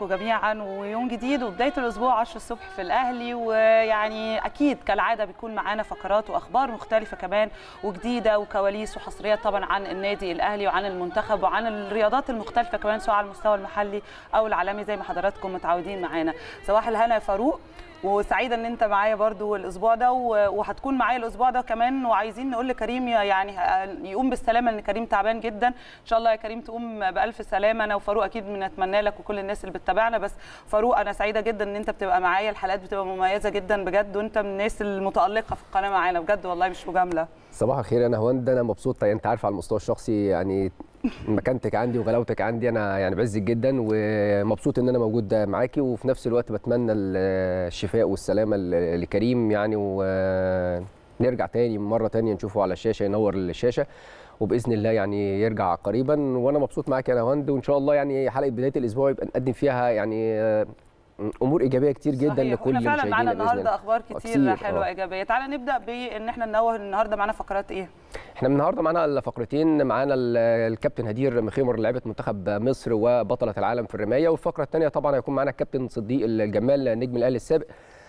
لحضراتكم جميعا ويوم جديد وبداية الأسبوع 10 الصبح في الأهلي. ويعني أكيد كالعادة بيكون معانا فقرات وأخبار مختلفة كمان وجديدة وكواليس وحصريات طبعا عن النادي الأهلي وعن المنتخب وعن الرياضات المختلفة كمان سواء على المستوى المحلي أو العالمي زي ما حضراتكم متعودين معانا. صباح الهنا يا فاروق. وسعيدة إن أنت معايا برضو الأسبوع ده وهتكون معايا الأسبوع ده كمان. وعايزين نقول لكريم يعني يقوم بالسلامة لأن كريم تعبان جدا. إن شاء الله يا كريم تقوم بألف سلامة. أنا وفاروق أكيد بنتمنى لك وكل الناس اللي بتتابعنا. بس فاروق أنا سعيدة جدا إن أنت بتبقى معايا. الحلقات بتبقى مميزة جدا بجد وأنت من الناس المتألقة في القناة معانا. بجد والله مش مجاملة. صباح الخير أنا هوند أنا مبسوط. أنت عارف على المستوى الشخصي يعني مكانتك عندي وغلاوتك عندي أنا يعني بعزك جدا ومبسوط إن أنا موجود معاكي وفي نفس الوقت بتمنى الشفاء والسلامة لكريم يعني ونرجع تاني مرة تانية نشوفه على الشاشة ينور الشاشة وبإذن الله يعني يرجع قريبا وأنا مبسوط معاك أنا هوند وإن شاء الله يعني حلقة بداية الأسبوع يبقى نقدم فيها يعني أمور إيجابية كتير جدا صحيح. لكل مشاهدينا فعلا معانا النهارده. أخبار كتير, كتير، حلوة آه. إيجابية. تعالى نبدأ بإن إحنا ننوه النهارده معانا فقرات إيه؟ إحنا النهارده معانا الفقرتين. معانا ال- الكابتن هدير مخيمر لعيبه منتخب مصر وبطلة العالم في الرماية. والفقرة الثانية طبعا هيكون معانا الكابتن صديق الجمال نجم الأهلي السابق.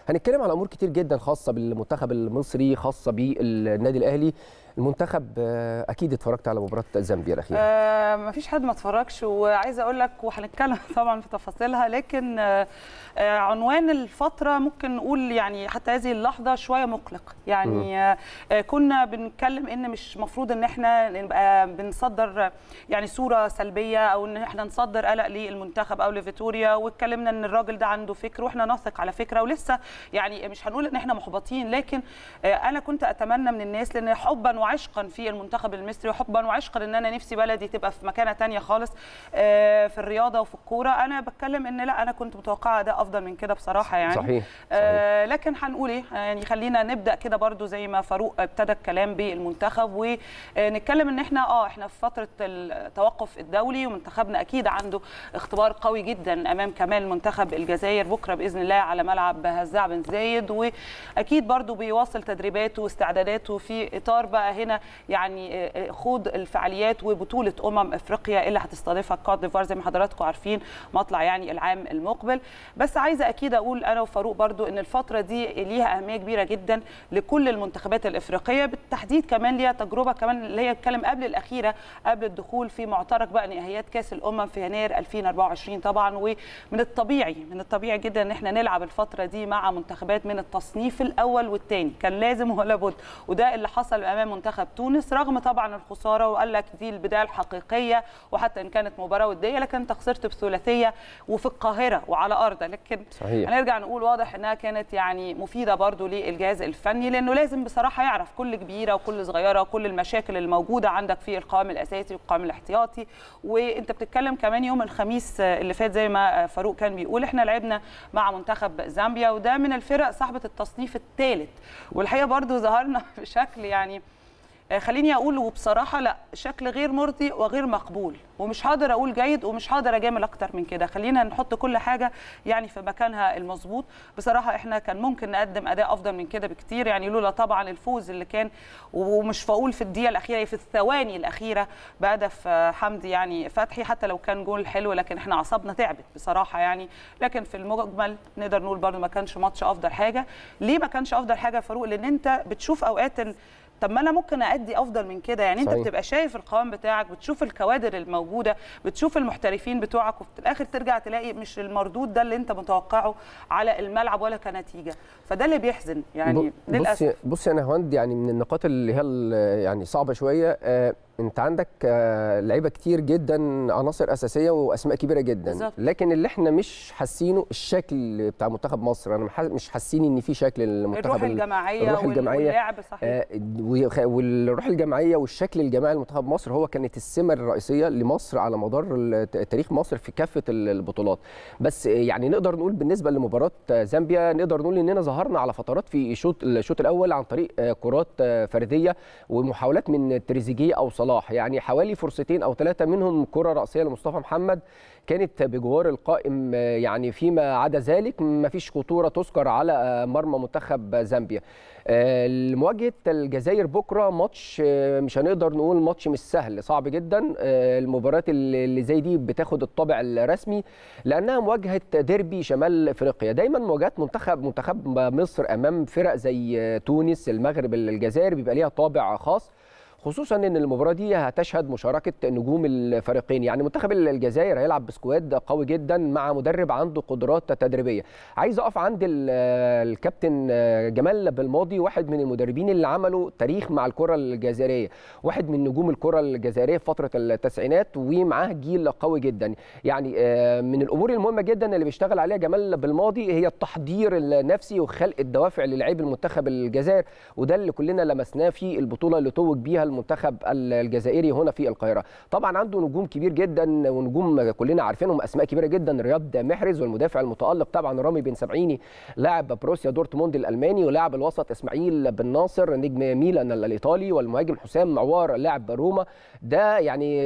هنتكلم على أمور كتير جدا خاصة بالمنتخب المصري خاصة بالنادي الأهلي. المنتخب آه، أكيد اتفرجت على مباراة زامبيا الأخيرة. آه مفيش حد ما اتفرجش وعايزه أقول لك وهنتكلم طبعا في تفاصيلها لكن آه عنوان الفترة ممكن نقول يعني حتى هذه اللحظة شوية مقلق. يعني آه آه، كنا بنتكلم إن مش مفروض إن إحنا نبقى بنصدر يعني صورة سلبية أو إن إحنا نصدر قلق للمنتخب أو لفيتوريا واتكلمنا إن الراجل ده عنده فكر وإحنا نثق على فكرة ولسه يعني مش هنقول إن إحنا محبطين لكن آه، أنا كنت أتمنى من الناس لأن حبا وعشقا في المنتخب المصري وحبا وعشقا إن أنا نفسي بلدي تبقى في مكانة تانية خالص آه، في الرياضة وفي الكورة. أنا بتكلم إن لا أنا كنت متوقعة ده أفضل من كده بصراحة يعني. صحيح صحيح. آه لكن هنقول إيه؟ يعني خلينا نبدأ كده برضو زي ما فاروق ابتدى الكلام بالمنتخب ونتكلم إن إحنا آه إحنا في فترة التوقف الدولي ومنتخبنا أكيد عنده اختبار قوي جدا أمام كمان منتخب الجزائر بكرة بإذن الله على ملعب هزاع بن زايد وأكيد برضو بيواصل تدريباته واستعداداته في إطار بقى هنا يعني آه، خوض الفعاليات وبطولة أمم إفريقيا اللي هتستضيفها كوت ديفوار زي ما حضراتكم عارفين مطلع يعني العام المقبل. بس عايزة أكيد أقول أنا وفاروق برضو إن الفترة دي ليها أهمية كبيرة جدا لكل المنتخبات الإفريقية بالتحديد كمان ليها تجربة كمان اللي هي بتتكلم قبل الأخيرة قبل الدخول في معترك بقى نهائيات كأس الأمم في يناير 2024 طبعا ومن الطبيعي من الطبيعي جدا إن إحنا نلعب الفترة دي مع منتخبات من التصنيف الأول والثاني كان لازم ولا بد. وده اللي حصل أمام منتخب تونس رغم طبعا الخسارة وقال لك دي البداية الحقيقية وحتى إن كانت مباراة ودية لكن أنت خسرت بثلاثية وفي القاهرة وعلى أرض. لكن صحيح. هنرجع نقول واضح إنها كانت يعني مفيدة برضو للجهاز الفني لأنه لازم بصراحة يعرف كل كبيرة وكل صغيرة وكل المشاكل الموجودة عندك في القوام الأساسي والقوام الاحتياطي. وأنت بتتكلم كمان يوم الخميس اللي فات زي ما فاروق كان بيقول إحنا لعبنا مع منتخب زامبيا وده من الفرق صاحبة التصنيف الثالث. والحقيقة برضو ظهرنا بشكل يعني خليني أقول وبصراحة لا شكل غير مرضي وغير مقبول. ومش هقدر أقول جيد ومش هقدر أجامل أكتر من كده. خلينا نحط كل حاجة يعني في مكانها المظبوط. بصراحة إحنا كان ممكن نقدم أداء أفضل من كده بكتير. يعني لولا طبعا الفوز اللي كان ومش بقول في الدقيقة الأخيرة في الثواني الأخيرة بهدف آه، حمدي يعني فتحي. حتى لو كان جول حلو لكن إحنا أعصابنا تعبت بصراحة يعني. لكن في المجمل نقدر نقول برضه ما كانش ماتش أفضل حاجة. ليه ما كانش أفضل حاجة يا فاروق؟ لأن أنت بتشوف أوقات طب ما أنا ممكن ادي أفضل من كده؟ يعني أنت صحيح. بتبقى شايف القوام بتاعك بتشوف الكوادر الموجودة بتشوف المحترفين بتوعك وفي الآخر ترجع تلاقي مش المردود ده اللي أنت متوقعه على الملعب ولا كنتيجة. فده اللي بيحزن يعني ب- للأسف. بصي بصي أنا هوند يعني من النقاط اللي هي يعني صعبة شوية آه، انت عندك آه، لعيبة كتير جدا عناصر أساسية وأسماء كبيرة جدا بالظبط. لكن اللي إحنا مش حاسينه الشكل بتاع منتخب مصر أنا مش حاسين إن في شكل للمنتخب الروح ال- الجماعية الروح الجماعية. واللعب صحيح آه، والروح الجماعية والشكل الجماعي لمنتخب مصر هو كانت السمة الرئيسية لمصر على مدار تاريخ مصر في كافة ال- البطولات بس يعني نقدر نقول بالنسبة لمباراة زامبيا نقدر نقول إننا ظهرنا على فترات في الشوط الشوط الأول عن طريق آه، كرات آه، فردية ومحاولات من تريزيجيه أو صلاح. يعني حوالي فرصتين أو ثلاثة منهم كرة رأسية لمصطفى محمد. كانت بجوار القائم يعني فيما عدا ذلك ما فيش خطورة تذكر على مرمى منتخب زامبيا. مواجهه الجزائر بكرة ماتش مش هنقدر نقول ماتش مش سهل صعب جدا. المباريات اللي زي دي بتاخد الطابع الرسمي لأنها مواجهة ديربي شمال إفريقيا. دايما مواجهات منتخب منتخب مصر أمام فرق زي تونس المغرب الجزائر بيبقى ليها طابع خاص. خصوصا إن المباراة دي هتشهد مشاركة نجوم الفريقين. يعني منتخب الجزائر هيلعب بسكواد قوي جدا مع مدرب عنده قدرات تدريبية. عايز أقف عند الكابتن جمال بالماضي واحد من المدربين اللي عملوا تاريخ مع الكرة الجزائرية. واحد من نجوم الكرة الجزائرية في فترة التسعينات ومعاه جيل قوي جدا. يعني من الأمور المهمة جدا اللي بيشتغل عليها جمال بالماضي هي التحضير النفسي وخلق الدوافع للاعيب المنتخب الجزائر. وده اللي كلنا لمسناه في البطولة اللي توج بيها المنتخب الجزائري هنا في القاهرة. طبعا عنده نجوم كبير جدا ونجوم كلنا عارفينهم أسماء كبيرة جدا رياض محرز والمدافع المتألق طبعا رامي بن سبعيني لاعب بروسيا دورتموند الألماني ولاعب الوسط إسماعيل بن ناصر نجم ميلان الإيطالي والمهاجم حسام معوار لاعب روما. ده يعني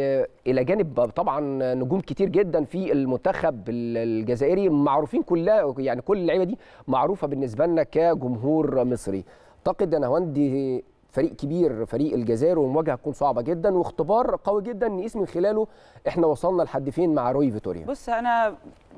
إلى جانب طبعا نجوم كتير جدا في المنتخب الجزائري معروفين كلها يعني كل اللعيبة دي معروفة بالنسبة لنا كجمهور مصري. أعتقد أنا هوندي فريق كبير فريق الجزائر والمواجهة هتكون صعبة جدا واختبار قوي جدا نقيس من خلاله إحنا وصلنا لحد فين مع روي فيتوريا. بص أنا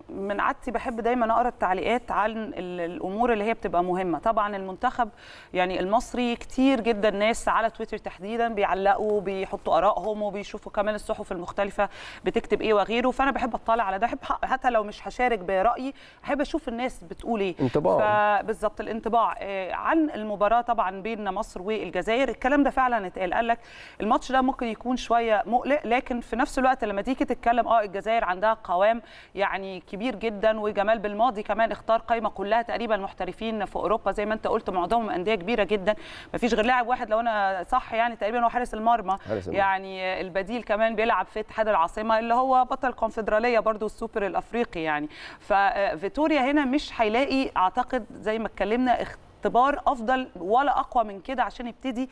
من عادتي بحب دايما أقرأ التعليقات عن الأمور اللي هي بتبقى مهمة. طبعا المنتخب يعني المصري كتير جدا ناس على تويتر تحديدا بيعلقوا بيحطوا آرائهم وبيشوفوا كمان الصحف المختلفة بتكتب إيه وغيره. فأنا بحب أطلع على ده احب حتى لو مش هشارك برأيي أحب أشوف الناس بتقول إيه. انطباع. بالظبط الانطباع. عن المباراة طبعا بين مصر والجزائر. الكلام ده فعلا اتقال. قال لك الماتش ده ممكن يكون شوية مقلق لكن في نفس الوقت لما تيجي تتكلم آه الجزائر عندها قوام يعني كبير جدا وجمال بالماضي كمان اختار قائمه كلها تقريبا محترفين في أوروبا. زي ما أنت قلت معظمهم أندية كبيرة جدا. ما فيش غير لاعب واحد لو أنا صح يعني تقريبا هو حارس المرمى. يعني البديل كمان بيلعب في اتحاد العاصمة اللي هو بطل الكونفدراليه برضو السوبر الأفريقي يعني. ففيتوريا هنا مش هيلاقي أعتقد زي ما اتكلمنا اختبار أفضل ولا أقوى من كده عشان يبتدي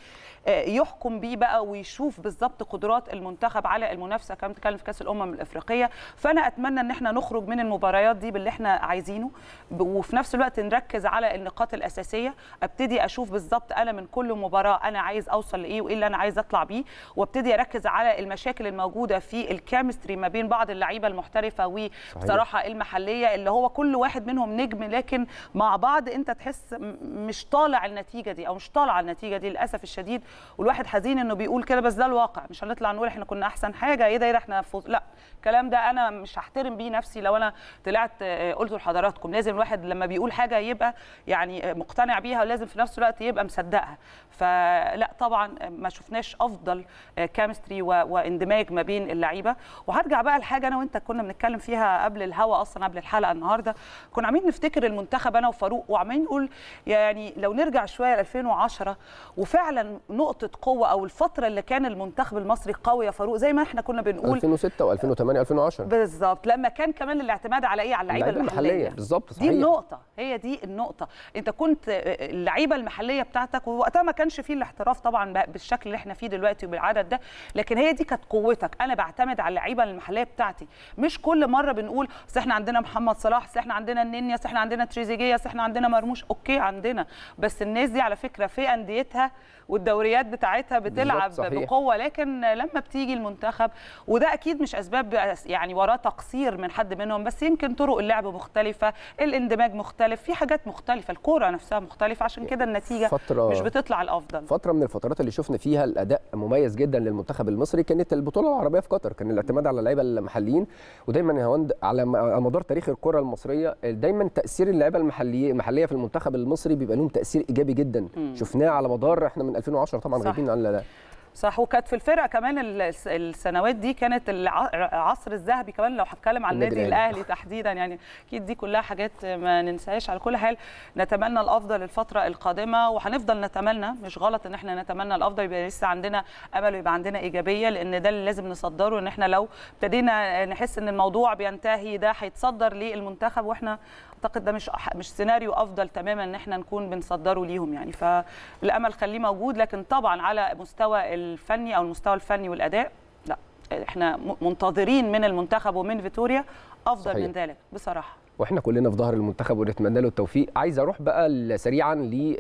يحكم بيه بقى ويشوف بالظبط قدرات المنتخب على المنافسة. كمان بتتكلم في كأس الأمم الإفريقية. فأنا أتمنى إن إحنا نخرج من المباريات دي باللي إحنا عايزينه وفي نفس الوقت نركز على النقاط الأساسية. أبتدي أشوف بالظبط أنا من كل مباراة أنا عايز أوصل لإيه وإيه اللي أنا عايز أطلع بيه. وأبتدي أركز على المشاكل الموجودة في الكيمستري ما بين بعض اللعيبة المحترفة وبصراحة المحلية اللي هو كل واحد منهم نجم لكن مع بعض أنت تحس مش طالع النتيجة دي أو مش طالعه النتيجة دي للأسف الشديد. والواحد حزين إنه بيقول كده بس ده الواقع. مش هنطلع نقول إحنا كنا أحسن حاجة إيه ده إيه إحنا فوز. لا الكلام ده أنا مش هحترم بيه نفسي لو أنا طلعت قلت لحضراتكم. لازم الواحد لما بيقول حاجة يبقى يعني مقتنع بيها ولازم في نفس الوقت يبقى مصدقها. فلا طبعا ما شفناش أفضل كيمستري واندماج ما بين اللعيبة. وهرجع بقى لحاجة أنا وأنت كنا بنتكلم فيها قبل الهوا أصلا قبل الحلقة النهارده. كنا عاملين نفتكر المنتخب أنا وفاروق وعمالين نقول يعني لو نرجع شوية ل 2010 وفعلا نقطة قوة أو الفترة اللي كان المنتخب المصري قوي يا فاروق زي ما إحنا كنا بنقول 2006 و2008 و2010 بالظبط لما كان كمان الاعتماد على إيه؟ على اللعيبة المحلية. بالظبط دي النقطة هي دي النقطة. أنت كنت اللعيبة المحلية بتاعتك ووقتها ما كانش فيه الاحتراف طبعا بالشكل اللي إحنا فيه دلوقتي وبالعدد ده لكن هي دي كانت قوتك. أنا بعتمد على اللعيبة المحلية بتاعتي. مش كل مرة بنقول إحنا عندنا محمد صلاح إحنا عندنا الننيا إحنا عندنا تريزيجيه إحنا عندنا مرموش. أوكي عندنا بس الناس دي على فكرة في أنديتها والدوريات بتاعتها بتلعب بقوة لكن لما بتيجي المنتخب وده أكيد مش أسباب يعني وراه تقصير من حد منهم بس يمكن طرق اللعب مختلفة الاندماج مختلف في حاجات مختلفة الكورة نفسها مختلفة عشان كده النتيجة فترة مش بتطلع الأفضل. فترة من الفترات اللي شفنا فيها الأداء مميز جدا للمنتخب المصري كانت البطولة العربية في قطر كان الاعتماد على اللعيبة المحليين ودايما يا هوند على مدار تاريخ الكرة المصرية دايما تأثير اللعيبة المحلية المحلية في المنتخب المصري بيبقى لهم تأثير إيجابي جدا. شفناه على مدار إحنا من 2010 طبعا غايبين عن لا صح وكانت في الفرقة كمان السنوات دي كانت العصر الذهبي كمان لو هتكلم على النادي الأهلي تحديدا يعني أكيد دي كلها حاجات ما ننساهاش على كل حال. نتمنى الأفضل الفترة القادمة وهنفضل نتمنى مش غلط إن إحنا نتمنى الأفضل يبقى لسه عندنا أمل ويبقى عندنا إيجابية لأن ده اللي لازم نصدره إن إحنا لو ابتدينا نحس إن الموضوع بينتهي ده هيتصدر للمنتخب وإحنا أعتقد ده مش مش سيناريو أفضل تماما إن إحنا نكون بنصدره ليهم يعني فالأمل خليه موجود لكن طبعا على مستوى الفني أو المستوى الفني والأداء لا إحنا منتظرين من المنتخب ومن فيتوريا أفضل صحيح. من ذلك بصراحة وإحنا كلنا في ظهر المنتخب ونتمنى له التوفيق. عايز أروح بقى سريعا ل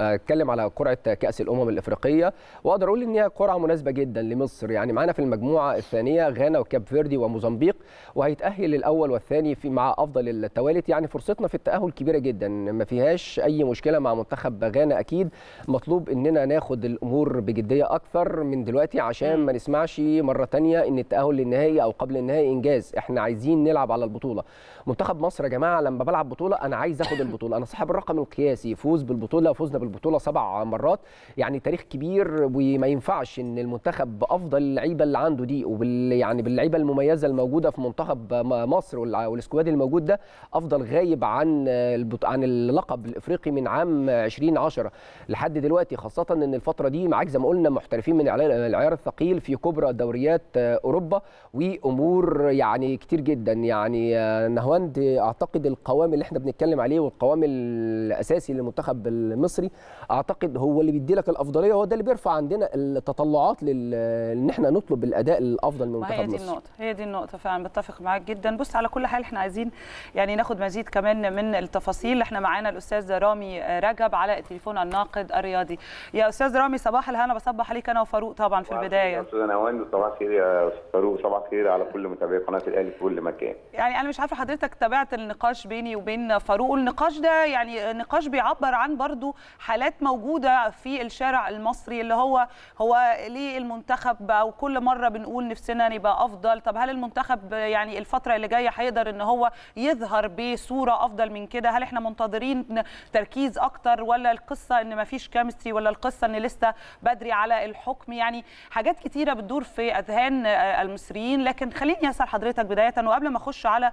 اتكلم على قرعه كأس الأمم الإفريقية. واقدر أقول إن هي قرعه مناسبة جدا لمصر. يعني معانا في المجموعة الثانية غانا وكاب فيردي وموزمبيق وهيتأهل الأول والثاني في مع أفضل التوالت. يعني فرصتنا في التأهل كبيرة جدا. ما فيهاش أي مشكلة مع منتخب غانا أكيد. مطلوب إننا ناخد الأمور بجدية أكثر من دلوقتي عشان ما نسمعش مرة ثانية إن التأهل للنهائي أو قبل النهائي إنجاز. إحنا عايزين نلعب على البطولة. منتخب مصر يا جماعة لما بلعب بطولة أنا عايز آخد البطولة. أنا صاحب الرقم القياسي فوز بالبطولة فوزنا بالبطولة سبع مرات. يعني تاريخ كبير وما ينفعش إن المنتخب بأفضل اللعيبة اللي عنده دي وبال يعني باللعيبة المميزة الموجودة في منتخب مصر والسكواد الموجود ده أفضل غايب عن البط... عن اللقب الإفريقي من عام 2010 لحد دلوقتي خاصة إن الفترة دي معاك زي ما قلنا محترفين من العيار الثقيل في كبرى دوريات أوروبا وأمور يعني كتير جدا. يعني نهواند أعتقد القوام اللي إحنا بنتكلم عليه والقوام الأساسي للمنتخب المصري أعتقد هو اللي بيدي لك الأفضلية هو ده اللي بيرفع عندنا التطلعات لل... إن إحنا نطلب الأداء الأفضل من منتخب هي دي مصر. النقطة هي دي النقطة فعلا بتفق معاك جدا. بص على كل حال إحنا عايزين يعني ناخد مزيد كمان من التفاصيل. إحنا معانا الأستاذ رامي رجب على التليفون الناقد الرياضي. يا أستاذ رامي صباح الهنا بصبح عليك أنا وفاروق طبعا في البداية. أستاذ نوان صباح الخير يا أستاذ فاروق صباح الخير على كل متابعي قناه الأهلي في كل مكان. يعني أنا مش عارفة حضرتك تابعت النقاش بيني وبين فاروق. النقاش ده يعني نقاش بيعبر عن برضو حالات موجودة في الشارع المصري اللي هو هو ليه المنتخب أو كل مرة بنقول نفسنا نبقى أفضل. طب هل المنتخب يعني الفترة اللي جاية هيقدر إن هو يظهر بصورة أفضل من كده؟ هل إحنا منتظرين تركيز أكتر ولا القصة إن ما فيش كيمستري ولا القصة إن لسه بدري على الحكم؟ يعني حاجات كتيرة بتدور في أذهان المصريين. لكن خليني أسأل حضرتك بداية وقبل ما أخش على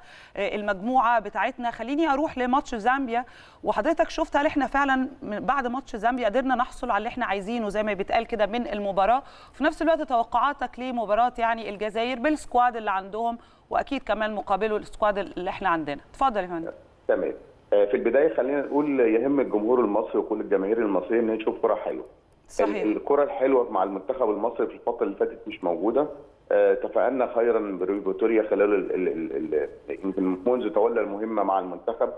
المجموعة بتاعتنا. خليني أروح لماتش زامبيا. وحضرتك شفت هل إحنا فعلا بعد ماتش زامبيا قدرنا نحصل على اللي إحنا عايزينه زي ما بيتقال كده من المباراة. وفي نفس الوقت توقعاتك لمباراة يعني الجزائر بال squad اللي عندهم وأكيد كمان مقابله ال squad اللي إحنا عندنا. اتفضل يا فندم. تمام. في البداية خلينا نقول يهم الجمهور المصري وكل الجماهير المصرية إن نشوف كرة حلوة. صحيح. الكرة الحلوة مع المنتخب المصري في الفترة اللي فاتت مش موجودة. تفائلنا خيرا بروي فيتوريا خلال يمكن منذ تولى المهمة مع المنتخب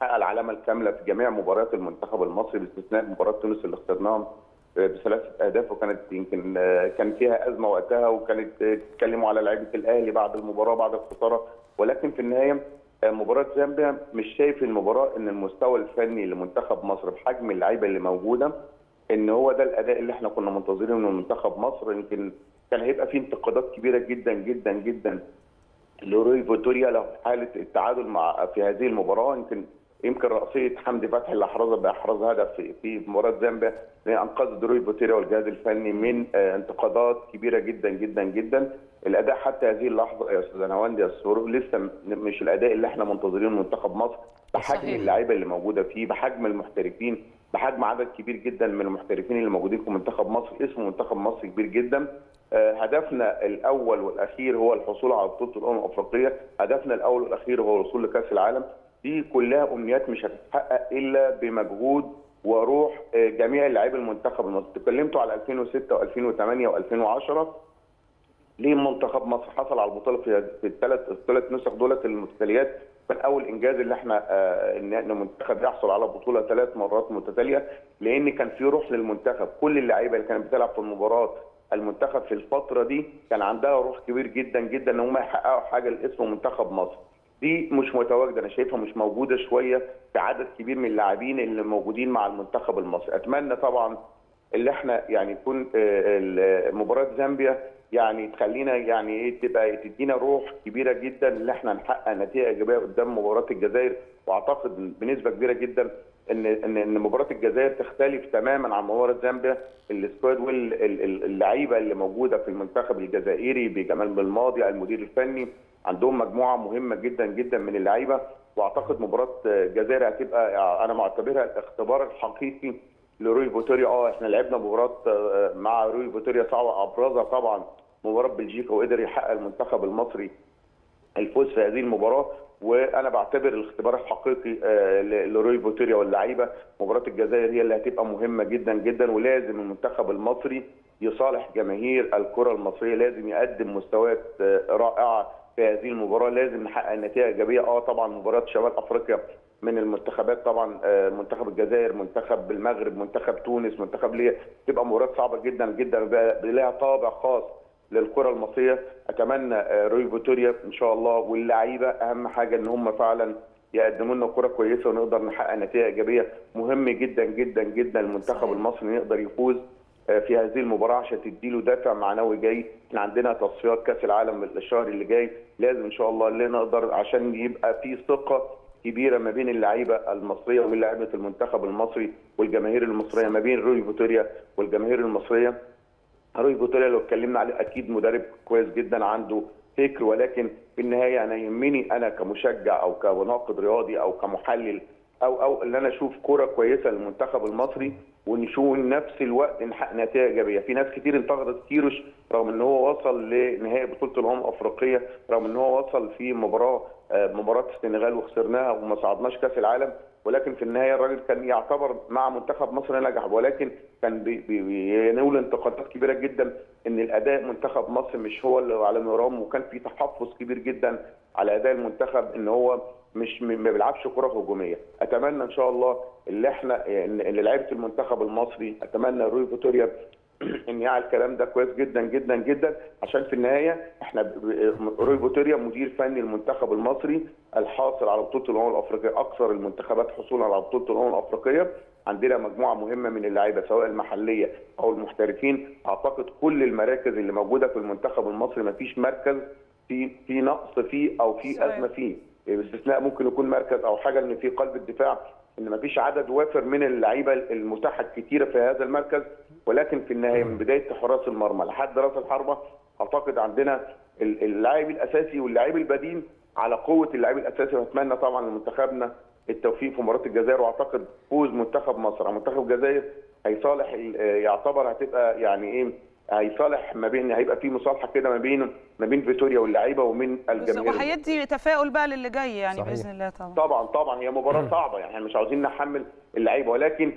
حقق العلامة الكاملة في جميع مباريات المنتخب المصري باستثناء مباراة تونس اللي خسرناها بثلاثة أهداف وكانت يمكن كان فيها أزمة وقتها وكانت اتكلموا على لعيبة الأهلي بعد المباراة بعد الخسارة. ولكن في النهاية مباراة زامبيا مش شايف المباراة إن المستوى الفني لمنتخب مصر بحجم اللعيبة اللي موجودة إن هو ده الأداء اللي إحنا كنا منتظرينه من منتخب مصر. يمكن كان هيبقى فيه انتقادات كبيرة جدا جدا جدا. لروي فيتوريا لو حالة التعادل مع في هذه المباراة يمكن يمكن رأسية حمدي فتحي اللي أحرزها بإحراز هدف في في مباراة زامبيا أنقذ دروي فيتوريا والجهاز الفني من انتقادات كبيرة جدا جدا جدا. الأداء حتى هذه اللحظة يا أستاذ نواندي يا أستاذ لسه مش الأداء اللي إحنا منتظرينه من منتخب مصر بحجم اللعيبة اللي موجودة فيه بحجم المحترفين بحجم عدد كبير جدا من المحترفين اللي موجودين في منتخب مصر. اسم منتخب مصر كبير جدا. هدفنا الأول والأخير هو الحصول على بطولة الأمم الأفريقية. هدفنا الأول والأخير هو الوصول لكأس العالم. دي كلها أمنيات مش هتتحقق إلا بمجهود وروح جميع لاعبي المنتخب المصري. تكلمتوا على 2006 و2008 و2010 ليه منتخب مصر حصل على البطولة في الثلاث الثلاث نسخ دولت المتتاليات؟ كان أول إنجاز اللي إحنا آه ان المنتخب يحصل على بطولة ثلاث مرات متتالية. لأن كان في روح للمنتخب. كل اللعيبة اللي كانت بتلعب في المباراة المنتخب في الفترة دي كان عندها روح كبير جدا جدا إن هم يحققوا حاجة لاسم منتخب مصر. دي مش متواجدة أنا شايفها مش موجودة شوية في عدد كبير من اللاعبين اللي موجودين مع المنتخب المصري. أتمنى طبعا اللي إحنا يعني يكون مباراة زامبيا يعني تخلينا يعني إيه تبقى تدينا روح كبيرة جدا إن إحنا نحقق نتيجة إيجابية قدام مباراة الجزائر. وأعتقد بنسبة كبيرة جدا إن إن إن مباراة الجزائر تختلف تماما عن مباراة زامبيا. السكواد واللعيبه اللي موجودة في المنتخب الجزائري بجمال بالماضي المدير الفني عندهم مجموعة مهمة جدا جدا من اللعيبة. وأعتقد مباراة الجزائر هتبقى أنا معتبرها الاختبار الحقيقي لروي فيتوريا. آه إحنا لعبنا مباراة مع روي فيتوريا صعبة أبرزها طبعا. مباراة بلجيكا وقدر يحقق المنتخب المصري الفوز في هذه المباراة. وأنا بعتبر الاختبار الحقيقي آه، لروي فوتيريا واللعيبة. مباراة الجزائر هي اللي هتبقى مهمة جدا جدا ولازم المنتخب المصري يصالح جماهير الكرة المصرية. لازم يقدم مستويات آه، رائعة في هذه المباراة. لازم نحقق نتيجه إيجابية. آه طبعا مباراة شمال أفريقيا من المنتخبات. طبعا آه، منتخب الجزائر منتخب المغرب منتخب تونس منتخب ليبيا. تبقى مباراة صعبة جدا جدا لها طابع خاص للكرة المصرية. أتمنى آه، روي فيتوريا إن شاء الله واللعيبة أهم حاجة إن هم فعلا يقدموا لنا كرة كويسة ونقدر نحقق نتيجه إيجابية. مهم جدا جدا جدا المنتخب. المصري يقدر يفوز آه، في هذه المباراة عشان تديله دافع معنوي جاي. إحنا عندنا تصفيات كأس العالم الشهر اللي جاي. لازم إن شاء الله اللي نقدر عشان يبقى في ثقة كبيرة ما بين اللعيبة المصرية وبين لعيبه المنتخب المصري والجماهير المصرية. ما بين روي فيتوريا والجماهير المصرية. روي فيتوريا لو اتكلمنا عليه أكيد مدرب كويس جدا عنده فكر ولكن في النهاية أنا يهمني أنا كمشجع أو كناقد رياضي أو كمحلل أو أو إن أنا أشوف كرة كويسة للمنتخب المصري ونشوف نفس الوقت نحقق نتائج إيجابية. في ناس كتير انتقدت كيروش رغم إن هو وصل لنهائي بطولة الأمم الأفريقية رغم إن هو وصل في مباراة مباراة السنغال وخسرناها وما صعدناش كأس العالم ولكن في النهاية الراجل كان يعتبر مع منتخب مصر نجح ولكن كان بي- بي- بينول انتقادات كبيرة جدا إن الأداء منتخب مصر مش هو اللي على مرام وكان في تحفظ كبير جدا على أداء المنتخب إن هو مش ما بيلعبش كرة هجومية. أتمنى إن شاء الله اللي إحنا ان لعيبة المنتخب المصري أتمنى روي فيتوريا ان يعمل الكلام ده كويس جدا جدا جدا. عشان في النهاية إحنا روي فيتوريا مدير فني المنتخب المصري الحاصل على بطولة الأمم الأفريقية أكثر المنتخبات حصولا على بطولة الأمم الأفريقية. عندنا مجموعة مهمة من اللعيبة سواء المحلية أو المحترفين. أعتقد كل المراكز اللي موجودة في المنتخب المصري ما فيش مركز في في نقص فيه أو في. أزمة فيه. باستثناء ممكن يكون مركز أو حاجة ان في قلب الدفاع إن ما فيش عدد وافر من اللعيبة المتاحة الكتيره في هذا المركز ولكن في النهاية من بداية حراس المرمى لحد راس الحربة أعتقد عندنا ال- اللاعب الأساسي واللاعب البديل على قوة اللاعب الأساسي وأتمنى طبعا لمنتخبنا التوفيق في مباراة الجزائر وأعتقد فوز منتخب مصر. على منتخب الجزائر هيصالح ال- يعتبر هتبقى يعني إيه هيصالح ما بين هيبقى في مصالحة كده ما بين ما بين فيتوريا واللعيبة ومن الجماهير وهيدي تفاؤل بقى للي جاي يعني صحيح. باذن الله طبعا طبعا طبعا هي مباراة صعبة يعني إحنا مش عاوزين نحمل اللعيبة ولكن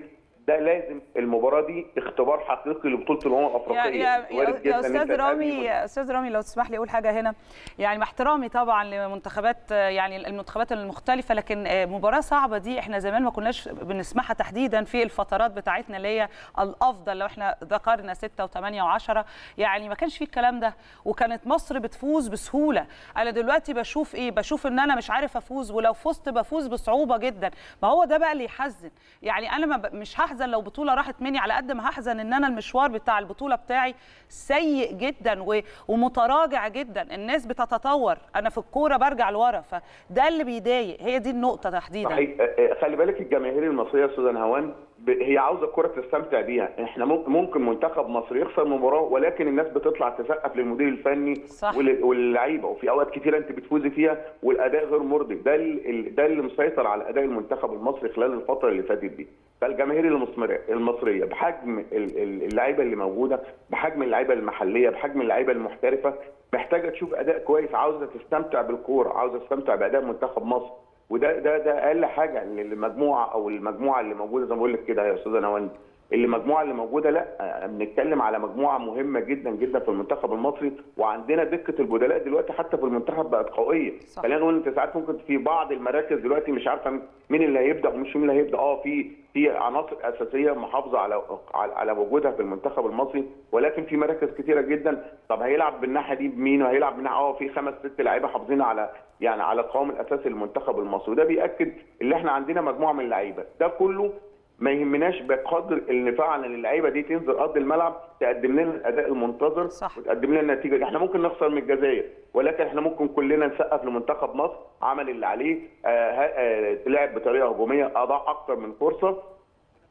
ده لازم المباراة دي اختبار حقيقي لبطولة الأمم الأفريقية. يا يا, يا أستاذ رامي يا أستاذ رامي لو تسمح لي أقول حاجة هنا. يعني مع احترامي طبعا لمنتخبات يعني المنتخبات المختلفة لكن مباراة صعبة دي إحنا زمان ما كناش بنسمعها تحديدا في الفترات بتاعتنا اللي هي الأفضل لو إحنا ذكرنا 6 و8 و10 يعني ما كانش في الكلام ده وكانت مصر بتفوز بسهولة. أنا دلوقتي بشوف إيه؟ بشوف إن أنا مش عارف أفوز ولو فزت بفوز بصعوبة جدا. ما هو ده بقى اللي يحزن. يعني أنا. مش هحزن لو بطولة راحت مني على قد ما هحزن إن أنا المشوار بتاع البطولة بتاعي سيء جدا. ومتراجع جدا. الناس بتتطور. أنا في الكورة برجع لورا. فده اللي بيضايق. هي دي النقطة تحديدا. صحيح. آه، آه، خلي بالك الجماهير المصرية أستاذ هوان هي عاوزة الكرة تستمتع بيها. إحنا ممكن منتخب مصر يخسر مباراة ولكن الناس بتطلع تسقف للمدير الفني واللعيبة. وفي أوقات كتيره أنت بتفوزي فيها والأداء غير مرضي. ده ال- ده اللي مسيطر على أداء المنتخب المصري خلال الفترة اللي فاتت دي. فالجماهير المصرية. بحجم ال- ال- اللعيبة اللي موجودة بحجم اللعيبة المحلية بحجم اللعيبة المحترفة محتاجة تشوف أداء كويس عاوزة تستمتع بالكورة عاوزة تستمتع بأداء منتخب مصر. وده ده ده أقل حاجة إن المجموعة أو المجموعة اللي موجودة زي ما بقول لك كده يا أستاذة نوال اللي المجموعه اللي موجودة لا آه، بنتكلم على مجموعة مهمة جدا جدا في المنتخب المصري وعندنا دكة البدلاء دلوقتي حتى في المنتخب بقت قوية. خلينا نقول انت ساعات ممكن في بعض المراكز دلوقتي مش عارفة مين اللي هيبدأ ومش مين اللي هيبدأ. آه في في عناصر أساسية محافظة على على, وجودها في المنتخب المصري ولكن في مراكز كتيرة جدا. طب هيلعب بالناحية دي بمين؟ وهيلعب من آه في خمس ست لعيبة حافظين على يعني على القوام الأساسي للمنتخب المصري. وده بيأكد إن إحنا عندنا مجموعة من اللعيبة. ده كله ما يهمناش بقدر ان فعلا اللعيبه دي تنزل أرض الملعب تقدم لنا الأداء المنتظر صح. وتقدم لنا النتيجة دي إحنا ممكن نخسر من الجزائر ولكن إحنا ممكن كلنا نسقف لمنتخب مصر عمل اللي عليه آه آه لعب بطريقة هجومية أضاع أكتر من فرصة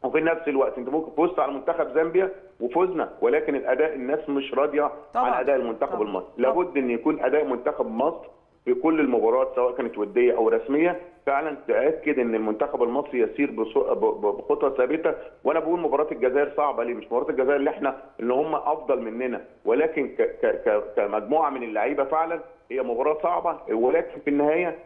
وفي نفس الوقت أنت ممكن فزت على منتخب زامبيا وفزنا ولكن الأداء الناس مش راضية. عن أداء المنتخب. المصري لابد إن يكون أداء منتخب مصر في كل المباريات سواء كانت ودية أو رسمية فعلا تأكد إن المنتخب المصري يسير بخطى ثابتة. وأنا بقول مباراة الجزائر صعبة ليه؟ مش مباراة الجزائر اللي إحنا اللي هم أفضل مننا ولكن كمجموعة من اللعيبة فعلا هي مباراة صعبة. ولكن في النهاية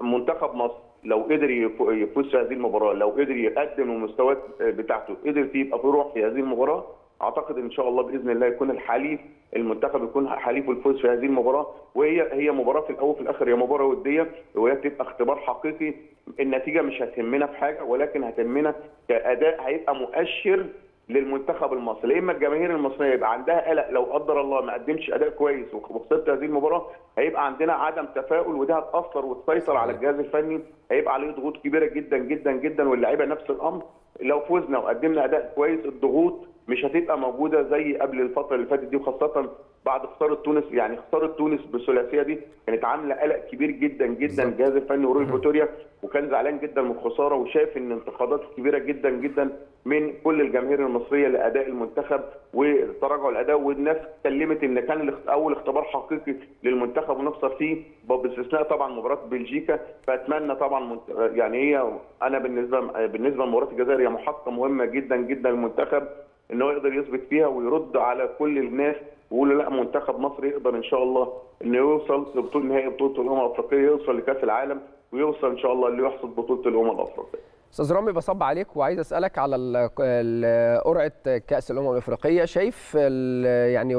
منتخب مصر لو قدر يف- يفوز في هذه المباراة لو قدر يقدم المستويات بتاعته قدر يبقى في روح في هذه المباراة أعتقد إن شاء الله بإذن الله يكون الحليف المنتخب يكون حليف الفوز في هذه المباراة وهي هي مباراة في الأول وفي الآخر هي مباراة ودية وهي تبقى اختبار حقيقي. النتيجة مش هتهمنا في حاجة ولكن هتهمنا كأداء هيبقى مؤشر للمنتخب المصري. إما الجماهير المصرية يبقى عندها قلق لو قدر الله ما قدمش أداء كويس وخسرت هذه المباراة هيبقى عندنا عدم تفاؤل وده هتأثر وتسيطر على الجهاز الفني. هيبقى عليه ضغوط كبيرة جدا جدا جدا واللعيبه نفس الأمر. لو فزنا وقدمنا أداء كويس الضغوط مش هتبقى موجودة زي قبل الفترة اللي فاتت دي وخاصة بعد خساره تونس يعني خساره تونس بالثلاثيه دي كانت عاملة قلق كبير جدا جدا. الجهاز الفني وروي فيتوريا وكان زعلان جدا من الخساره وشاف إن انتقادات كبيرة جدا جدا من كل الجماهير المصرية لأداء المنتخب وتراجع الأداء. والناس اتكلمت إن كان أول اختبار حقيقي للمنتخب ونخسر فيه باستثناء طبعا مباراة بلجيكا. فأتمنى طبعا يعني هي أنا بالنسبة بالنسبة لمباراة الجزائر هي محطة مهمة جدا جدا للمنتخب. إن هو يقدر يثبت فيها ويرد على كل الناس ويقول لا منتخب مصر يقدر إن شاء الله إنه يوصل لبطولة نهائي بطولة الأمم الأفريقية يوصل لكأس العالم ويوصل إن شاء الله اللي يحصد بطولة الأمم الأفريقية. أستاذ رامي بصب عليك وعايز أسألك على قرعة كأس الأمم الأفريقية. شايف يعني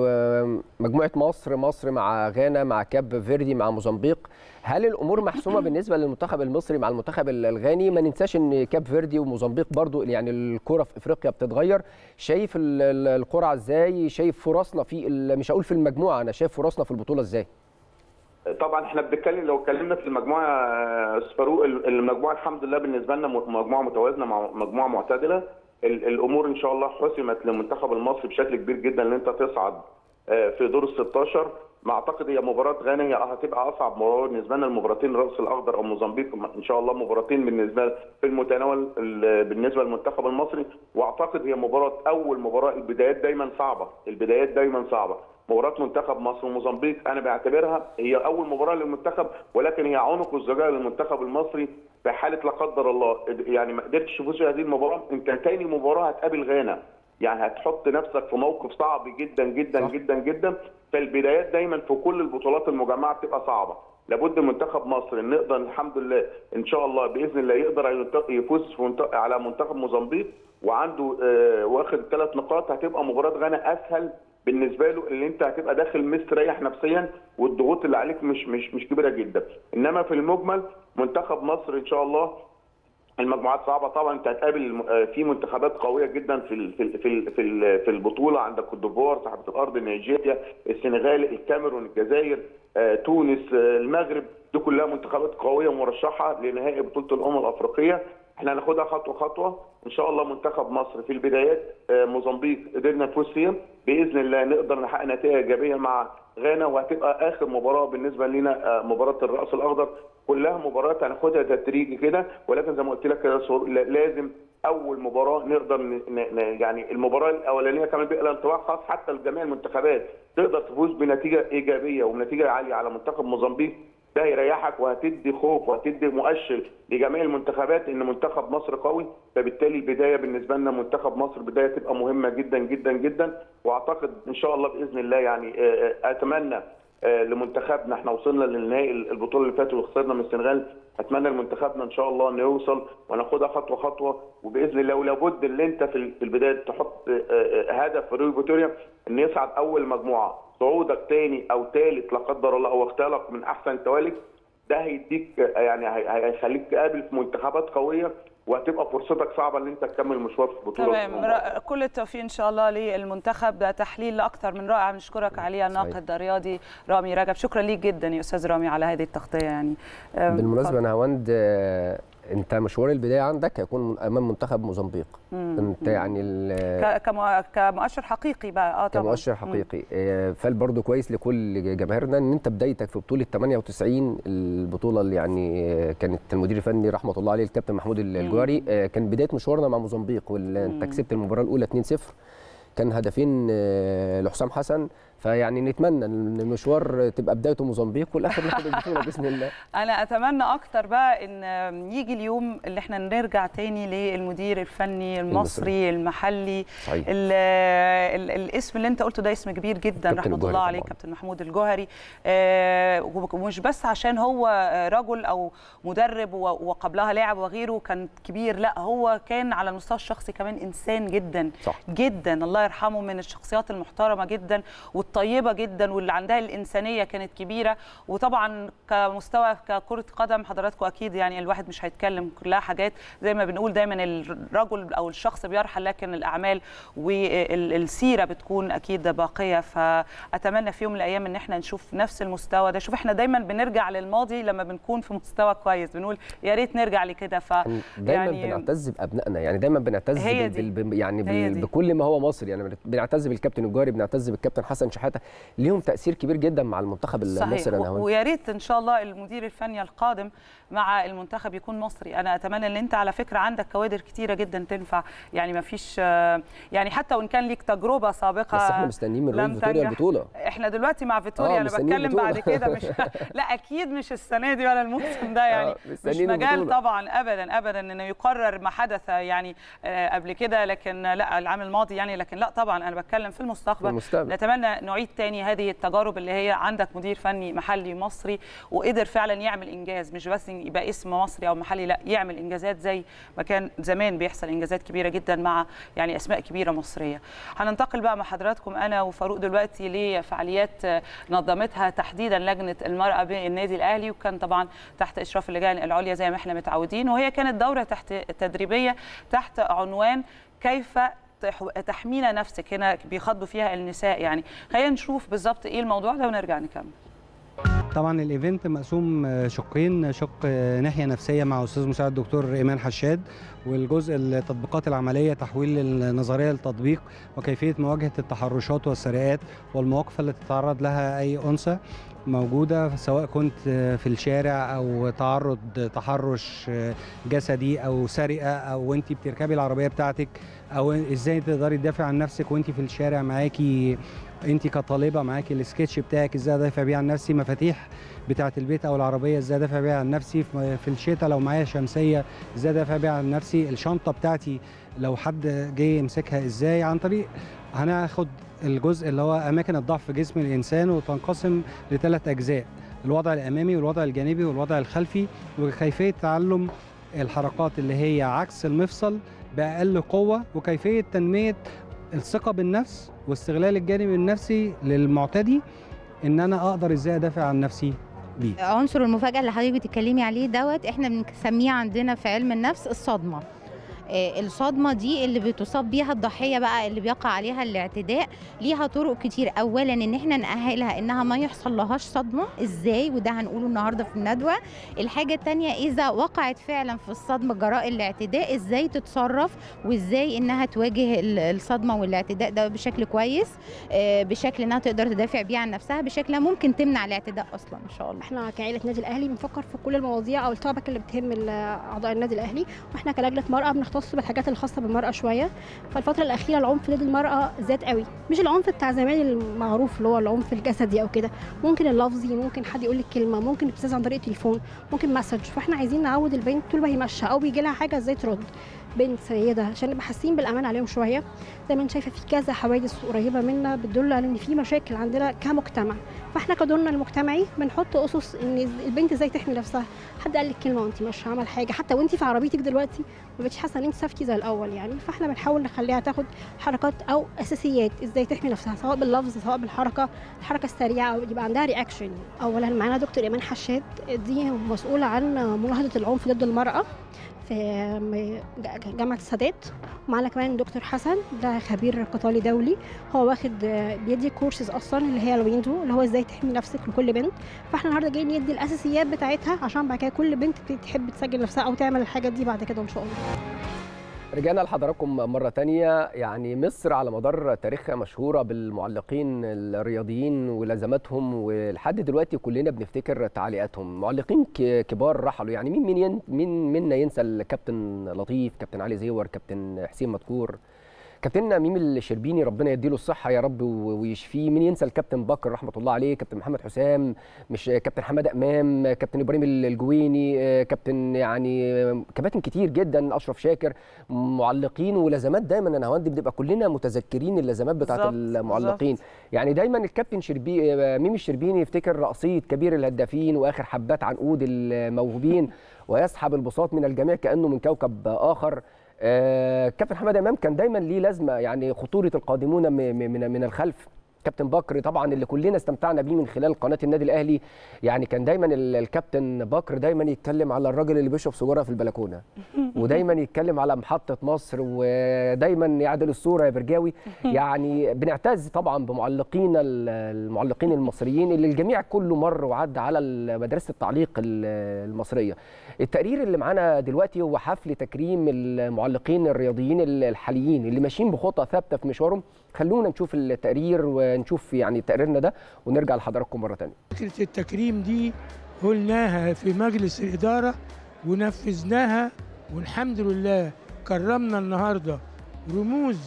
مجموعة مصر مصر مع غانا مع كاب فيردي مع موزمبيق هل الأمور محسومة بالنسبة للمنتخب المصري مع المنتخب ال- الغاني؟ ما ننساش إن كاب فيردي وموزمبيق برضو يعني الكرة في إفريقيا بتتغير. شايف ال- ال- القرعة إزاي؟ شايف فرصنا في مش هقول في المجموعة أنا شايف فرصنا في البطولة إزاي؟ طبعا إحنا بنتكلم لو اتكلمنا في المجموعة آه، فاروق المجموعة الحمد لله بالنسبة لنا مجموعة متوازنة مع مجموعة معتدلة. ال- الأمور إن شاء الله حسمت للمنتخب المصري بشكل كبير جدا إن أنت تصعد آه، في دور ال 16 ما أعتقد هي مباراة غانا هي هتبقى أصعب مباراة بالنسبة لنا. المباراتين الرأس الأخضر أو موزمبيق إن شاء الله مباراتين بالنسبة في المتناول ال- بالنسبة للمنتخب المصري. وأعتقد هي مباراة أول مباراة البدايات دايما صعبة البدايات دايما صعبة. مباراة منتخب مصر وموزمبيق أنا بعتبرها هي أول مباراة للمنتخب ولكن هي عنق الزجاجه للمنتخب المصري في حاله لا قدر الله. يعني ما قدرتش تفوز في هذه المباراة. انت تاني مباراة هتقابل غانا. يعني هتحط نفسك في موقف صعب جدا جدا صح. جدا جدا. فالبدايات دايما في كل البطولات المجمعة بتبقى صعبة. لابد منتخب مصر إن نقدر الحمد لله إن شاء الله بإذن الله يقدر يفوز في على منتخب موزمبيق وعنده آه، واخد ثلاث نقاط هتبقى مباراة غانا أسهل بالنسبة له اللي أنت هتبقى داخل مستريح نفسيا والضغوط اللي عليك مش مش مش كبيرة جدا. إنما في المجمل منتخب مصر إن شاء الله المجموعات صعبة طبعا انت هتقابل آه، في منتخبات قوية جدا في في في في البطولة. عندك كوت ديفوار صاحبة الأرض نيجيريا السنغال الكاميرون الجزائر آه، تونس آه، المغرب. دي كلها منتخبات قوية مرشحة لنهائي بطولة الأمم الأفريقية. إحنا هناخدها خطوة خطوة. إن شاء الله منتخب مصر في البدايات آه، موزمبيق قدرنا نفوز فيها بإذن الله نقدر نحقق نتيجه إيجابية مع غانا وهتبقى آخر مباراة بالنسبة لنا آه، مباراة الرأس الأخضر. كلها مباريات هناخدها تدريجي كده. ولكن زي ما قلت لك لازم أول مباراة نقدر ن... يعني المباراة الأولانية كمان بيبقى انطباع خاص حتى لجميع المنتخبات. تقدر تفوز بنتيجة إيجابية وبنتيجة عالية على منتخب موزمبيق. ده هيريحك وهتدي خوف وهتدي مؤشر لجميع المنتخبات إن منتخب مصر قوي. فبالتالي البداية بالنسبة لنا منتخب مصر بداية تبقى مهمة جدا جدا جدا. وأعتقد إن شاء الله بإذن الله يعني آه، آه، أتمنى آه، لمنتخبنا. إحنا وصلنا للنهائي البطولة اللي فاتت وخسرنا من السنغال. أتمنى لمنتخبنا إن شاء الله إنه يوصل وناخدها خطوة خطوة. وبإذن الله ولابد إن أنت في ال- في البداية تحط هدف في ريو إن يصعد أول مجموعة. صعودك تاني أو ثالث لا قدر الله أو اختيارك من أحسن التوالي ده هيديك يعني هي- هي- هيخليك تقابل في منتخبات قوية وهتبقى فرصتك صعبة إن أنت تكمل مشوار في بطولة تمام. كل التوفيق إن شاء الله للمنتخب. ده تحليل أكثر من رائع. بنشكرك عليه الناقد الرياضي رامي رجب. شكرا ليك جدا يا أستاذ رامي على هذه التغطية يعني. بالمناسبة نهاوند آه، انت مشوار البداية عندك هيكون أمام منتخب موزمبيق. انت يعني كمؤشر حقيقي بقى آه طبعا. كمؤشر. حقيقي. آه، فال برضه كويس لكل جماهيرنا إن أنت بدايتك في بطولة 98 البطولة اللي يعني كانت المدير الفني رحمة الله عليه الكابتن محمود الجواري آه، كان بداية مشوارنا مع موزمبيق وانت كسبت المباراة الأولى 2-0 كان هدفين آه، لحسام حسن. فيعني نتمنى إن المشوار تبقى بدايته موزمبيق والآخر ناخد البطولة بإذن الله أنا أتمنى أكتر بقى إن يجي اليوم اللي إحنا نرجع تاني للمدير الفني المصري المحلي صحيح. ال ال الاسم اللي أنت قلته ده اسم كبير جدا رحمة الله عليه. كابتن محمود الجوهري آه، ومش بس عشان هو رجل أو مدرب وقبلها لاعب وغيره كان كبير لا هو كان على المستوى الشخصي كمان إنسان جدا صح. جدا الله يرحمه من الشخصيات المحترمة جدا والطيبه جدا واللي عندها الإنسانية كانت كبيرة. وطبعا كمستوى ككرة قدم حضراتكم أكيد يعني الواحد مش هيتكلم كلها حاجات. زي ما بنقول دايما الرجل أو الشخص بيرحل لكن الأعمال والسيرة بتكون أكيد باقية. فأتمنى في يوم من الأيام إن إحنا نشوف نفس المستوى ده. شوف إحنا دايما بنرجع للماضي لما بنكون في مستوى كويس. بنقول يا ريت نرجع لكده. ف دايما يعني بنعتز بأبنائنا. يعني دايما بنعتز بال... يعني بال... بكل ما هو مصري. يعني بنعتز بالكابتن الجوهري بنعتز بالكابتن حسن شحاته ليهم تأثير كبير جدا مع المنتخب صحيح المصري هون. ويا ريت إن شاء الله المدير الفني القادم مع المنتخب يكون مصري. أنا أتمنى إن أنت على فكرة عندك كوادر كتيرة جدا تنفع. يعني ما فيش يعني حتى وإن كان ليك تجربة سابقة بس إحنا مستنيين من فيتوريا. البطولة. إحنا دلوقتي مع فيتوريا. آه، أنا بتكلم بعد. كده. مش لا أكيد مش السنة دي ولا الموسم ده. يعني آه، مش مجال البطولة. طبعا ابدا ابدا إنه يقرر ما حدث يعني آه، قبل كده. لكن لا العام الماضي يعني لكن لا طبعا أنا بتكلم في المستقبل. المستقبل. نتمنى نعيد تاني هذه التجارب اللي هي عندك مدير فني محلي مصري وقدر فعلا يعمل إنجاز. مش بس يبقى اسم مصري أو محلي لا يعمل إنجازات زي ما كان زمان بيحصل إنجازات كبيرة جدا مع يعني أسماء كبيرة مصرية. هننتقل بقى مع حضراتكم أنا وفاروق دلوقتي لفعاليات نظمتها تحديدا لجنة المرأة بالنادي الأهلي وكان طبعا تحت إشراف اللجان العليا زي ما إحنا متعودين. وهي كانت دورة تحت تدريبية تحت عنوان كيف تح- تحمينا نفسك. هنا بيخاطبوا فيها النساء يعني. خلينا نشوف بالظبط إيه الموضوع ده ونرجع نكمل. طبعا الإيفنت مقسوم آه، شقين. شق آه، ناحية نفسية مع أستاذ مساعد الدكتور إيمان حشاد والجزء التطبيقات العملية تحويل النظرية للتطبيق وكيفية مواجهة التحرشات والسرقات والمواقف التي تتعرض لها أي أنثى موجودة سواء كنت آه، في الشارع أو تعرض تحرش جسدي أو سرقة أو انت بتركبي العربية بتاعتك أو إزاي تقدري تدافع عن نفسك وانت في الشارع معاكي انت كطالبة معاكي السكتش بتاعك إزاي ادافع بيه عن نفسي؟ مفاتيح بتاعة البيت أو العربية إزاي ادافع بيها عن نفسي؟ في الشتاء لو معايا شمسية إزاي ادافع بيها عن نفسي؟ الشنطة بتاعتي لو حد جه يمسكها إزاي؟ عن طريق هناخد الجزء اللي هو اماكن الضعف في جسم الانسان وتنقسم لثلاث اجزاء الوضع الامامي والوضع الجانبي والوضع الخلفي وكيفية تعلم الحركات اللي هي عكس المفصل بأقل قوة وكيفية تنمية الثقة بالنفس واستغلال الجانب النفسي للمعتدي إن أنا أقدر إزاي أدافع عن نفسي بيه. عنصر المفاجأة اللي حضرتك بتتكلمي عليه دوت إحنا بنسميه عندنا في علم النفس الصدمة. الصدمة دي اللي بتصاب بيها الضحية بقى اللي بيقع عليها الاعتداء ليها طرق كتير. اولا إن إحنا نأهلها إنها ما يحصل لهاش صدمة. إزاي؟ وده هنقوله النهارده في الندوة. الحاجة التانية إذا وقعت فعلا في الصدمة جراء الاعتداء إزاي تتصرف؟ وإزاي إنها تواجه ال- الصدمة والاعتداء ده بشكل كويس؟ آه، بشكل إنها تقدر تدافع بيه عن نفسها بشكل ممكن تمنع الاعتداء أصلا إن شاء الله. إحنا كعائله النادي الأهلي بنفكر في كل المواضيع أو التوبك اللي بتهم أعضاء النادي الأهلي. وإحنا كلجنة مرأة بنختص بالحاجات الخاصة بالمرأة شوية. فالفترة الأخيرة العنف ضد المرأة زاد قوي. مش العنف بتاع زمان المعروف اللي هو العنف الجسدي أو كده. ممكن اللفظي ممكن حد يقول لك كلمه ممكن ابتزاز عن طريق التليفون ممكن مسج. فإحنا عايزين نعود البنت طول ما هي ماشية أو بيجي لها حاجة إزاي ترد. بنت سيدة عشان نبقى حاسين بالأمان عليهم شوية. زي ما انت شايفة في كذا حوادث قريبة منا بتدل على إن في مشاكل عندنا كمجتمع. فإحنا كدورنا المجتمعي بنحط أسس إن البنت إزاي تحمي نفسها. حد قال لك كلمه وانت مش عمل حاجة. حتى وانت في عربيتك دلوقتي ما بقتش حاسة إن انت سافتي زي الأول يعني. فإحنا بنحاول نخليها تاخد حركات أو أساسيات إزاي تحمي نفسها سواء باللفظ سواء بالحركة. الحركة السريعة أو يبقى عندها reaction اولا معانا دكتور إيمان حشاد دي مسؤولة عن ملاحظة العنف ضد المرأة. في جامعة السادات ومعانا كمان دكتور حسن ده خبير قتالي دولي. هو واخد بيدي كورسز أصلا اللي هي ال Wendo اللي هو إزاي تحمي نفسك لكل بنت. فإحنا النهارده جايين ندي الأساسيات بتاعتها عشان بعد كده كل بنت تحب تسجل نفسها أو تعمل الحاجات دي بعد كده إن شاء الله. رجعنا لحضراتكم مرة تانية. يعني مصر على مدار تاريخها مشهورة بالمعلقين الرياضيين ولازماتهم ولحد دلوقتي كلنا بنفتكر تعليقاتهم. معلقين كبار رحلوا. يعني مين مين ين- مين منا ينسى الكابتن لطيف كابتن علي زيور كابتن حسين مدكور كابتننا ميم الشربيني ربنا يديله الصحة يا رب ويشفيه. مين ينسى الكابتن بكر رحمة الله عليه؟ كابتن محمد حسام مش كابتن حمادة إمام كابتن إبراهيم الجويني كابتن يعني كباتن كتير جدا أشرف شاكر معلقين ولازمات دايما أنا هوندي بنبقى كلنا متذكرين اللازمات بتاعت بالظبط، المعلقين. يعني دايما الكابتن شربي ميم الشربيني يفتكر رقصيه كبير الهدافين وآخر حبات عنقود الموهوبين ويسحب البساط من الجميع كأنه من كوكب آخر. كابتن حماده امام كان دايما ليه لازمة يعني خطورة القادمون من من الخلف. كابتن بكر طبعا اللي كلنا استمتعنا بيه من خلال قناة النادي الأهلي. يعني كان دايما ال- الكابتن بكر دايما يتكلم على الراجل اللي بيشرب سيجاره في البلكونة. ودايما يتكلم على محطة مصر ودايما يعدل الصورة يا برجاوي. يعني بنعتز طبعا بمعلقينا ال- المعلقين المصريين اللي الجميع كله مر وعدى على مدرسة التعليق ال- المصرية. التقرير اللي معانا دلوقتي هو حفل تكريم المعلقين الرياضيين الحاليين اللي ماشيين بخطى ثابتة في مشوارهم. خلونا نشوف التقرير ونشوف يعني تقريرنا ده ونرجع لحضراتكم مرة ثانية فكرة التكريم دي قلناها في مجلس الإدارة ونفذناها والحمد لله كرمنا النهاردة رموز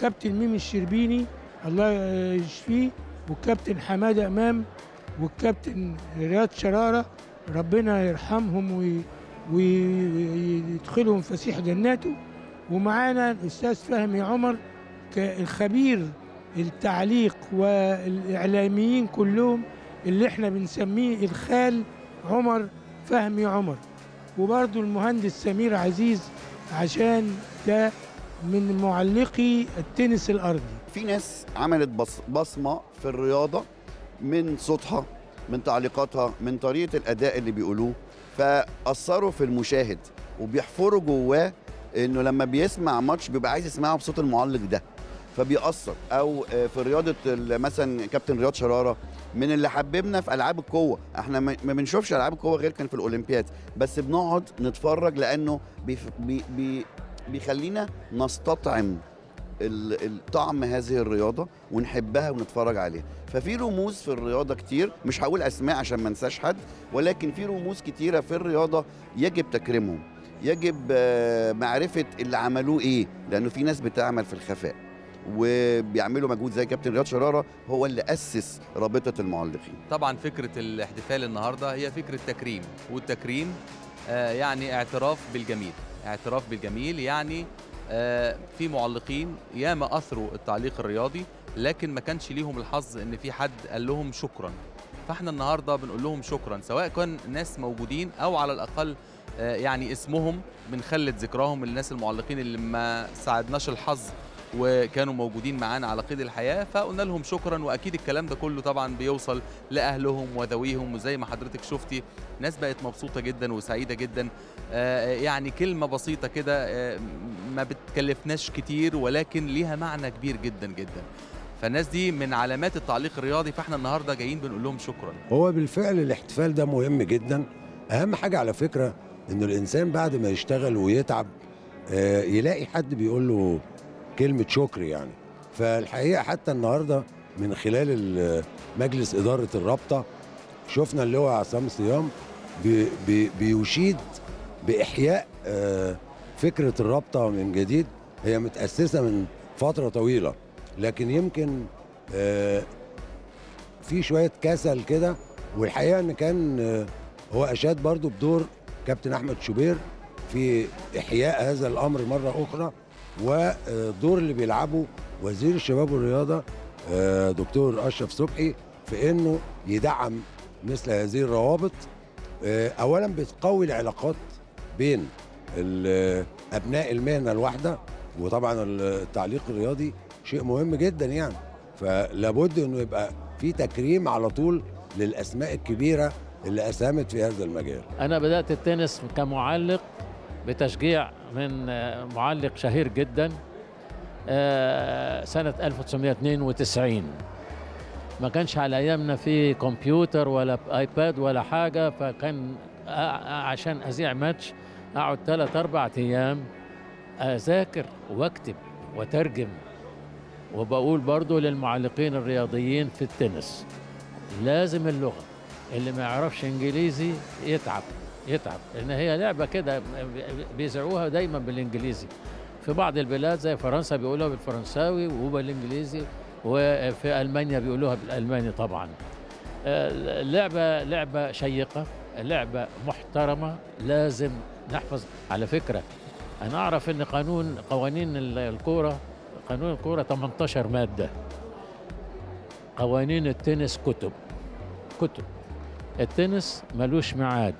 كابتن ميمي الشربيني الله يشفيه والكابتن حمادة أمام والكابتن رياض شرارة ربنا يرحمهم وي- وي- ويدخلهم فسيح جناته ومعانا الأستاذ فهمي عمر كالخبير التعليق والإعلاميين كلهم اللي إحنا بنسميه الخال عمر فهمي عمر. وبرضو المهندس سمير عزيز عشان ده من معلقي التنس الأرضي. في ناس عملت بص بصمة في الرياضة من صوتها من تعليقاتها من طريقة الأداء اللي بيقولوه فأثروا في المشاهد وبيحفروا جواه إنه لما بيسمع ماتش بيبقى عايز يسمعه بصوت المعلق ده. فبيأثر. أو آه، في رياضة مثلا كابتن رياض شرارة من اللي حببنا في ألعاب القوة. إحنا ما بنشوفش ألعاب القوة غير كان في الأولمبياد. بس بنقعد نتفرج لأنه بي بي بيخلينا نستطعم طعم هذه الرياضة ونحبها ونتفرج عليها. ففي رموز في الرياضة كتير. مش هقول أسماء عشان ما انساش حد ولكن في رموز كتيرة في الرياضة يجب تكريمهم. يجب آه، معرفة اللي عملوه إيه. لأنه في ناس بتعمل في الخفاء. وبيعملوا مجهود زي كابتن رياض شرارة هو اللي أسس رابطة المعلقين. طبعا فكرة الاحتفال النهاردة هي فكرة تكريم والتكريم آه، يعني اعتراف بالجميل. اعتراف بالجميل يعني آه، في معلقين ياما أثروا التعليق الرياضي لكن ما كانش ليهم الحظ إن في حد قال لهم شكرا. فإحنا النهارده بنقول لهم شكرا سواء كان ناس موجودين أو على الأقل آه، يعني اسمهم بنخلد ذكراهم للناس المعلقين اللي ما ساعدناش الحظ وكانوا موجودين معانا على قيد الحياة فقلنا لهم شكرا وأكيد الكلام ده كله طبعا بيوصل لأهلهم وذويهم وزي ما حضرتك شفتي ناس بقت مبسوطة جدا وسعيدة جدا. آه، يعني كلمة بسيطة كده آه، ما بتكلفناش كتير ولكن ليها معنى كبير جدا جدا. فالناس دي من علامات التعليق الرياضي فإحنا النهارده جايين بنقول لهم شكرا. هو بالفعل الاحتفال ده مهم جدا. أهم حاجة على فكرة ان الإنسان بعد ما يشتغل ويتعب آه، يلاقي حد بيقول له كلمة شكر يعني. فالحقيقة حتى النهارده من خلال ال- مجلس إدارة الرابطة شفنا اللي هو عصام صيام بي بي بيشيد بإحياء آه، فكرة الرابطة من جديد. هي متأسسة من فترة طويلة لكن يمكن آه، في شوية كسل كده. والحقيقة إن كان آه، هو أشاد برضو بدور كابتن أحمد شوبير في إحياء هذا الأمر مرة أخرى. والدور اللي بيلعبه وزير الشباب والرياضة آه، دكتور أشرف صبحي في إنه يدعم مثل هذه الروابط آه، اولا بتقوي العلاقات بين أبناء المهنة الواحدة وطبعا التعليق الرياضي شيء مهم جدا يعني. فلابد إنه يبقى في تكريم على طول للأسماء الكبيرة اللي اسهمت في هذا المجال. أنا بدأت التنس كمعلق بتشجيع من آه، معلق شهير جدا آه، سنة 1992 ما كانش على أيامنا في كمبيوتر ولا آيباد ولا حاجة فكان آه، عشان أذيع ماتش أقعد ثلاث أربع أيام أذاكر وأكتب وترجم وبقول برضو للمعلقين الرياضيين في التنس لازم اللغة اللي ما يعرفش إنجليزي يتعب. يتعب. لأن هي لعبة كده بيذيعوها دايما بالإنجليزي. في بعض البلاد زي فرنسا بيقولوها بالفرنساوي وبالانجليزي وفي ألمانيا بيقولوها بالألماني طبعا. آه، لعبة لعبة شيقة لعبة محترمة لازم نحفظ. على فكرة أنا أعرف إن قانون قوانين ال- الكورة قانون الكورة 18 مادة. قوانين التنس كتب. كتب. التنس ملوش ميعاد.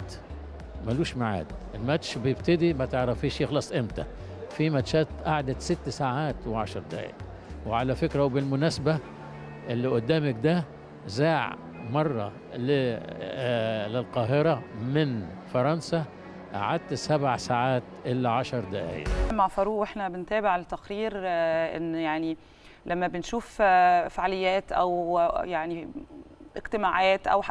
ملوش ميعاد. الماتش بيبتدي ما تعرفيش يخلص إمتى. في ماتشات قعدت ست ساعات وعشر دقايق. وعلى فكرة وبالمناسبة اللي قدامك ده ذاع مرة آه، للقاهرة من فرنسا. قعدت سبع ساعات إلا عشر دقايق. مع فاروق وإحنا بنتابع التقرير آه، إن يعني لما بنشوف آه، فعاليات آه، يعني اجتماعات أو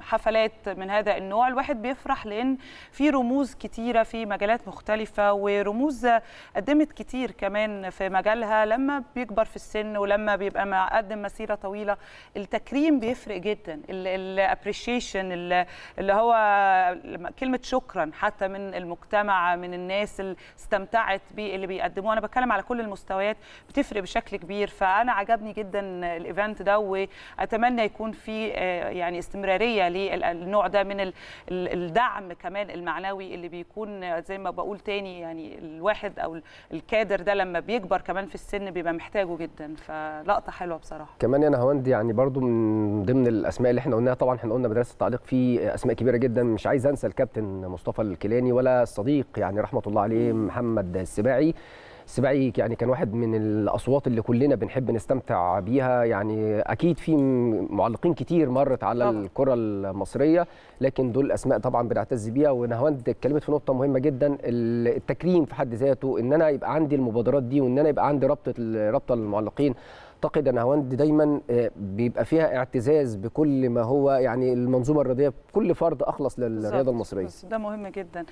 حفلات من هذا النوع الواحد بيفرح لأن في رموز كتيرة في مجالات مختلفة ورموز قدمت كتير كمان في مجالها. لما بيكبر في السن ولما بيبقى مقدم مسيرة طويلة التكريم بيفرق جدا. الابريشيشن اللي هو كلمة شكرا حتى من المجتمع من الناس اللي استمتعت باللي بيقدموه. أنا بتكلم على كل المستويات بتفرق بشكل كبير. فأنا عجبني جدا الايفنت ده وأتمنى يكون في يعني استمرارية للنوع ده من ال- ال- الدعم كمان المعنوي اللي بيكون آه، زي ما بقول تاني يعني الواحد أو الكادر ده لما بيكبر كمان في السن بيبقى محتاجه جدا. فلقطة حلوة بصراحة. كمان أنا هوند يعني برضو من ضمن الأسماء اللي إحنا قلناها طبعا إحنا قلنا مدرسه التعليق في أسماء كبيرة جدا. مش عايز أنسى الكابتن مصطفى الكيلاني ولا الصديق يعني رحمة الله عليه محمد السباعي. السباعي يعني كان واحد من الأصوات اللي كلنا بنحب نستمتع بيها. يعني أكيد في معلقين كتير مرت على طبعاً. الكرة المصرية لكن دول أسماء طبعا بنعتز بيها. ونهاوند اتكلمت في نقطة مهمة جدا ال- التكريم في حد ذاته إن أنا يبقى عندي المبادرات دي وإن أنا يبقى عندي رابطة رابطة المعلقين. اعتقد ان هوند دايما آه، بيبقى فيها اعتزاز بكل ما هو يعني المنظومة الرياضية كل فرد أخلص للرياضة. المصرية ده مهم جدا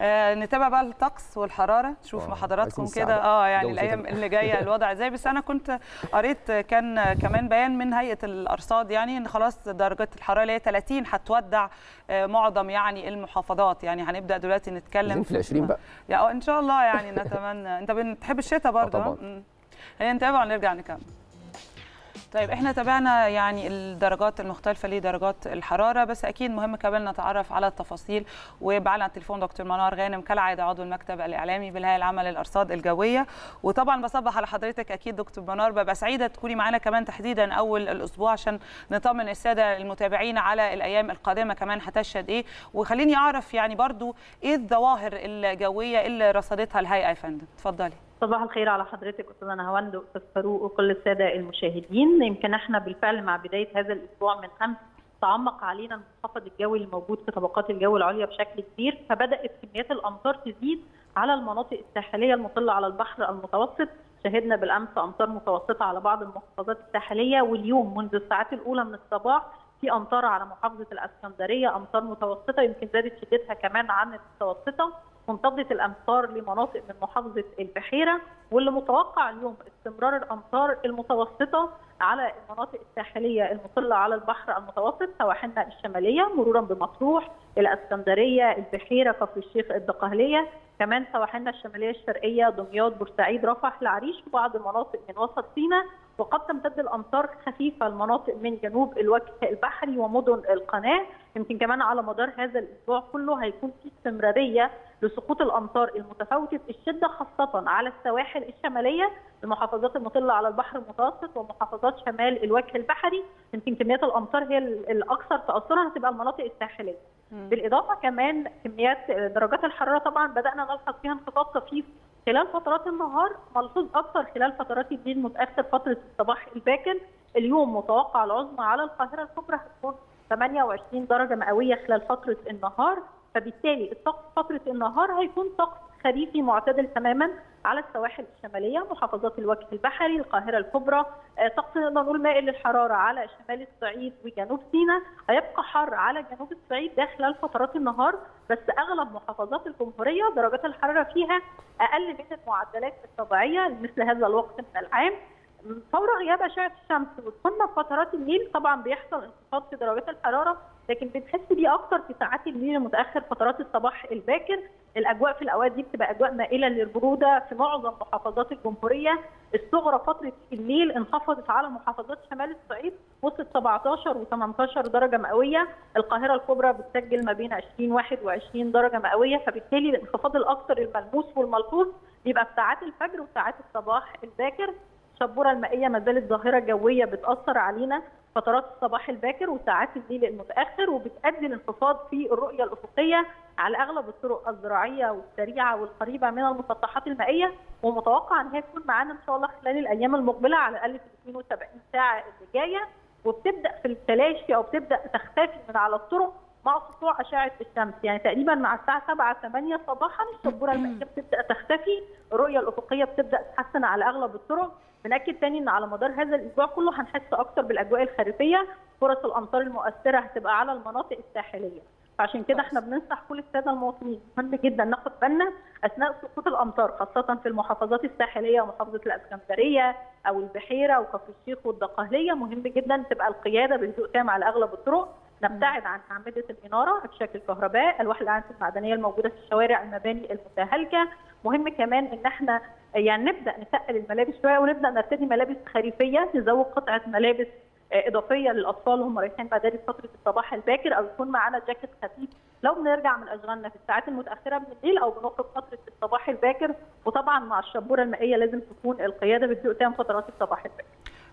آه نتابع بقى الطقس والحرارة نشوف آه، مع حضراتكم كده. آه يعني الأيام. اللي جاية الوضع إزاي بس أنا كنت قريت كان كمان بيان من هيئة الأرصاد يعني إن خلاص درجه الحرارة اللي هي 30 هتودع آه معظم يعني المحافظات يعني هنبدأ دلوقتي نتكلم في العشرين بقى يا آه، إن شاء الله يعني نتمنى أنت بتحب الشتاء برضه طبعاً. مم. خلينا نتابع ونرجع نكمل طيب إحنا تابعنا يعني الدرجات المختلفة لدرجات الحرارة بس أكيد مهم كمان نتعرف على التفاصيل ومعنا على التليفون دكتور منار غانم كالعادة عضو المكتب الإعلامي بالهيئة العامة للأرصاد الجوية. وطبعا بصبح على حضرتك أكيد دكتور منار ببقى سعيدة تكوني معانا كمان تحديدا أول الأسبوع عشان نطمن السادة المتابعين على الأيام القادمة كمان هتشهد إيه. وخليني أعرف يعني برضو إيه الظواهر الجوية اللي رصدتها الهيئة يا فندم؟ اتفضلي. صباح الخير على حضرتك أستاذة نهاوند واستاذ فاروق وكل السادة المشاهدين. يمكن إحنا بالفعل مع بداية هذا الأسبوع من امس تعمق علينا المنخفض الجوي الموجود في طبقات الجو العليا بشكل كبير. فبدأت كميات الأمطار تزيد على المناطق الساحلية المطلة على البحر المتوسط. شهدنا بالأمس أمطار متوسطة على بعض المحافظات الساحلية. واليوم منذ الساعات الأولى من الصباح في أمطار على محافظة الأسكندرية أمطار متوسطة يمكن زادت شدتها كمان عن المتوسطة. وامتدت الأمطار لمناطق من محافظة البحيرة واللي متوقع اليوم استمرار الأمطار المتوسطة على المناطق الساحلية المطلة على البحر المتوسط سواحلنا الشمالية مرورا بمطروح الإسكندرية البحيرة كفر الشيخ الدقهلية كمان سواحلنا الشمالية الشرقية دمياط بورسعيد رفح العريش وبعض المناطق من وسط سيناء. وقد تمتد الأمطار خفيفة لمناطق من جنوب الوجه البحري ومدن القناة. يمكن كمان على مدار هذا الأسبوع كله هيكون في استمرارية لسقوط الأمطار المتفاوتة الشده خاصة على السواحل الشمالية المحافظات المطلة على البحر المتوسط ومحافظات شمال الوجه البحري. يمكن كميات الأمطار هي الأكثر تاثرا هتبقى المناطق الساحلية. بالإضافة كمان كميات درجات الحرارة طبعا بدأنا نلحظ فيها انخفاض طفيف خلال فترات النهار ملحوظ أكثر خلال فترات الليل متأخر فترة الصباح الباكر. اليوم متوقع العظمى على القاهرة الكبرى هتكون 28 درجة مئوية خلال فترة النهار. فبالتالي الطقس فترة النهار هيكون طقس خريفي معتدل تماما على السواحل الشمالية محافظات الوجه البحري القاهرة الكبرى. طقس نقدر نقول مائل للحرارة على شمال الصعيد وجنوب سيناء. هيبقى حر على جنوب الصعيد ده خلال فترات النهار بس أغلب محافظات الجمهورية درجات الحرارة فيها أقل من المعدلات الطبيعية لمثل هذا الوقت من العام. فور غياب اشعه الشمس وكنا فترات الليل طبعا بيحصل انخفاض في درجات الحرارة لكن بنحس بيه أكتر في ساعات الليل المتأخر فترات الصباح الباكر. الأجواء في الأوقات دي بتبقى أجواء مائلة للبرودة في معظم محافظات الجمهورية. الصغرى فترة الليل انخفضت على محافظات شمال الصعيد وصلت 17 و18 درجة مئوية. القاهرة الكبرى بتسجل ما بين 20 21 درجة مئوية فبالتالي الانخفاض الأكثر الملموس والملحوظ بيبقى في ساعات الفجر وساعات الصباح الباكر. الشبوره المائية ما زالت ظاهرة جوية بتأثر علينا. فترات الصباح الباكر وساعات الليل المتأخر وبتؤدي لانخفاض في الرؤية الأفقية على أغلب الطرق الزراعية والسريعة والقريبة من المسطحات المائية ومتوقع إن هي تكون معانا إن شاء الله خلال الأيام المقبلة على الأقل في 72 ساعة اللي جاية. وبتبدأ في التلاشي أو بتبدأ تختفي من على الطرق مع سطوع أشعة الشمس. يعني تقريبا مع الساعة 7 8 صباحا الشبوره المائيه بتبدأ تختفي الرؤية الأفقية بتبدأ تتحسن على أغلب الطرق. بناكد تاني إن على مدار هذا الأسبوع كله هنحس أكتر بالأجواء الخريفية. فرص الأمطار المؤثرة هتبقى على المناطق الساحلية. فعشان كده إحنا بننصح كل السادة المواطنين مهم جدا ناخد بالنا أثناء سقوط الأمطار خاصة في المحافظات الساحلية ومحافظة الأسكندرية أو البحيرة وكفر الشيخ والدقهلية. مهم جدا تبقى القيادة بهدوء تام على أغلب الطرق. نبتعد عن أعمدة الإنارة اكشاك الكهرباء الواح الاعانه المعدنية الموجودة في الشوارع المباني المتهالكه مهم كمان إن إحنا يعني نبدأ نتقل الملابس شوية ونبدأ نرتدي ملابس خريفية نزود قطعة ملابس إضافية للأطفال وهم رايحين مدارس فترة الصباح الباكر أو يكون معانا جاكيت خفيف لو بنرجع من اشغالنا في الساعات المتأخرة من الليل أو بنخرج فترة الصباح الباكر وطبعا مع الشبورة المائية لازم تكون القيادة بهدوء تام فترات الصباح الباكر.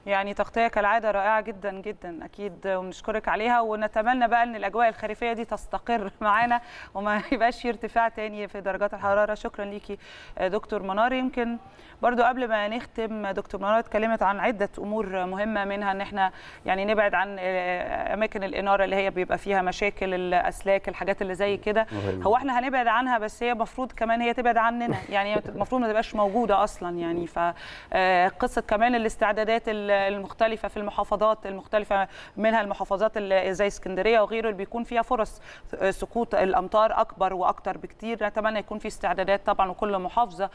يعني تغطية كالعادة رائعة جدا جدا. أكيد ونشكرك عليها ونتمنى بقى إن الأجواء الخريفية دي تستقر معانا وما يبقاش في ارتفاع تاني في درجات الحرارة. شكرا ليكي دكتور منار. يمكن برضو قبل ما نختم دكتور منار اتكلمت عن عدة أمور مهمة منها إن إحنا يعني نبعد عن أماكن الإنارة اللي هي بيبقى فيها مشاكل الأسلاك الحاجات اللي زي كده. هو إحنا هنبعد عنها بس هي المفروض كمان هي تبعد عننا. يعني المفروض ما تبقاش موجودة أصلا يعني. فقصه كمان الاستعدادات المختلفة في المحافظات المختلفة منها المحافظات اللي زي اسكندرية وغيره اللي بيكون فيها فرص سقوط الأمطار أكبر وأكتر بكتير. نتمنى يكون في استعدادات طبعا وكل محافظة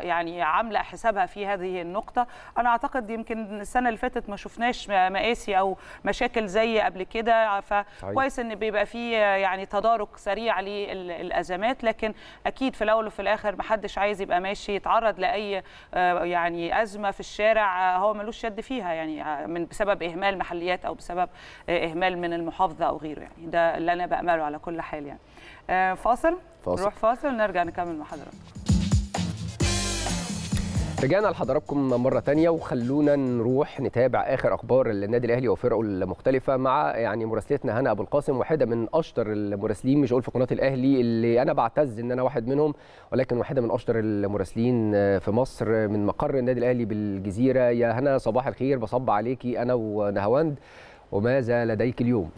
يعني عاملة حسابها في هذه النقطة. أنا أعتقد يمكن السنة اللي فاتت ما شفناش مآسي أو مشاكل زي قبل كده فكويس إن بيبقى في يعني تدارك سريع للأزمات لكن أكيد في الأول وفي الآخر ما حدش عايز يبقى ماشي يتعرض لأي يعني أزمة في الشارع هو ملوش يد فيها. يعني من بسبب إهمال محليات أو بسبب إهمال من المحافظة أو غيره يعني. ده اللي أنا بأمله على كل حال يعني. فاصل؟ فاصل. نروح فاصل ونرجع نكمل مع حضراتكم. رجعنا لحضراتكم مرة تانية وخلونا نروح نتابع آخر أخبار النادي الأهلي وفرقه المختلفة مع يعني مراسلتنا هنا أبو القاسم واحدة من أشطر المراسلين مش هقول في قناة الأهلي اللي أنا بعتز إن أنا واحد منهم ولكن واحدة من أشطر المراسلين في مصر من مقر النادي الأهلي بالجزيرة يا هنا صباح الخير بصب عليكي أنا ونهواند وماذا لديك اليوم؟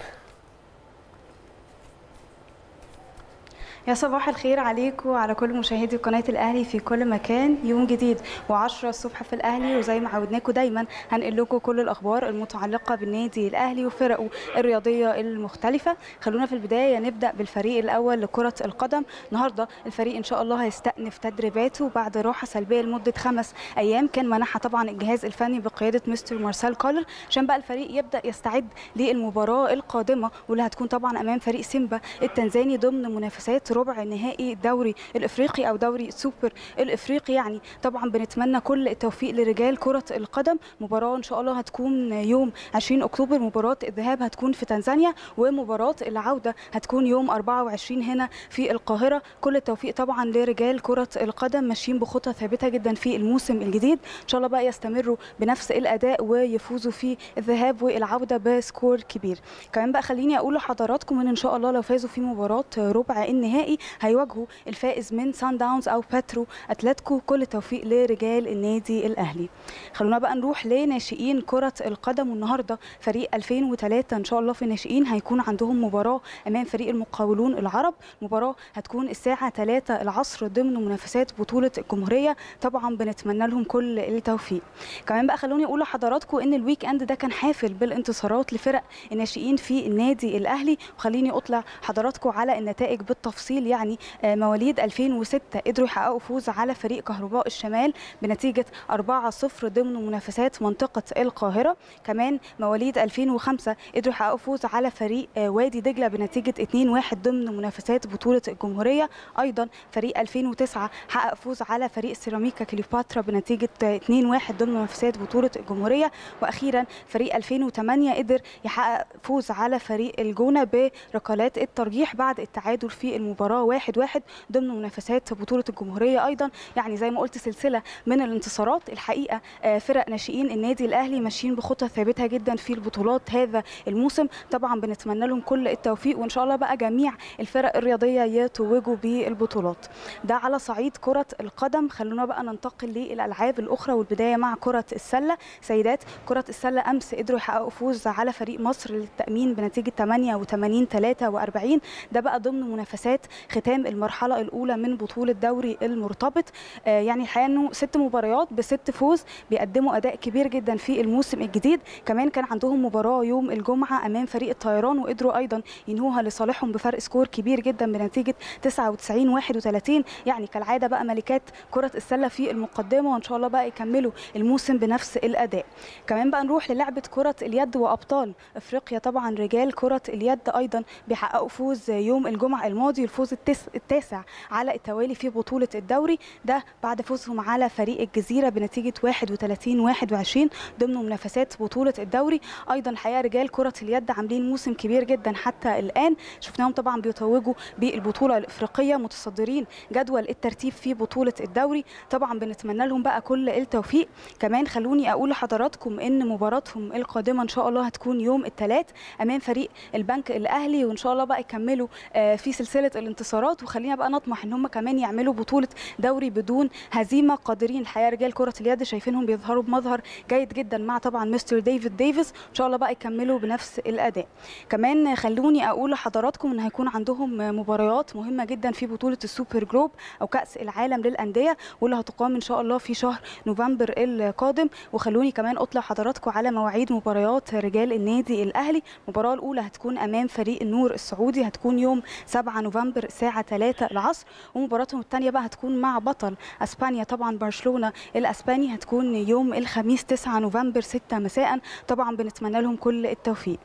يا صباح الخير عليكم وعلى كل مشاهدي قناة الأهلي في كل مكان. يوم جديد و10 الصبح في الأهلي وزي ما عودناكم دايما هنقل لكم كل الأخبار المتعلقة بالنادي الأهلي وفرقه الرياضية المختلفة. خلونا في البداية نبدأ بالفريق الأول لكرة القدم. النهارده الفريق إن شاء الله هيستأنف تدريباته بعد راحة سلبية لمدة خمس أيام. كان منحها طبعا الجهاز الفني بقيادة مستر مارسيل كولر. عشان بقى الفريق يبدأ يستعد للمباراة القادمة واللي هتكون طبعا أمام فريق سيمبا التنزاني ضمن منافسات ربع نهائي الدوري الإفريقي أو دوري سوبر الإفريقي. يعني طبعا بنتمنى كل التوفيق لرجال كرة القدم. مباراة إن شاء الله هتكون يوم 20 أكتوبر. مباراة الذهاب هتكون في تنزانيا ومباراة العودة هتكون يوم 24 هنا في القاهرة. كل التوفيق طبعا لرجال كرة القدم ماشيين بخطى ثابتة جدا في الموسم الجديد. إن شاء الله بقى يستمروا بنفس الأداء ويفوزوا في الذهاب والعودة ب score كبير. كمان بقى خليني أقول لحضراتكم ان إن شاء الله لو فازوا في مباراة ربع النهائي هيواجهوا الفائز من سان داونز أو باترو اتلتيكو كل التوفيق لرجال النادي الأهلي. خلونا بقى نروح لناشئين كرة القدم. والنهارده فريق 2003 إن شاء الله في الناشئين هيكون عندهم مباراة أمام فريق المقاولون العرب. مباراة هتكون الساعة 3 العصر ضمن منافسات بطولة الجمهورية. طبعا بنتمنى لهم كل التوفيق. كمان بقى خلوني أقول لحضراتكم إن ال weekend ده كان حافل بالانتصارات لفرق الناشئين في النادي الأهلي. وخليني أطلع حضراتكم على النتائج بالتفصيل. التفاصيل يعني آه، مواليد 2006 قدروا يحققوا فوز على فريق كهرباء الشمال بنتيجة 4-0 ضمن منافسات منطقة القاهرة. كمان مواليد 2005 قدروا يحققوا فوز على فريق آه، وادي دجلة بنتيجة 2-1 ضمن منافسات بطولة الجمهورية. أيضا فريق 2009 حقق فوز على فريق سيراميكا كليوباترا بنتيجة 2-1 ضمن منافسات بطولة الجمهورية. وأخيرا فريق 2008 قدر يحقق فوز على فريق الجونة بركلات الترجيح بعد التعادل في المباراة 1-1 ضمن منافسات بطولة الجمهورية أيضا. يعني زي ما قلت سلسلة من الانتصارات. الحقيقة آه، فرق ناشئين النادي الأهلي ماشيين بخطى ثابتة جدا في البطولات هذا الموسم. طبعا بنتمنى لهم كل التوفيق وإن شاء الله بقى جميع الفرق الرياضية يتوجوا بالبطولات. ده على صعيد كرة القدم. خلونا بقى ننتقل للألعاب الأخرى والبداية مع كرة السلة. سيدات كرة السلة أمس قدروا يحققوا فوز على فريق مصر للتأمين بنتيجة 88 43 ده بقى ضمن منافسات ختام المرحلة الأولى من بطولة دوري المرتبط. آه، يعني الحقيقة إنه ست مباريات بست فوز بيقدموا أداء كبير جدا في الموسم الجديد. كمان كان عندهم مباراة يوم الجمعة أمام فريق الطيران وقدروا أيضا ينهوها لصالحهم بفرق سكور كبير جدا بنتيجة 99 31 يعني كالعادة بقى ملكات كرة السلة في المقدمة وإن شاء الله بقى يكملوا الموسم بنفس الأداء. كمان بقى نروح للعبة كرة اليد وأبطال. إفريقيا طبعا رجال كرة اليد أيضا بيحققوا فوز يوم الجمعة الماضي. الفوز التس... التاسع على التوالي في بطولة الدوري ده بعد فوزهم على فريق الجزيرة بنتيجة 31 21 ضمن منافسات بطولة الدوري. أيضا الحقيقة رجال كرة اليد عاملين موسم كبير جدا حتى الآن. شفناهم طبعا بيتوجوا بالبطولة الإفريقية متصدرين جدول الترتيب في بطولة الدوري. طبعا بنتمنى لهم بقى كل التوفيق. كمان خلوني أقول لحضراتكم إن مباراتهم القادمة إن شاء الله هتكون يوم الثلاث أمام فريق البنك الأهلي وإن شاء الله بقى يكملوا آه، في سلسلة الانتصارات وخلينا بقى نطمح إن هم كمان يعملوا بطولة دوري بدون هزيمة قادرين. الحقيقة رجال كرة اليد شايفينهم بيظهروا بمظهر جيد جدا مع طبعا مستر ديفيد ديفيس. إن شاء الله بقى يكملوا بنفس الأداء. كمان خلوني أقول لحضراتكم إن هيكون عندهم مباريات مهمة جدا في بطولة ال Super Globe أو كأس العالم للأندية واللي هتقام إن شاء الله في شهر نوفمبر القادم. وخلوني كمان أطلع حضراتكم على مواعيد مباريات رجال النادي الأهلي. المباراة الأولى هتكون أمام فريق النور السعودي هتكون يوم 7 نوفمبر الساعة 3 العصر ومباراتهم الثانية بقى هتكون مع بطل أسبانيا طبعا برشلونة. الأسباني هتكون يوم الخميس 9 نوفمبر 6 مساء. طبعا بنتمنى لهم كل التوفيق.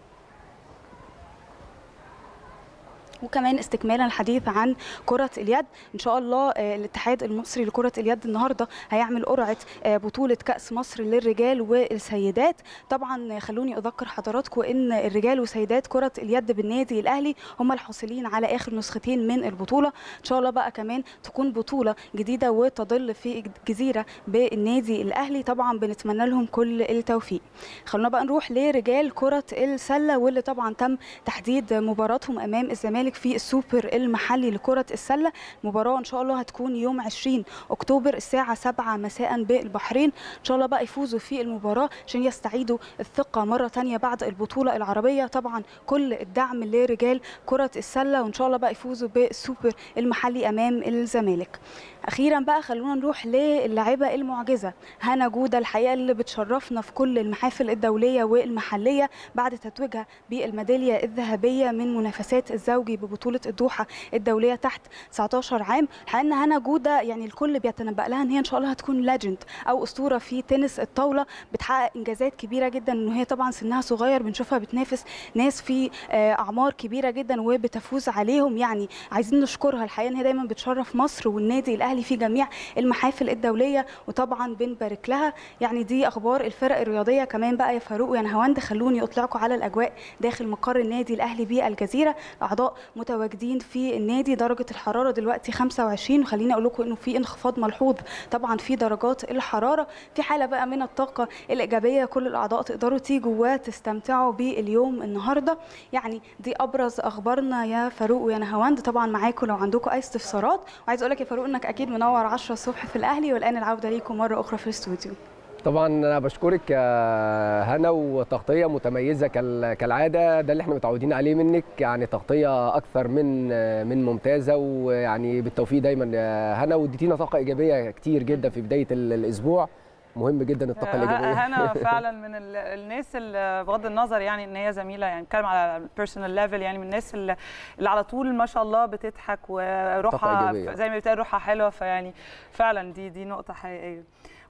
وكمان استكمالا الحديث عن كرة اليد. إن شاء الله آه، الاتحاد المصري لكرة اليد النهاردة هيعمل قرعة آه، بطولة كأس مصر للرجال والسيدات. طبعا خلوني أذكر حضراتكم إن الرجال وسيدات كرة اليد بالنادي الأهلي هم الحاصلين على آخر نسختين من البطولة. إن شاء الله بقى كمان تكون بطولة جديدة وتضل في الجزيرة بالنادي الأهلي. طبعا بنتمنى لهم كل التوفيق. خلونا بقى نروح لرجال كرة السلة واللي طبعا تم تحديد مباراتهم أمام الزمالك. في السوبر المحلي لكرة السلة. المباراة إن شاء الله هتكون يوم 20 أكتوبر الساعة 7 مساء بالبحرين إن شاء الله بقى يفوزوا في المباراة عشان يستعيدوا الثقة مرة تانية بعد البطولة العربية. طبعا كل الدعم لرجال كرة السلة. وإن شاء الله بقى يفوزوا بالسوبر المحلي أمام الزمالك. أخيرا بقى خلونا نروح للاعيبه المعجزة. هنا جودة الحقيقة اللي بتشرفنا في كل المحافل الدولية والمحلية بعد تتويجها بالميدالية الذهبية من منافسات الزوجي ببطولة الدوحة الدولية تحت 19 عام. الحقيقة إن هنا جودة يعني الكل بيتنبأ لها إن هي إن شاء الله هتكون ليجند أو أسطورة في تنس الطاولة. بتحقق إنجازات كبيرة جدا إن هي طبعا سنها صغير بنشوفها بتنافس ناس في آه، أعمار كبيرة جدا وبتفوز عليهم. يعني عايزين نشكرها. الحقيقة إن هي دايما بتشرف مصر والنادي الأهلي في جميع المحافل الدولية وطبعا بنبارك لها. يعني دي أخبار الفرق الرياضية كمان بقى يا فاروق ويا نهاوند خلوني أطلعكم على الأجواء داخل مقر النادي الأهلي بالجزيرة. أعضاء متواجدين في النادي درجة الحرارة دلوقتي 25 وخليني أقول لكم إنه في انخفاض ملحوظ طبعا في درجات الحرارة. في حالة بقى من الطاقة الإيجابية كل الأعضاء تقدروا تيجوا وتستمتعوا باليوم النهارده. يعني دي أبرز أخبارنا يا فاروق ويا نهاوند طبعا معاكم لو عندكم أي استفسارات. وعايز أقول لك يا فاروق إنك أكيد منور 10 الصبح في الأهلي والآن العودة ليكم مرة أخرى في الاستوديو. طبعا أنا بشكرك يا هنا وتغطية متميزة كال- كالعادة ده اللي إحنا متعودين عليه منك يعني تغطية أكثر من من ممتازة ويعني بالتوفيق دايما يا هنا. واديتينا طاقة إيجابية كتير جدا في بداية ال- الأسبوع. مهم جدا الطاقة الإيجابية هنا فعلا من ال- الناس اللي بغض النظر يعني إن هي زميلة يعني نتكلم على ال personal level يعني من الناس اللي اللي على طول ما شاء الله بتضحك وروحها. زي ما بيتقال روحها حلوة فيعني فعلا دي دي نقطة حقيقية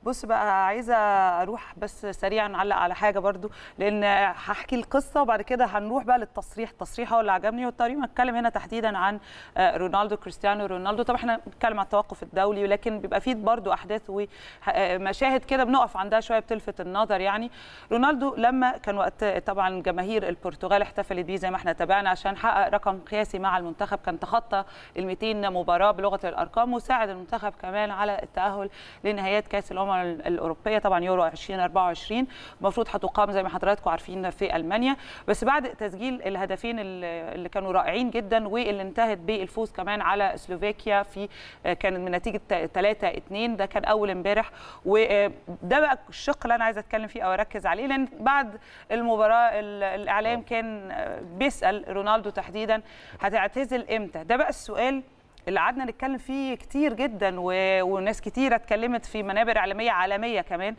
بص بقى عايزة أروح بس سريعا نعلق على حاجة برضو لأن هحكي القصة وبعد كده هنروح بقى للتصريح التصريح هو اللي عجبني والتقريبا هنتكلم هنا تحديدا عن آه، رونالدو كريستيانو رونالدو. طبعا إحنا بنتكلم عن التوقف الدولي ولكن بيبقى فيه برضو أحداث ومشاهد كده بنقف عندها شوية بتلفت النظر يعني. رونالدو لما كان وقت طبعا جماهير البرتغال احتفلت بيه زي ما إحنا تابعنا عشان حقق رقم قياسي مع المنتخب كان تخطى ال 200 مباراة بلغة الأرقام وساعد المنتخب كمان على التأهل لنهائيات كأس الأمم الأوروبية طبعا يورو 2024 المفروض هتقام زي ما حضراتكم عارفين في ألمانيا. بس بعد تسجيل الهدفين اللي كانوا رائعين جدا واللي انتهت بالفوز كمان على سلوفاكيا في كانت من نتيجة 3 2 ده كان أول امبارح. وده بقى الشق اللي أنا عايزة أتكلم فيه أو أركز عليه لأن بعد المباراة ال- الإعلام كان بيسأل رونالدو تحديدا هتعتزل إمتى؟ ده بقى السؤال اللي قعدنا نتكلم فيه كتير جدا و... وناس كتيرة اتكلمت في منابر إعلامية عالمية كمان.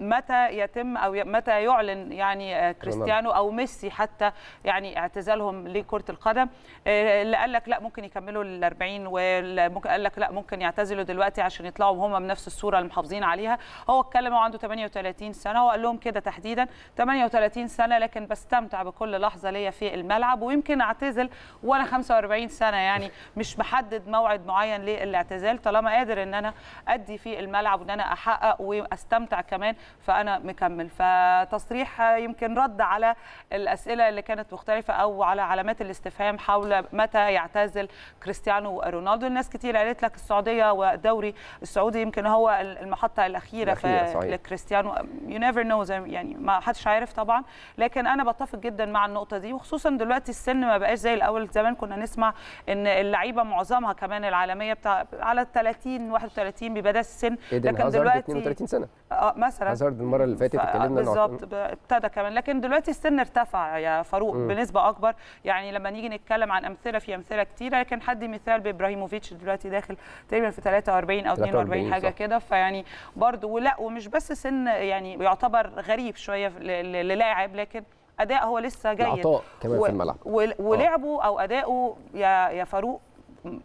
متى يتم أو. متى يعلن يعني آه، كريستيانو أو ميسي حتى يعني اعتزالهم لكرة القدم؟ آه، اللي قال لك لا ممكن يكملوا ال 40 واللي ممكن قال لك لا ممكن يعتزلوا دلوقتي عشان يطلعوا هم بنفس الصورة اللي محافظين عليها. هو اتكلم عنده 38 سنة وقال لهم كده تحديدا. 38 سنة لكن بستمتع بكل لحظة ليا في الملعب ويمكن أعتزل وأنا 45 سنة يعني. مش محدد موعد معين للاعتزال طالما قادر إن أنا أدي في الملعب وإن أنا أحقق وأستمتع كمان فأنا مكمل. فتصريح يمكن رد على الأسئلة اللي كانت مختلفة أو على علامات الاستفهام حول متى يعتزل كريستيانو رونالدو. الناس كتير قالت لك السعودية والدوري السعودي يمكن هو المحطة الأخيرة, الأخيرة،. لكريستيانو. you never know يعني ما حدش عارف طبعا. لكن أنا بتفق جدا مع النقطة دي وخصوصا دلوقتي السن ما بقاش زي الأول. زمان كنا نسمع إن اللعيبة معظمها كمان العالمية بتاع على 30 31 بيبقى السن. Eden لكن دلوقتي 32 سنة. آه مثلا. Hazard المرة اللي فاتت اتكلمنا بالظبط ابتدى كمان. لكن دلوقتي السن ارتفع يا فاروق مم. بنسبة أكبر. يعني لما نيجي نتكلم عن أمثلة في أمثلة كتيرة. لكن حد مثال بإبراهيموفيتش دلوقتي داخل تقريبا في 43 أو 42 43 حاجة. كده. فيعني برضه ولا ومش بس سن يعني يعتبر غريب شوية للاعب لكن أداء هو لسه جيد. العطاء كمان في الملعب. و- ولعبه أو أداؤه يا يا فاروق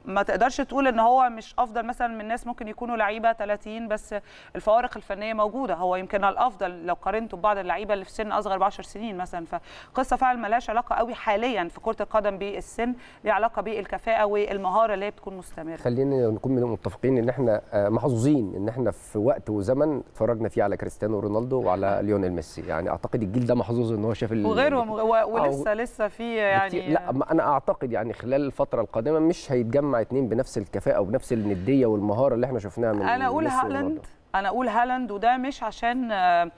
ما تقدرش تقول إن هو مش أفضل مثلا من ناس ممكن يكونوا لعيبة 30 بس الفوارق الفنية موجودة. هو يمكن الأفضل لو قارنته ببعض اللعيبة اللي في سن أصغر ب 10 سنين مثلا. فقصة فعلا ملهاش علاقة قوي حاليا في كرة القدم بالسن ليها علاقة بالكفاءة والمهارة اللي هي بتكون مستمرة. خلينا نكون متفقين إن إحنا آه، محظوظين إن إحنا في وقت وزمن اتفرجنا فيه على كريستيانو رونالدو وعلى ليونيل ميسي. يعني أعتقد الجيل ده محظوظ إن هو شاف ال- وغيرهم و- أو- ولسه لسه في يعني لا أنا أعتقد يعني خلال الفترة القادمة مش هيتجمع اتنين بنفس الكفاءة وبنفس الندية والمهارة اللي إحنا شفناها من أنا أقول. هالاند أنا أقول هالاند وده مش عشان آه، ال-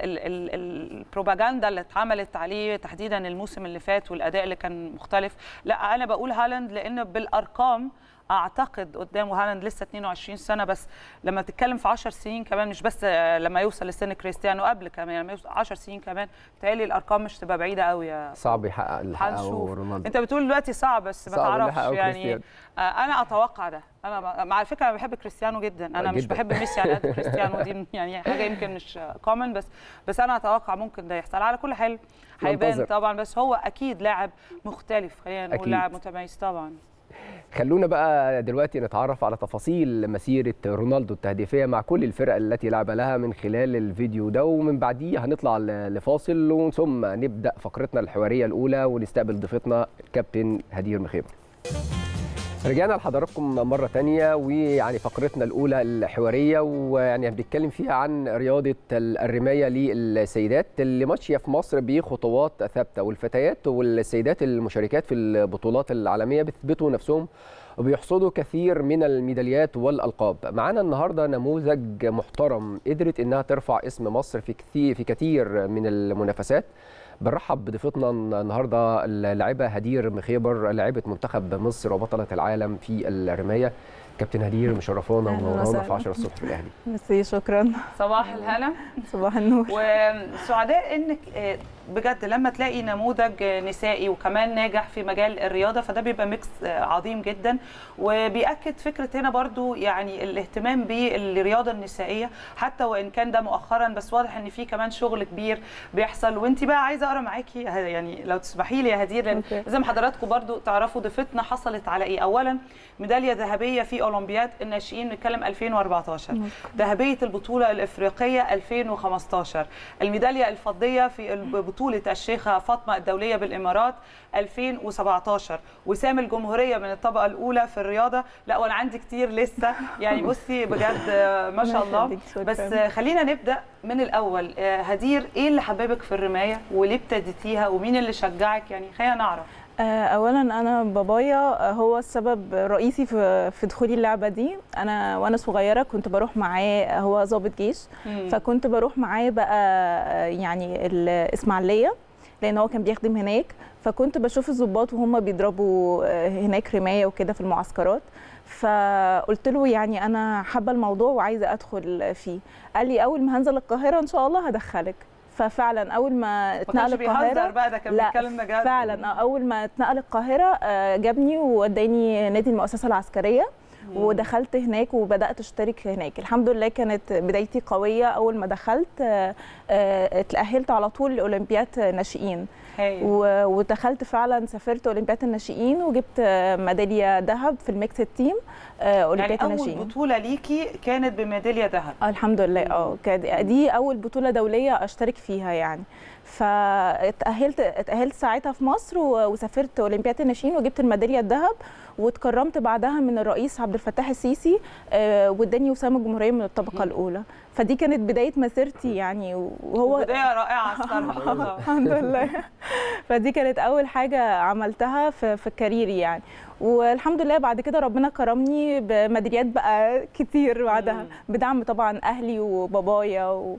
ال- ال- البروباجندا اللي اتعملت عليه تحديدا الموسم اللي فات والأداء اللي كان مختلف لا أنا بقول هالاند لأن بالأرقام أعتقد قدامه هالاند لسه 22 سنة بس لما تتكلم في 10 سنين كمان مش بس آه، لما يوصل لسن كريستيانو قبل كمان لما يوصل 10 سنين كمان بتهيألي الأرقام مش تبقى بعيدة قوي يا صعب يحقق اللي حققه رونالدو أنت بتقول دلوقتي صعب بس ما تعرفش يعني كريستيانو. آه، أنا أتوقع ده أنا مع الفكرة أنا بحب كريستيانو جدا أنا مش جداً. بحب ميسي على قد كريستيانو دي يعني حاجة يمكن مش common بس بس أنا أتوقع ممكن ده يحصل على كل حال هيبان. طبعا بس هو أكيد لاعب مختلف خلينا نقول. لاعب متميز طبعا خلونا بقى دلوقتي نتعرف على تفاصيل مسيرة رونالدو التهديفية مع كل الفرق التي لعب لها من خلال الفيديو ده ومن بعديه هنطلع لفاصل ثم نبدأ فقرتنا الحوارية الأولى ونستقبل ضيفتنا الكابتن هدير مخيبر رجعنا لحضراتكم مرة تانية ويعني فقرتنا الأولى الحوارية ويعني بنتكلم فيها عن رياضة الرماية للسيدات اللي ماشية في مصر بخطوات ثابتة والفتيات والسيدات المشاركات في البطولات العالمية بيثبتوا نفسهم وبيحصدوا كثير من الميداليات والألقاب. معانا النهاردة نموذج محترم قدرت إنها ترفع اسم مصر في كثير في كثير من المنافسات. بنرحب بضيفتنا النهارده اللاعبة هدير مخيبر لاعبة منتخب مصر وبطلة العالم في الرماية كابتن هدير مشرفانا ومنورانا. في 10 الصبح في الاهلي ميرسي شكرا. صباح الهنا صباح النور. وسعداء إنك آه، بجد لما تلاقي نموذج نسائي وكمان ناجح في مجال الرياضة فده بيبقى mix عظيم جدا. وبيأكد فكرة هنا برضو يعني الاهتمام بالرياضة النسائية حتى وإن كان ده مؤخرا بس واضح إن في كمان شغل كبير بيحصل. وإنت بقى عايزة أقرأ معاكي يعني لو تسمحي لي يا هدير لأن. زي ما حضراتكم برضو تعرفوا ضيفتنا حصلت على إيه. اولا ميدالية ذهبية في أولمبياد الناشئين بنتكلم 2014 ذهبية البطولة الإفريقية 2015 الميدالية الفضية في بطولة الشيخة فاطمة الدولية بالإمارات 2017 وسام الجمهورية من الطبقة الأولى في الرياضة. لا وأنا عندي كتير لسه. يعني بصي بجد آه، ما شاء الله. بس آه، خلينا نبدأ من الأول. آه، هدير إيه اللي حببك في الرماية؟ وليه ابتديتيها؟ ومين اللي شجعك؟ يعني خلينا نعرف. اولا أنا بابايا آه، هو السبب الرئيسي في في دخولي اللعبة دي. أنا وأنا صغيرة كنت بروح معاه آه، هو ضابط جيش. مم. فكنت بروح معاه بقى آه، يعني الإسماعيلية لأن هو كان بيخدم هناك. فكنت بشوف الضباط وهم بيضربوا آه، هناك رماية وكده في المعسكرات. فقلت له يعني أنا حابة الموضوع وعايزة أدخل فيه. قال لي أول ما هنزل القاهرة إن شاء الله هدخلك. ففعلا أول ما اتنقل القاهره بقى، ده كان لا بيتكلم بجد. فعلا أول ما اتنقل القاهرة آه، جابني ووداني نادي المؤسسة العسكرية ودخلت هناك وبدأت أشترك هناك. الحمد لله كانت بدايتي قوية. أول ما دخلت آه، آه، اتأهلت على طول لأولمبياد ناشئين. ودخلت فعلا سافرت أولمبياد الناشئين وجبت ميدالية ذهب في ال mix team آه، يعني اولمبياد أول الناشئين. بطولة ليكي كانت بميدالية ذهب. الحمد لله. آه كانت دي أول بطولة دولية أشترك فيها يعني. فاتأهلت اتأهلت ساعتها في مصر وسافرت أولمبياد الناشئين وجبت الميدالية الذهب. واتكرمت بعدها من الرئيس عبد الفتاح السيسي آه، واداني وسام الجمهورية من الطبقة الأولى. فدي كانت بداية مسيرتي يعني وهو بداية رائعة الصراحه الحمد لله. فدي كانت أول حاجة عملتها في في كاريري يعني. والحمد لله بعد كده ربنا كرمني بميداليات بقى كتير بعدها. بدعم طبعا أهلي وبابايا و...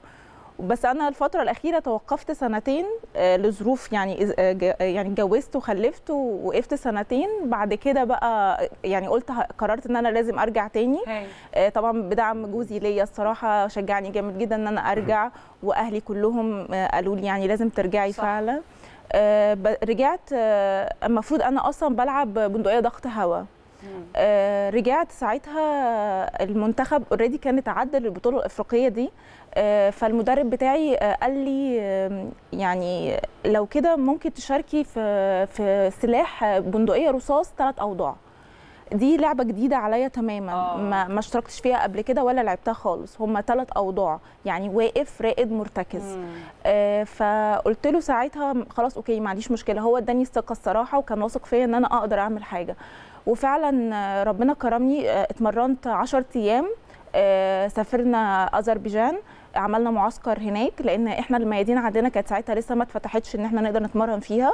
بس أنا الفترة الأخيرة توقفت سنتين آه، لظروف يعني آه، آه، يعني اتجوزت وخلفت ووقفت سنتين. بعد كده بقى يعني قلت قررت إن أنا لازم أرجع تاني. طبعا بدعم جوزي ليا الصراحة شجعني جامد جدا إن أنا أرجع. وأهلي كلهم قالوا لي يعني لازم ترجعي صح. فعلا. رجعت المفروض أنا أصلا بلعب بندقية ضغط هواء آه، رجعت ساعتها المنتخب اوريدي كانت عدى للبطولة الإفريقية دي. آه، فالمدرب بتاعي آه، قال لي يعني لو كده ممكن تشاركي في في سلاح بندقية رصاص ثلاث أوضاع. دي لعبة جديدة عليا تماما. آه. ما, ما اشتركتش فيها قبل كده ولا لعبتها خالص. هم ثلاث أوضاع يعني واقف راقد مرتكز. آه فقلت له ساعتها خلاص أوكي ما عنديش مشكلة. هو اداني الثقة الصراحة وكان واثق فيا إن أنا أقدر أعمل حاجة. وفعلا ربنا كرمني آه، اتمرنت 10 أيام آه، سافرنا أذربيجان عملنا معسكر هناك لأن إحنا الميادين عندنا كانت ساعتها لسه ما اتفتحتش إن إحنا نقدر نتمرن فيها.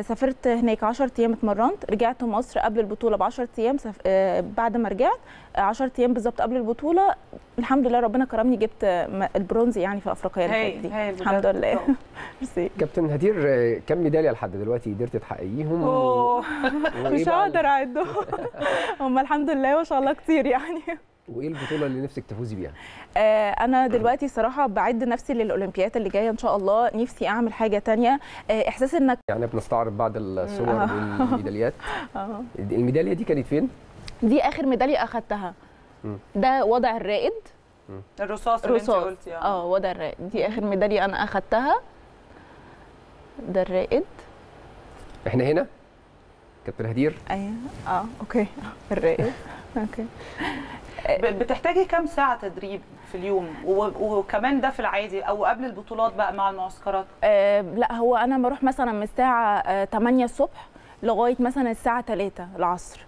سافرت هناك 10 أيام اتمرنت رجعت مصر قبل البطولة ب 10 أيام سف... آه، بعد ما رجعت آه، 10 أيام بالظبط قبل البطولة. الحمد لله ربنا كرمني جبت آه، البرونز يعني في أفريقيا اللي دي. الحمد لله. ميرسي. كابتن هدير آه، كم ميدالية لحد دلوقتي قدرت تحققيهم؟ مش هقدر اعدهم هم الحمد لله ما شاء الله كتير يعني. وإيه البطولة اللي نفسك تفوزي بيها؟ آه، أنا دلوقتي صراحة بعد نفسي للاولمبيات اللي جاية إن شاء الله نفسي أعمل حاجة تانية. آه، إحساس إنك يعني بنستعرض بعض الصور آه. والميداليات. آه. الميدالية دي كانت فين؟ دي آخر ميدالية أخدتها. مم. ده وضع الراقد. الرصاص اللي انت قلتي آه آه وضع الراقد. دي آخر ميدالية أنا أخدتها. ده الراقد. إحنا هنا؟ كابتن هدير؟ أيوه. آه OK. الراقد. OK. بتحتاجي كام ساعة تدريب في اليوم؟ وكمان ده في العادي أو قبل البطولات بقى مع المعسكرات؟ آه لا هو أنا بروح مثلا من الساعة آه 8 الصبح لغاية مثلا الساعة 3 العصر.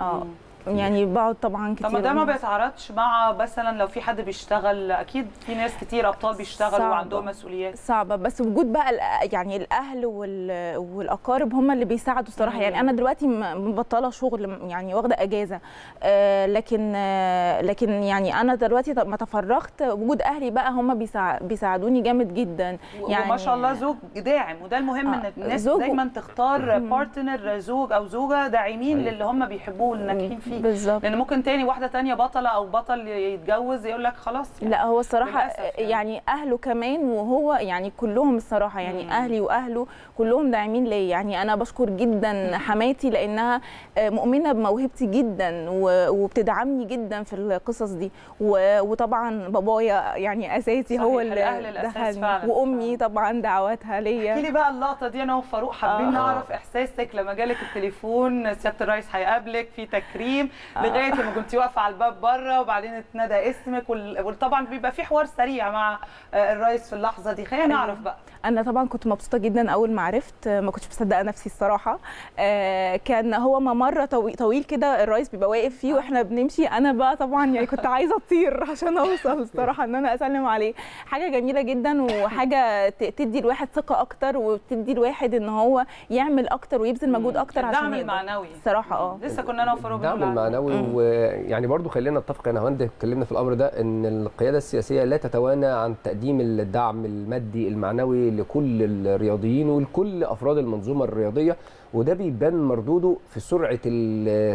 آه. يعني بقعد طبعا كتير طب ما ده ما بيتعرضش مع مثلا لو في حد بيشتغل أكيد في ناس كتير أبطال بيشتغلوا. وعندهم مسؤوليات. صعبة. بس وجود بقى يعني الأهل وال- والأقارب هم اللي بيساعدوا الصراحة. يعني أنا دلوقتي م- مبطلة شغل يعني واخدة أجازة. آه، لكن آه، لكن يعني أنا دلوقتي ما تفرغت. وجود أهلي بقى هم بيساع- بيساعدوني جامد جدا. يعني وما شاء الله زوج داعم. وده المهم إن الناس دايما تختار. بارتنر زوج أو زوجة داعمين للي هم بيحبوه والناجحين فيه. فيه. بالظبط. لأن ممكن تاني واحدة تانية بطلة أو بطل يتجوز يقول لك خلاص يعني لا هو الصراحة يعني. يعني أهله كمان وهو يعني كلهم الصراحة يعني مم. أهلي وأهله كلهم داعمين ليا. يعني أنا بشكر جدا حماتي لأنها آه، مؤمنة بموهبتي جدا وبتدعمني جدا في القصص دي. وطبعا بابايا يعني أساسي هو اللي دخلني. فعلاً، وأمي طبعا دعواتها احكي ليا لي بقى اللقطة دي أنا وفاروق حابين آه. نعرف إحساسك لما جالك التليفون سيادة الرئيس هيقابلك في تكريم. آه. لغاية ما كنت واقفة على الباب بره وبعدين اتندى اسمك وطبعا بيبقى في حوار سريع مع آه، الرئيس في اللحظة دي. خلينا نعرف بقى. أنا طبعا كنت مبسوطة جدا أول ما عرفت ما كنتش مصدقة نفسي الصراحة. آه، كان هو ممر طويل, طويل كده الرئيس بيبقى واقف فيه وإحنا بنمشي. أنا بقى طبعا يعني كنت عايزة أطير عشان أوصل الصراحة إن أنا أسلم عليه. حاجة جميلة جدا وحاجة تدي الواحد ثقة أكتر وتدي الواحد إن هو يعمل أكتر ويبذل مجهود أكتر عشان الدعم. المعنوي الصراحه آه. لسه كنا أنا وفاروق. المعنوي ويعني برضو خلينا نتفق أنا هند اتكلمنا في الأمر ده إن القيادة السياسية لا تتوانى عن تقديم الدعم المادي المعنوي لكل الرياضيين ولكل أفراد المنظومة الرياضية. وده بيبان مردوده في سرعة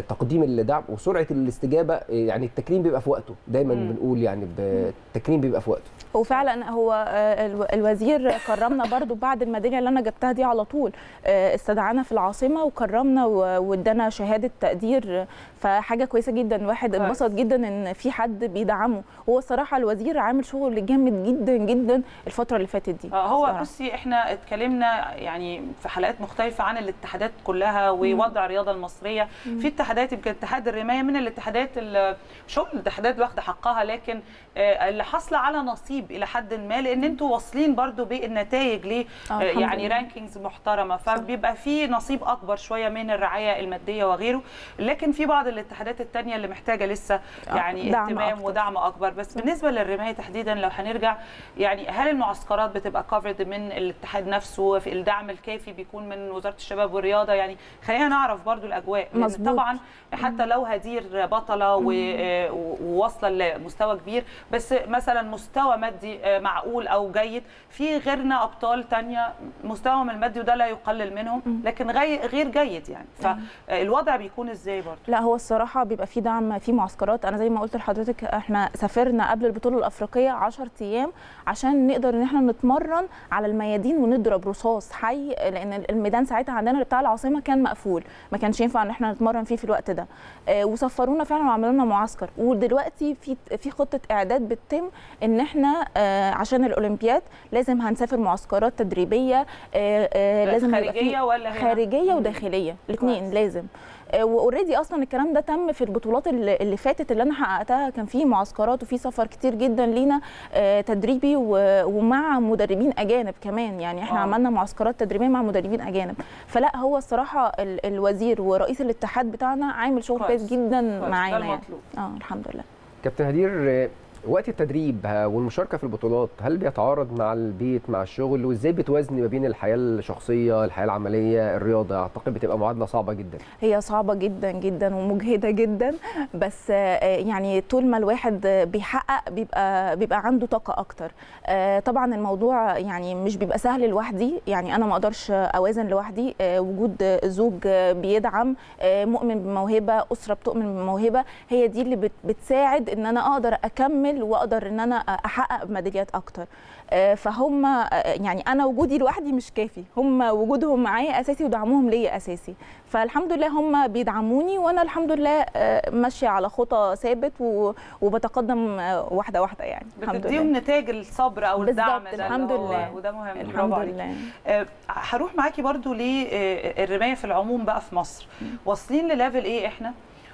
تقديم الدعم وسرعة الاستجابة يعني التكريم بيبقى في وقته دايما مم. بنقول يعني التكريم بيبقى في وقته وفعلا هو آه، الو- الوزير كرمنا برضو بعد الميدالية اللي أنا جبتها دي على طول آه، استدعانا في العاصمة وكرمنا وادانا شهادة تقدير فحاجة كويسة جدا الواحد كويس. انبسط جدا إن في حد بيدعمه هو الصراحة الوزير عامل شغل جامد جدا جدا الفترة اللي فاتت دي آه، هو. بصي إحنا اتكلمنا يعني في حلقات مختلفة عن الاتحادات كلها ووضع الرياضة المصرية. في اتحادات يمكن اتحاد الرماية من الاتحادات ال- شغل الاتحادات واخدة حقها لكن آه، اللي حاصلة على نصيب إلى حد ما لأن أنتوا واصلين برضو بالنتائج ل آه، الحمد يعني. رانكينجز محترمة. فبيبقى في نصيب أكبر شوية من الرعاية المادية وغيره. لكن في بعض الاتحادات التانية اللي محتاجة لسه آه، يعني اهتمام أكتر. ودعم أكبر. بس بالنسبة للرماية تحديدا لو هنرجع يعني هل المعسكرات بتبقى كفرد من الاتحاد نفسه؟ في الدعم الكافي بيكون من وزارة الشباب والرياضة؟ يعني خلينا نعرف برضو الأجواء مظبوط. طبعا حتى لو هدير بطله وواصلة لمستوى كبير بس مثلا مستوى مادي آه، معقول أو جيد في غيرنا أبطال تانية مستواهم المادي وده لا يقلل منهم لكن غي- غير جيد يعني. فالوضع بيكون إزاي برضو؟ لا هو الصراحة بيبقى في دعم في معسكرات. أنا زي ما قلت لحضرتك إحنا سافرنا قبل البطولة الأفريقية 10 أيام عشان نقدر إن إحنا نتمرن على الميادين ونضرب رصاص حي لأن الميدان ساعتها عندنا بتاع العاصمة كان مقفول ما كانش ينفع إن إحنا نتمرن فيه في الوقت ده. آه، وسفرونا فعلا وعملوا لنا معسكر. ودلوقتي في في خطة إعداد بتتم إن إحنا آه، عشان الأولمبياد لازم هنسافر معسكرات تدريبية آه، لازم خارجية ولا هنا؟ خارجية وداخلية. الاثنين لازم. واوريدي أصلا الكلام ده تم في البطولات اللي اللي فاتت اللي أنا حققتها كان في معسكرات وفي سفر كتير جدا لينا آه، تدريبي ومع مدربين أجانب كمان يعني إحنا آه. عملنا معسكرات تدريبية مع مدربين أجانب فلا هو الصراحة ال- الوزير ورئيس الاتحاد بتاعنا عامل شغل كويس. جدا معانا يعني. آه الحمد لله كابتن هدير آه، وقت التدريب والمشاركة في البطولات هل بيتعارض مع البيت مع الشغل؟ وإزاي بتوازني ما بين الحياة الشخصية الحياة العملية الرياضة؟ أعتقد بتبقى معادلة صعبة جدا. هي صعبة جدا جدا ومجهدة جدا بس آه، يعني طول ما الواحد بيحقق بيبقى بيبقى عنده طاقة أكتر. آه، طبعا الموضوع يعني مش بيبقى سهل لوحدي. يعني أنا ما أقدرش أوازن لوحدي. آه، وجود آه، زوج آه، بيدعم آه، مؤمن بموهبة أسرة بتؤمن بموهبة هي دي اللي بت- بتساعد إن أنا أقدر أكمل وأقدر إن أنا أحقق ميداليات أكتر. آه، فهم آه، يعني أنا وجودي لوحدي مش كافي. هم وجودهم معايا أساسي ودعمهم ليا أساسي. فالحمد لله هم بيدعموني وأنا الحمد لله آه، ماشية على خطى ثابت وبتقدم آه، واحدة واحدة يعني. الحمد بتديهم لله. نتاج الصبر أو الدعم ده الحمد لله. وده مهم. الحمد. لله. آه، هروح معاكي برضو للرمايه في العموم بقى في مصر. واصلين لليفل إيه إحنا؟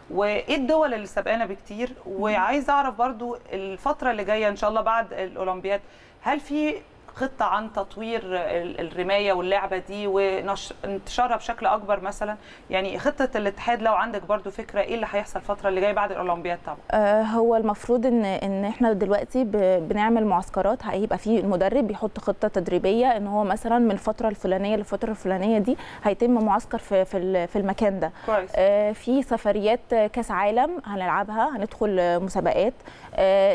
وإيه الدول اللي سبقانا بكتير؟ وعايزه أعرف برضو الفترة اللي جاية إن شاء الله بعد الأولمبياد هل في خطة عن تطوير ال- الرماية واللعبة دي وانتشارها بشكل أكبر مثلا. يعني خطة الاتحاد لو عندك برضو فكرة إيه اللي هيحصل الفترة اللي جاية بعد الأولمبياد طبعا؟ آه، هو المفروض ان إن إحنا دلوقتي بنعمل معسكرات. هيبقى في المدرب بيحط خطة تدريبية إن هو مثلا من الفترة الفلانية للفترة الفلانية دي هيتم معسكر في في ال- في المكان ده. كويس. آه، في سفريات كأس عالم هنلعبها هندخل مسابقات.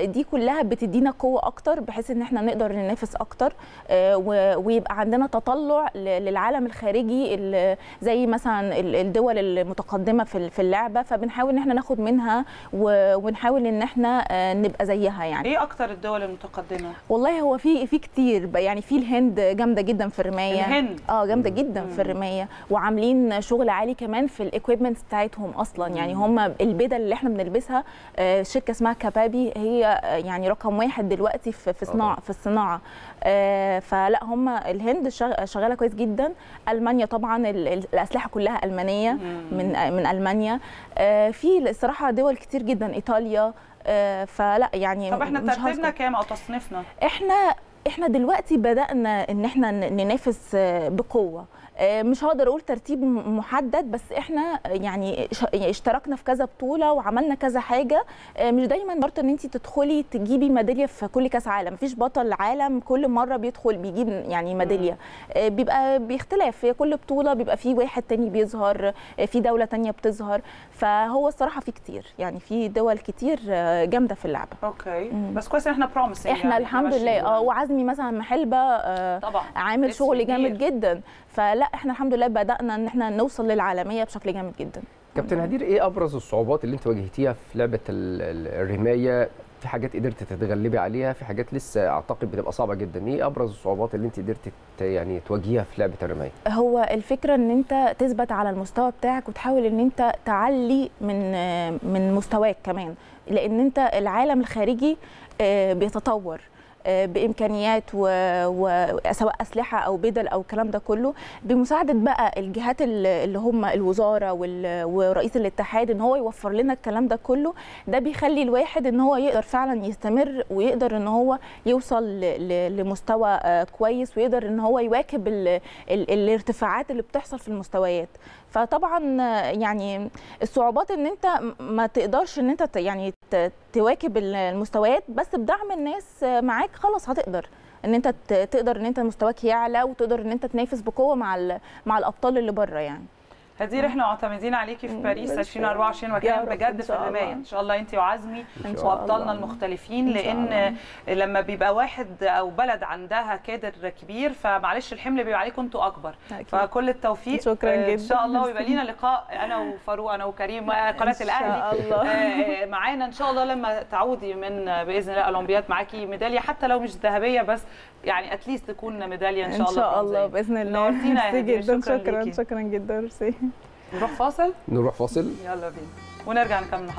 دي كلها بتدينا قوة أكتر بحيث إن إحنا نقدر ننافس أكتر آه، ويبقى عندنا تطلع للعالم الخارجي ال- زي مثلا ال- الدول المتقدمة في ال- في اللعبة فبنحاول إن إحنا ناخد منها ونحاول إن إحنا آه، نبقى زيها يعني. إيه أكتر الدول المتقدمة؟ والله هو في في كتير يعني في الهند جامدة جدا في الرماية. الهند؟ آه جامدة جدا في الرماية وعاملين شغل عالي كمان في الايكويبمنت بتاعتهم أصلا. يعني هم البدل اللي إحنا بنلبسها آه، شركة اسمها كابابي هي آه، يعني رقم واحد دلوقتي في في صناعة في الصناعة. آه، فلا هم الهند شغ- شغالة كويس جدا. ألمانيا طبعا ال- ال- الأسلحة كلها ألمانية من من ألمانيا. آه، في الصراحه دول كتير جدا إيطاليا. آه، فلا يعني طب إحنا ترتيبنا. كام أو تصنيفنا؟ إحنا إحنا دلوقتي بدأنا إن إحنا ننافس آه، بقوة. آه، مش هقدر أقول ترتيب محدد بس إحنا يعني يعني اشتركنا في كذا بطولة وعملنا كذا حاجة. آه، مش دايما شرط إن انت تدخلي تجيبي ميدالية في كل كأس عالم. مفيش بطل عالم كل مرة بيدخل بيجيب يعني ميدالية. آه، بيبقى باختلاف. في كل بطولة بيبقى في واحد تاني بيظهر آه، في دولة تانية بتظهر. فهو الصراحة في كتير. يعني في دول كتير آه، جامدة في اللعبة. OK. بس كويس إن إحنا promising إحنا يعني. الحمد لله. آه وعزمي مثلا محيلبة آه طبعا. عامل شغل. جامد جدا. فلا إحنا الحمد لله بدأنا إن إحنا نوصل للعالمية بشكل جامد جدا. كابتن هدير إيه أبرز الصعوبات اللي انت واجهتيها في لعبة ال- ال- الرماية؟ في حاجات قدرت تتغلبي عليها في حاجات لسه أعتقد بتبقى صعبة جدا. إيه أبرز الصعوبات اللي انت قدرتي ت- يعني تواجهيها في لعبة الرماية؟ هو الفكرة إن انت تثبت على المستوى بتاعك وتحاول إن انت تعلي من من مستواك كمان. لأن انت العالم الخارجي آه، بيتطور. بإمكانيات وسواء أسلحة أو بدل أو الكلام ده كله بمساعدة بقى الجهات ال- اللي هم الوزارة ورئيس الاتحاد إن هو يوفر لنا الكلام ده كله. ده بيخلي الواحد إن هو يقدر فعلا يستمر ويقدر إن هو يوصل لمستوى آه، كويس ويقدر إن هو يواكب ال ال الارتفاعات اللي بتحصل في المستويات. فطبعا يعني الصعوبات إن أنت ما تقدرش إن أنت يعني تواكب ال- المستويات بس بدعم الناس معاك خلاص هتقدر. إن أنت تقدر إن أنت مستواك يعلى وتقدر إن أنت تنافس بقوة مع مع الأبطال اللي بره يعني. هدير إحنا معتمدين عليكي في باريس إن شاء 2024 الله. يا وكان بجد في الرماية. إن شاء الله أنت وعزمي وأبطالنا. المختلفين لأن لما بيبقى واحد أو بلد عندها كادر كبير فمعلش الحمل بيبقى عليكم أنتوا أكبر. فكل التوفيق شكراً آه، إن جداً. شاء الله ويبقى لينا لقاء أنا وفاروق أنا وكريم قناة الأهلي. آه، آه، معانا إن شاء الله لما تعودي من بإذن الله أولمبياد معاكي ميدالية حتى لو مش ذهبية بس يعني اتليست تكون ميدالية إن إن شاء الله شاء الله. بإذن الله نورتينا جدا شكراً شكرا ليكي. شكرا جدا ميرسي نروح فاصل؟ نروح فاصل. يلا بينا. ونرجع نكمل مع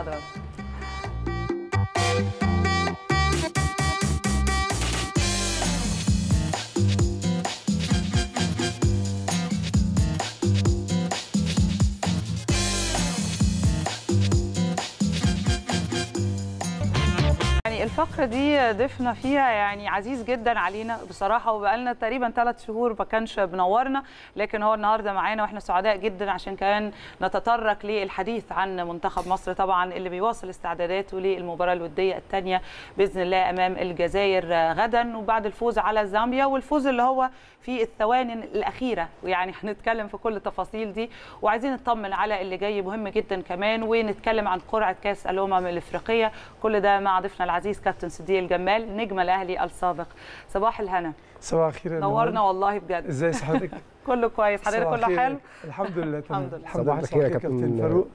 الفقرة دي ضيفنا فيها يعني عزيز جدا علينا بصراحة وبقالنا تقريبا ثلاث شهور ما كانش بنورنا لكن هو النهاردة معانا وإحنا سعداء جدا عشان كمان نتطرق للحديث عن منتخب مصر طبعا اللي بيواصل استعداداته للمباراة الودية الثانية بإذن الله أمام الجزائر غدا وبعد الفوز على زامبيا والفوز اللي هو في الثواني الأخيرة. ويعني هنتكلم في كل التفاصيل دي وعايزين نطمن على اللي جاي مهم جدا كمان ونتكلم عن قرعة كأس الأمم الإفريقية. كل ده مع ضيفنا العزيز كابتن صديق الجمال نجم الأهلي السابق. صباح الهنا. صباح الخير يا نورنا. والله بجد. إزاي صحتك؟ كله كويس. حضرتك كله. حلو؟ الحمد لله تمام. الحمد لله. الحمد صباح الخير يا كابتن. فاروق.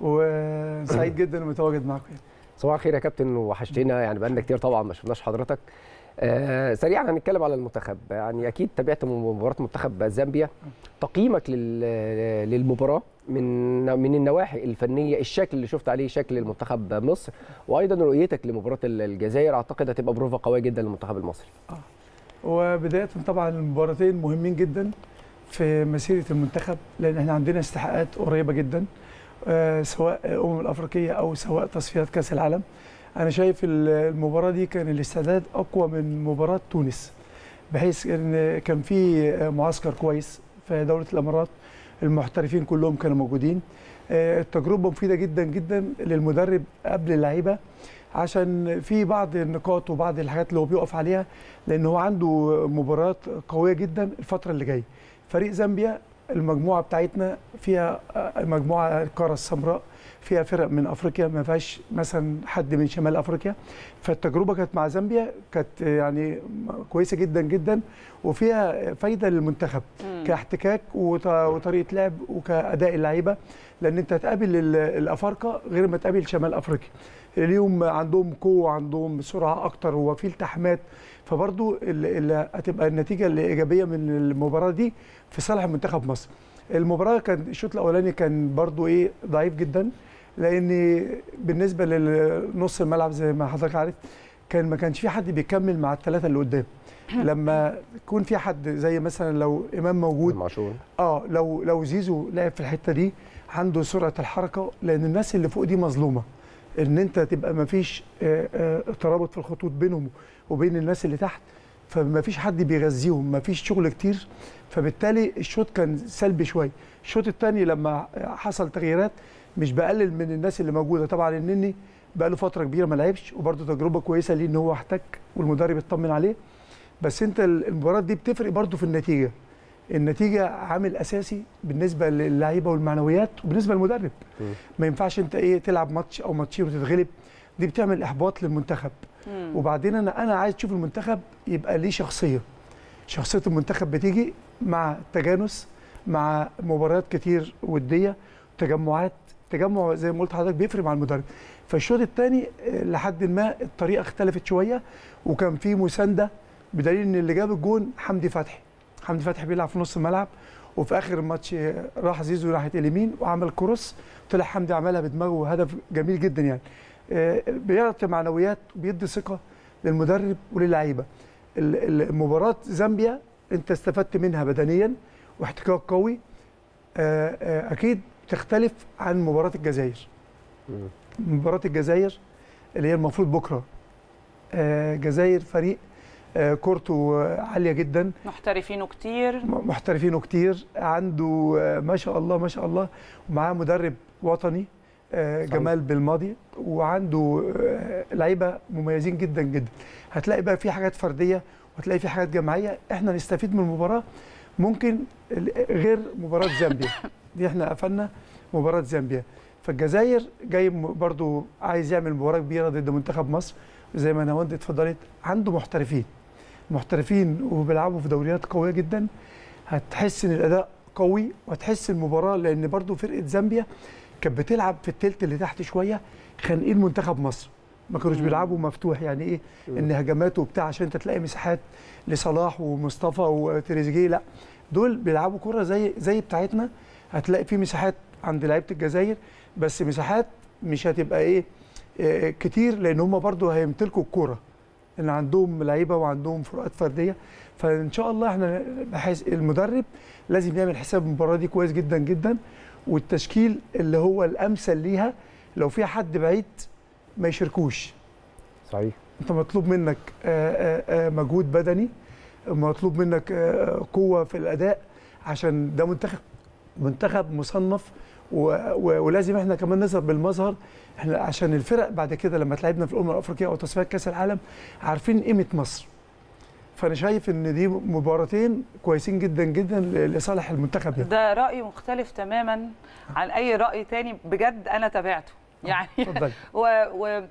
وسعيد جدا اني متواجد معاكم صباح الخير يا كابتن. وحشتنا يعني بقالنا كتير طبعا ما شفناش حضرتك. آه سريعا هنتكلم على المنتخب. يعني أكيد تابعت مباراة منتخب زامبيا. تقييمك لل- للمباراة؟ من من النواحي الفنية الشكل اللي شفت عليه شكل المنتخب مصر وأيضا رؤيتك لمباراة الجزائر أعتقد هتبقى بروفة قوية جدا للمنتخب المصري. وبداية طبعا المباراتين مهمين جدا في مسيرة المنتخب لأن إحنا عندنا استحقاقات قريبة جدا آه، سواء امم الأفريقية أو سواء تصفيات كأس العالم. أنا شايف ال- المباراة دي كان الاستعداد أقوى من مباراة تونس بحيث إن كان في آه، معسكر كويس في دولة الإمارات. المحترفين كلهم كانوا موجودين. آه، التجربة مفيدة جدا جدا للمدرب قبل اللعيبة عشان في بعض النقاط وبعض الحاجات اللي هو بيقف عليها لأن هو عنده مباريات قوية جدا الفترة اللي جاية. فريق زامبيا المجموعة بتاعتنا فيها آه، مجموعه القاره السمراء فيها فرق من أفريقيا ما فيهاش مثلا حد من شمال أفريقيا. فالتجربة كانت مع زامبيا كانت يعني كويسة جدا جدا وفيها فايدة للمنتخب مم. كاحتكاك وط- وطريقة لعب وكأداء اللعيبة لأن أنت تقابل ال- الأفارقة غير ما تقابل شمال أفريقيا. اليوم عندهم قوة عندهم سرعة أكتر وفي التحامات. فبرضو ال- ال- هتبقى النتيجة الإيجابية من المباراة دي في صالح منتخب مصر. المباراة كان الشوط الأولاني كان برضو إيه ضعيف جدا. لأن بالنسبة لنص الملعب زي ما حضرتك عارف كان ما كانش في حد بيكمل مع الثلاثه اللي قدام. لما يكون في حد زي مثلا لو إمام موجود آه لو لو زيزو لعب في الحتة دي عنده سرعة الحركة لأن الناس اللي فوق دي مظلومة. إن أنت تبقى ما فيش آه، آه، ترابط في الخطوط بينهم وبين الناس اللي تحت فما فيش حد بيغذيهم ما فيش شغل كتير. فبالتالي الشوط كان سلبي شوية. الشوط الثاني لما حصل تغييرات مش بقلل من الناس اللي موجودة. طبعا النني بقى له فترة كبيرة ما لعبش وبرده تجربة كويسة ليه إن هو احتك والمدرب اطمن عليه. بس أنت المباراة دي بتفرق برده في النتيجة. النتيجة عامل أساسي بالنسبة للعيبة والمعنويات وبالنسبة للمدرب. ما ينفعش أنت إيه تلعب ماتش أو ماتشين وتتغلب. دي بتعمل إحباط للمنتخب. مم. وبعدين أنا أنا عايز أشوف المنتخب يبقى ليه شخصية. شخصية المنتخب بتيجي مع تجانس مع مباريات كتير ودية تجمعات تجمع زي ما قلت لحضرتك بيفرق مع المدرب. فالشوط الثاني لحد ما الطريقة اختلفت شوية وكان في مساندة بدليل إن اللي جاب الجون حمدي فتحي. حمدي فتحي بيلعب في نص الملعب وفي آخر الماتش آه، راح زيزو ناحية اليمين وعمل كروس طلع حمدي عملها بدماغه هدف جميل جدا يعني. آه، بيعطي معنويات وبيدي ثقة للمدرب وللعيبة. ال- ال- مباراة زامبيا أنت استفدت منها بدنيا واحتكاك قوي. آه، آه، أكيد تختلف عن مباراة الجزائر. مباراة الجزائر اللي هي المفروض بكرة. آه، جزائر فريق آه، كورته عالية جدا. محترفينه كتير. محترفينه كتير. عنده آه، ما شاء الله ما شاء الله ومعاه مدرب وطني جمال بالماضي وعنده لعيبة مميزين جدا جدا. هتلاقي بقى في حاجات فردية وهتلاقي في حاجات جماعية. إحنا نستفيد من المباراة. ممكن غير مباراة زامبيا. دي إحنا قفلنا مباراة زامبيا. فالجزائر جاي برضو عايز يعمل مباراة كبيرة ضد منتخب مصر. زي ما نواند اتفضلت عنده محترفين. محترفين وبيلعبوا في دوريات قوية جدا. هتحس إن الأداء قوي وهتحس المباراة لأن برضو فرقة زامبيا كانت بتلعب في التلت اللي تحت شوية. خانقين منتخب مصر؟ ما كانوش. بيلعبوا مفتوح. يعني إيه؟ إن هجمات وبتاع عشان أنت تلاقي مساحات لصلاح ومصطفى وتريزيجيه. لا دول بيلعبوا كره زي زي بتاعتنا. هتلاقي في مساحات عند لعيبة الجزائر بس مساحات مش هتبقى إيه آه، كتير لأن هم برضو هيمتلكوا الكورة. إن عندهم لعيبة وعندهم فروقات فردية. فإن شاء الله إحنا بحيث المدرب لازم يعمل حساب المباراة دي كويس جدا جدا. والتشكيل اللي هو الأمثل ليها لو في حد بعيد ما يشاركوش. صحيح. أنت مطلوب منك آه، آه، مجهود بدني مطلوب منك قوة في الأداء عشان ده منتخب منتخب مصنف ولازم إحنا كمان نظهر بالمظهر إحنا عشان الفرق بعد كده لما تلعبنا في الأمم الأفريقية أو تصفيات كأس العالم عارفين قيمة مصر فأنا شايف إن دي مباراتين كويسين جدا جدا لصالح المنتخب يعني. ده رأي مختلف تماما عن أي رأي تاني بجد أنا تابعته يعني اتفضلي. و... و...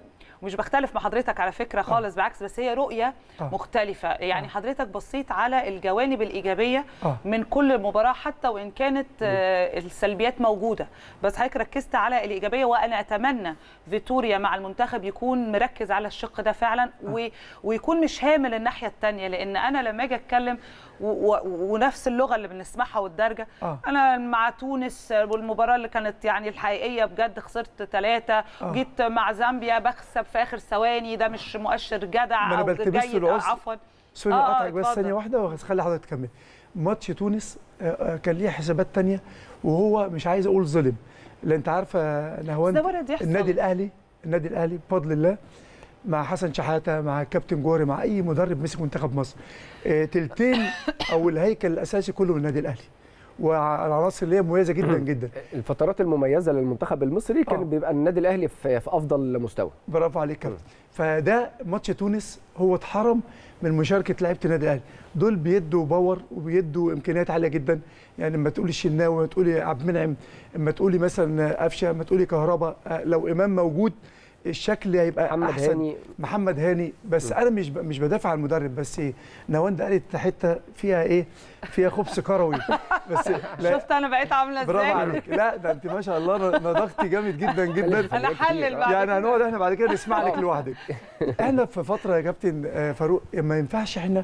مش بختلف مع حضرتك على فكرة خالص بالعكس بس هي رؤية آه. مختلفة يعني حضرتك بصيت على الجوانب الإيجابية آه. من كل مباراة حتى وإن كانت آه، السلبيات موجودة بس حضرتك ركزت على الإيجابية وأنا أتمنى فيتوريا مع المنتخب يكون مركز على الشق ده فعلا و... ويكون مش هامل الناحية الثانية لأن أنا لما أجي أتكلم. ونفس اللغة اللي بنسمعها والدرجة آه. أنا مع تونس والمباراة اللي كانت يعني الحقيقية بجد خسرت ثلاثة آه. جيت مع زامبيا بكسب في آخر ثواني ده مش مؤشر جدع ما أنا جيد له عفوا sorry آه، آه، أقطعك بس اتفضل. ثانية واحدة وخلي حضرتك تكمل ماتش تونس آه، آه، كان ليه حسابات تانية وهو مش عايز أقول ظلم لأن أنت عارفة نهوان بس. النادي الأهلي النادي الأهلي بفضل الله مع حسن شحاتة مع كابتن جوري مع أي مدرب مسك منتخب مصر. آه، تلتين أو الهيكل الأساسي كله من النادي الأهلي. والعناصر اللي هي مميزة جدا جدا. الفترات المميزة للمنتخب المصري كان آه. بيبقى النادي الأهلي في, في أفضل مستوى. برافو عليك كابتن. فده ماتش تونس هو اتحرم من مشاركة لعيبة النادي الأهلي. دول بيدوا power وبيدوا إمكانيات عالية جدا. يعني لما تقولي الشناوي لما تقولي عبد المنعم لما تقولي مثلا قفشة لما تقولي كهربا. آه، لو إمام موجود الشكل هيبقى محمد أحسن. هاني. محمد هاني. بس أنا مش ب- مش بدافع عن المدرب بس إيه نهاوند قالت حتة فيها إيه؟ فيها خبث كروي. بس لا. شفت أنا بقيت عاملة إزاي؟ برافو عليك. لا ده أنت ما شاء الله نضجتي جامد جدا جدا. أنا حلل بعد يعني. هنقعد إحنا بعد كده نسمع لك لوحدك. إحنا في فترة يا كابتن آه، فاروق ما ينفعش إحنا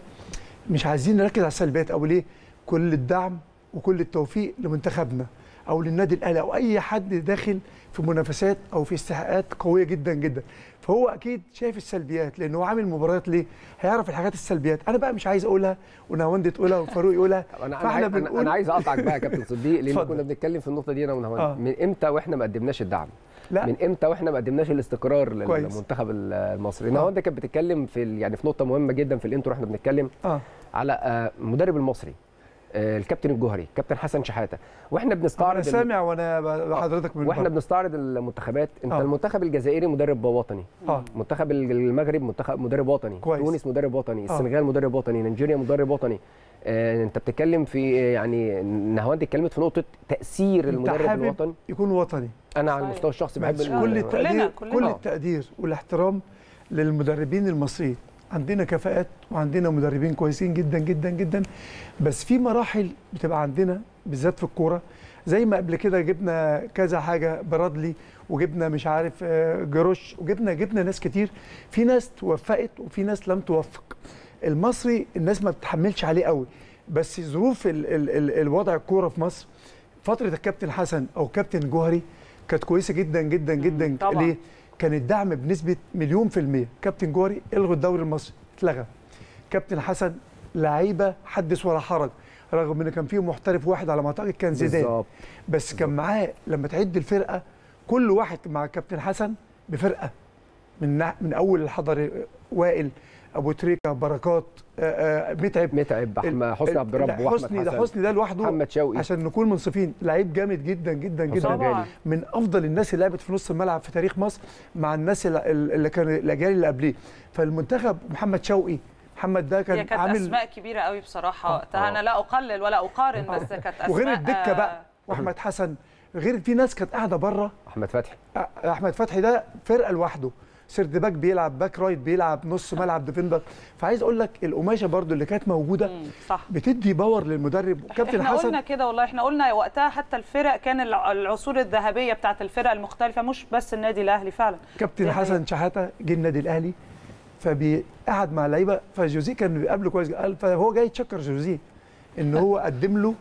مش عايزين نركز على السلبيات أو ليه؟ كل الدعم وكل التوفيق لمنتخبنا أو للنادي الأهلي أو أي حد داخل في منافسات أو في استحقاقات قوية جدا جدا. فهو أكيد شايف السلبيات لأنه هو عامل مباريات ليه؟ هيعرف الحاجات السلبيات. أنا بقى مش عايز أقولها ونهاوند تقولها وفاروق يقولها. أنا أنا عايز, أنا, أنا عايز أقطعك بقى يا كابتن صديق لأن. كنا بنتكلم في النقطة دي أنا ونهاوند آه. من إمتى وإحنا ما قدمناش الدعم؟ لا. من إمتى وإحنا ما قدمناش الاستقرار كويس. للمنتخب المصري؟ نهاوند كانت بتتكلم في ال- يعني في نقطة مهمة جدا في الإنترو إحنا بنتكلم آه. على آه، المدرب المصري. آه، الكابتن الجوهري كابتن حسن شحاته وإحنا بنستعرض أنا سامع وأنا حضرتك من وإحنا بره. بنستعرض المنتخبات انت آه. المنتخب الجزائري مدرب وطني آه منتخب المغرب منتخب مدرب وطني كويس. تونس مدرب وطني آه. السنغال مدرب وطني نيجيريا مدرب وطني آه، انت بتتكلم في آه، يعني نهاوند اتكلمت في نقطة تأثير أنت المدرب حابب الوطني يكون وطني أنا على. المستوى الشخصي بحب كل التقدير كل. التقدير والاحترام للمدربين المصريين عندنا كفاءات وعندنا مدربين كويسين جدا جدا جدا. بس في مراحل بتبقى عندنا بالذات في الكورة. زي ما قبل كده جبنا كذا حاجة برادلي وجبنا مش عارف آه، جروش وجبنا جبنا ناس كتير. في ناس توفقت وفي ناس لم توفق. المصري الناس ما بتحملش عليه قوي. بس ظروف ال ال ال الوضع الكورة في مصر فترة الكابتن حسن أو كابتن جوهري كانت كويسة جدا جدا جدا. طبعاً. ليه؟ كان الدعم بنسبة مليون في المية. كابتن جوهري إلغوا الدوري المصري. اتلغى. كابتن حسن لعيبة حدث ولا حرج رغم إن كان فيه محترف واحد على ما أعتقد كان زيدان. بالظبط. بس كان معاه لما تعد الفرقة كل واحد مع كابتن حسن بفرقة. من من أول الحضري وائل أبو تريكة بركات آه، آه، متعب. متعب أحمد حسني عبد الرب وأحمد حسني ده حسن. حسني ده لوحده محمد شوقي. عشان نكون منصفين. لعيب جامد جدا جدا جدا. طبعاً. من أفضل الناس اللي لعبت في نص الملعب في تاريخ مصر مع الناس اللي- اللي كان الأجيال اللي قبليه. فالمنتخب محمد شوقي محمد ده كان كانت عامل أسماء كبيرة قوي بصراحة آه. وقتها. أنا لا أقلل ولا أقارن بس كانت أسماء وغير الدكه آه، بقى واحمد حسن. غير في ناس كانت قاعدة بره. أحمد فتحي. أحمد فتحي ده فرقة لوحده. third back بيلعب back right بيلعب نص ملعب defender. فعايز أقول لك القماشة برضو اللي كانت موجودة صح. بتدي power للمدرب. كابتن إحنا حسن قلنا كده والله إحنا قلنا وقتها حتى الفرق كان الع- العصور الذهبية بتاعت الفرق المختلفة مش بس النادي الأهلي فعلا. كابتن دي حسن شحاتة جه النادي الأهلي فبيقعد مع اللعيبة فجوزيه كان بيقابله كويس قال فهو جاي يتشكر جوزيه إن هو قدم له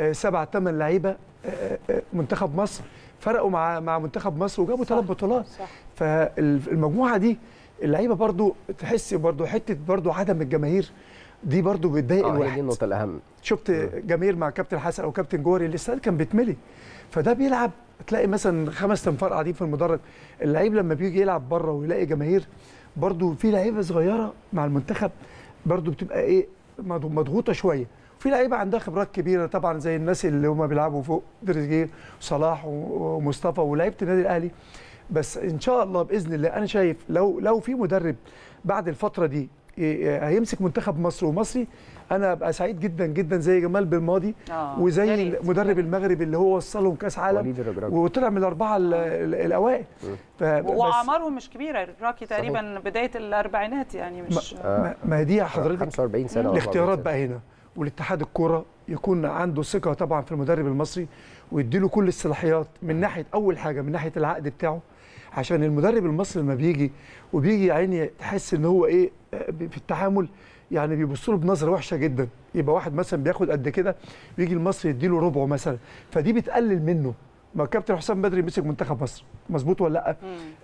آه، سبع ثمان لعيبة آه، آه، منتخب مصر. فرقوا مع مع منتخب مصر وجابوا ثلاث بطولات. صح. فالمجموعة دي اللعيبة برضو تحس برضو حتة برضو عدم الجماهير دي برضو بتضايق آه هي دي الواحد. النقطة الأهم. شفت جماهير مع كابتن حسن أو كابتن جوري الاستاد كان بيتملي. فده بيلعب تلاقي مثلا خمس تنفار قاعدين في المدرج. اللعيب لما بيجي يلعب بره ويلاقي جماهير برضو في لعيبة صغيرة مع المنتخب برضو بتبقى إيه مض- مضغوطة شوية. في لعيبة عندها خبرات كبيرة طبعا زي الناس اللي هم بيلعبوا فوق تريزيجيه وصلاح ومصطفى ولعيبة النادي الأهلي. بس إن شاء الله بإذن الله أنا شايف لو لو في مدرب بعد الفترة دي هيمسك منتخب مصر ومصري أنا أبقى سعيد جدا جدا زي جمال بالماضي آه، وزي. المدرب المغرب اللي هو وصلهم كأس عالم وطلع من الأربعة ال- ال- الأوائل. وأعمارهم مش كبيرة راكي تقريبا بداية الأربعينات يعني مش ما- ما هي دي حضرتك 45 سنة الاختيارات 44 بقى هنا. والاتحاد الكورة يكون عنده ثقة طبعا في المدرب المصري ويديله كل الصلاحيات من ناحية أول حاجة من ناحية العقد بتاعه. عشان المدرب المصري لما بيجي وبيجي يا عيني تحس إن هو إيه في التعامل يعني بيبصوا له بنظرة وحشة جدا. يبقى واحد مثلا بياخد قد كده بيجي المصري يديله ربعه مثلا. فدي بتقلل منه. ما كابتن حسام بدري مسك منتخب مصر. مظبوط ولا لأ؟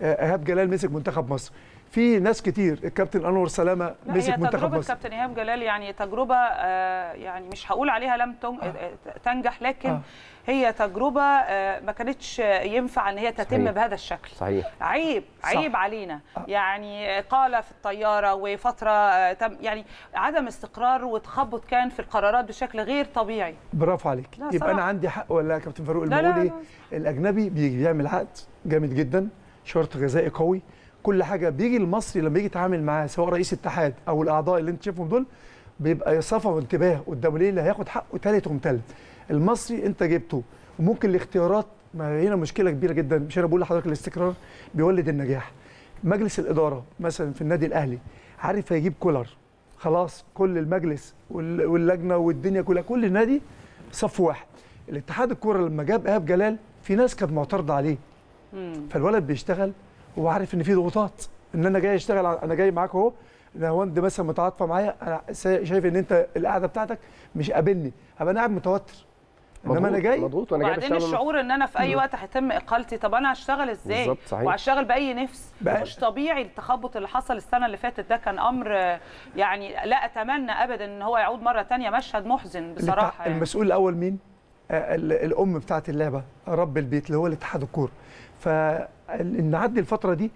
آه، إيهاب جلال مسك منتخب مصر. في ناس كتير. الكابتن أنور سلامة لا مسك هي منتخب تجربة مصر. كابتن إيهاب جلال يعني تجربة آه، يعني مش هقول عليها لم تن- آه، تنجح لكن آه. هي تجربة آه، ما كانتش ينفع إن هي تتم صحيح. بهذا الشكل. صحيح. عيب صح. عيب علينا. يعني قال في الطيارة وفترة آه، تم يعني عدم استقرار وتخبط كان في القرارات بشكل غير طبيعي. برافو عليك. يبقى صراحة. أنا عندي حق ولا كابتن فاروق؟ إيه الأجنبي بيعمل عقد جامد جدا. شرط غذائي قوي. كل حاجة. بيجي المصري لما يجي يتعامل معاه سواء رئيس اتحاد أو الأعضاء اللي أنت شايفهم دول بيبقى يصفى وانتباه قدام ليه؟ اللي هياخد حقه تالت ومتلت المصري أنت جبته. وممكن الاختيارات ما هنا مشكلة كبيرة جدا. مش أنا بقول لحضرتك الاستقرار بيولد النجاح. مجلس الإدارة مثلا في النادي الأهلي عارف هيجيب كولر. خلاص كل المجلس وال- واللجنة والدنيا كلها كل النادي صف واحد. الاتحاد الكورة لما جاب إيهاب جلال في ناس كانت معترضة عليه. فالولد بيشتغل هو عارف إن في ضغوطات إن أنا جاي أشتغل أنا جاي معاك أهو. نهاوند مثلا متعاطفة معايا أنا شايف إن أنت القعدة بتاعتك مش قابلني هبقى أنا قاعد متوتر. إنما أنا جاي مضغوط وأنا جاي وبعدين الشعور إن أنا في أي. وقت هيتم إقالتي طب أنا هشتغل إزاي؟ بالظبط، صحيح. وهشتغل بأي نفس؟ بقى- مش طبيعي التخبط اللي حصل السنة اللي فاتت ده كان أمر يعني لا أتمنى ابدا إن هو يعود مرة تانية مشهد محزن بصراحة يعني. المسؤول الأول مين؟ آه، ال- الأم بتاعه اللعبة رب البيت اللي هو الاتحاد الكوره فنعدي الفترة دي.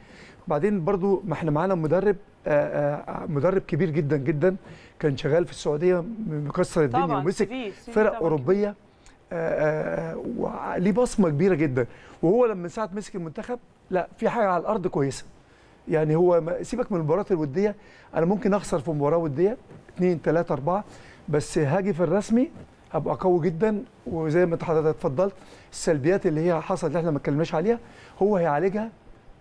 بعدين برضو ما إحنا معانا مدرب آه، آه، مدرب كبير جدا جدا. كان شغال في السعودية مكسر الدنيا طبعاً، ومسك فرق طبعاً أوروبية. آه، وليه بصمة كبيرة جدا. وهو لما ساعة مسك المنتخب لا في حاجة على الأرض كويسة. يعني هو سيبك من المباريات الودية. أنا ممكن أخسر في مباراة ودية اثنين ثلاثة أربعة. بس هاجي في الرسمي هبقى قوي جدا وزي ما حضرتك اتفضلت السلبيات اللي هي حصلت اللي إحنا ما اتكلمناش عليها هو هيعالجها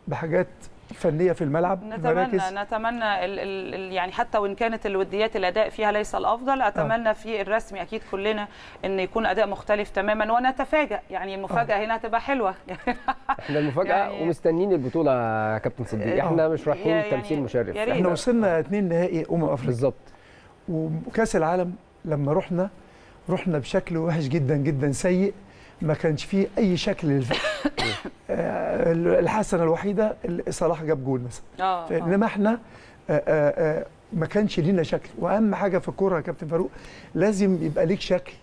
بحاجات فنية في الملعب نتمنى مراكز. نتمنى ال ال ال يعني حتى وإن كانت الوديات الأداء فيها ليس الأفضل أتمنى في الرسمي أكيد كلنا إن يكون أداء مختلف تماما ونتفاجئ يعني المفاجأة هنا هتبقى حلوة. إحنا المفاجأة يعني- ومستنيين البطولة يا كابتن صديق. آه. إحنا مش رايحين يعني- تمثيل مشرف. إحنا وصلنا اتنين نهائي أمم أفريقيا. بالظبط. وكأس العالم لما رحنا رحنا بشكل وحش جدا جدا سيء. ما كانش فيه أي شكل للفرق آه، الحسنة الوحيدة اللي صلاح جاب جول مثلا. آه آه. إنما إحنا آه، آه، آه، ما كانش لينا شكل. وأهم حاجة في الكورة يا كابتن فاروق لازم يبقى ليك شكل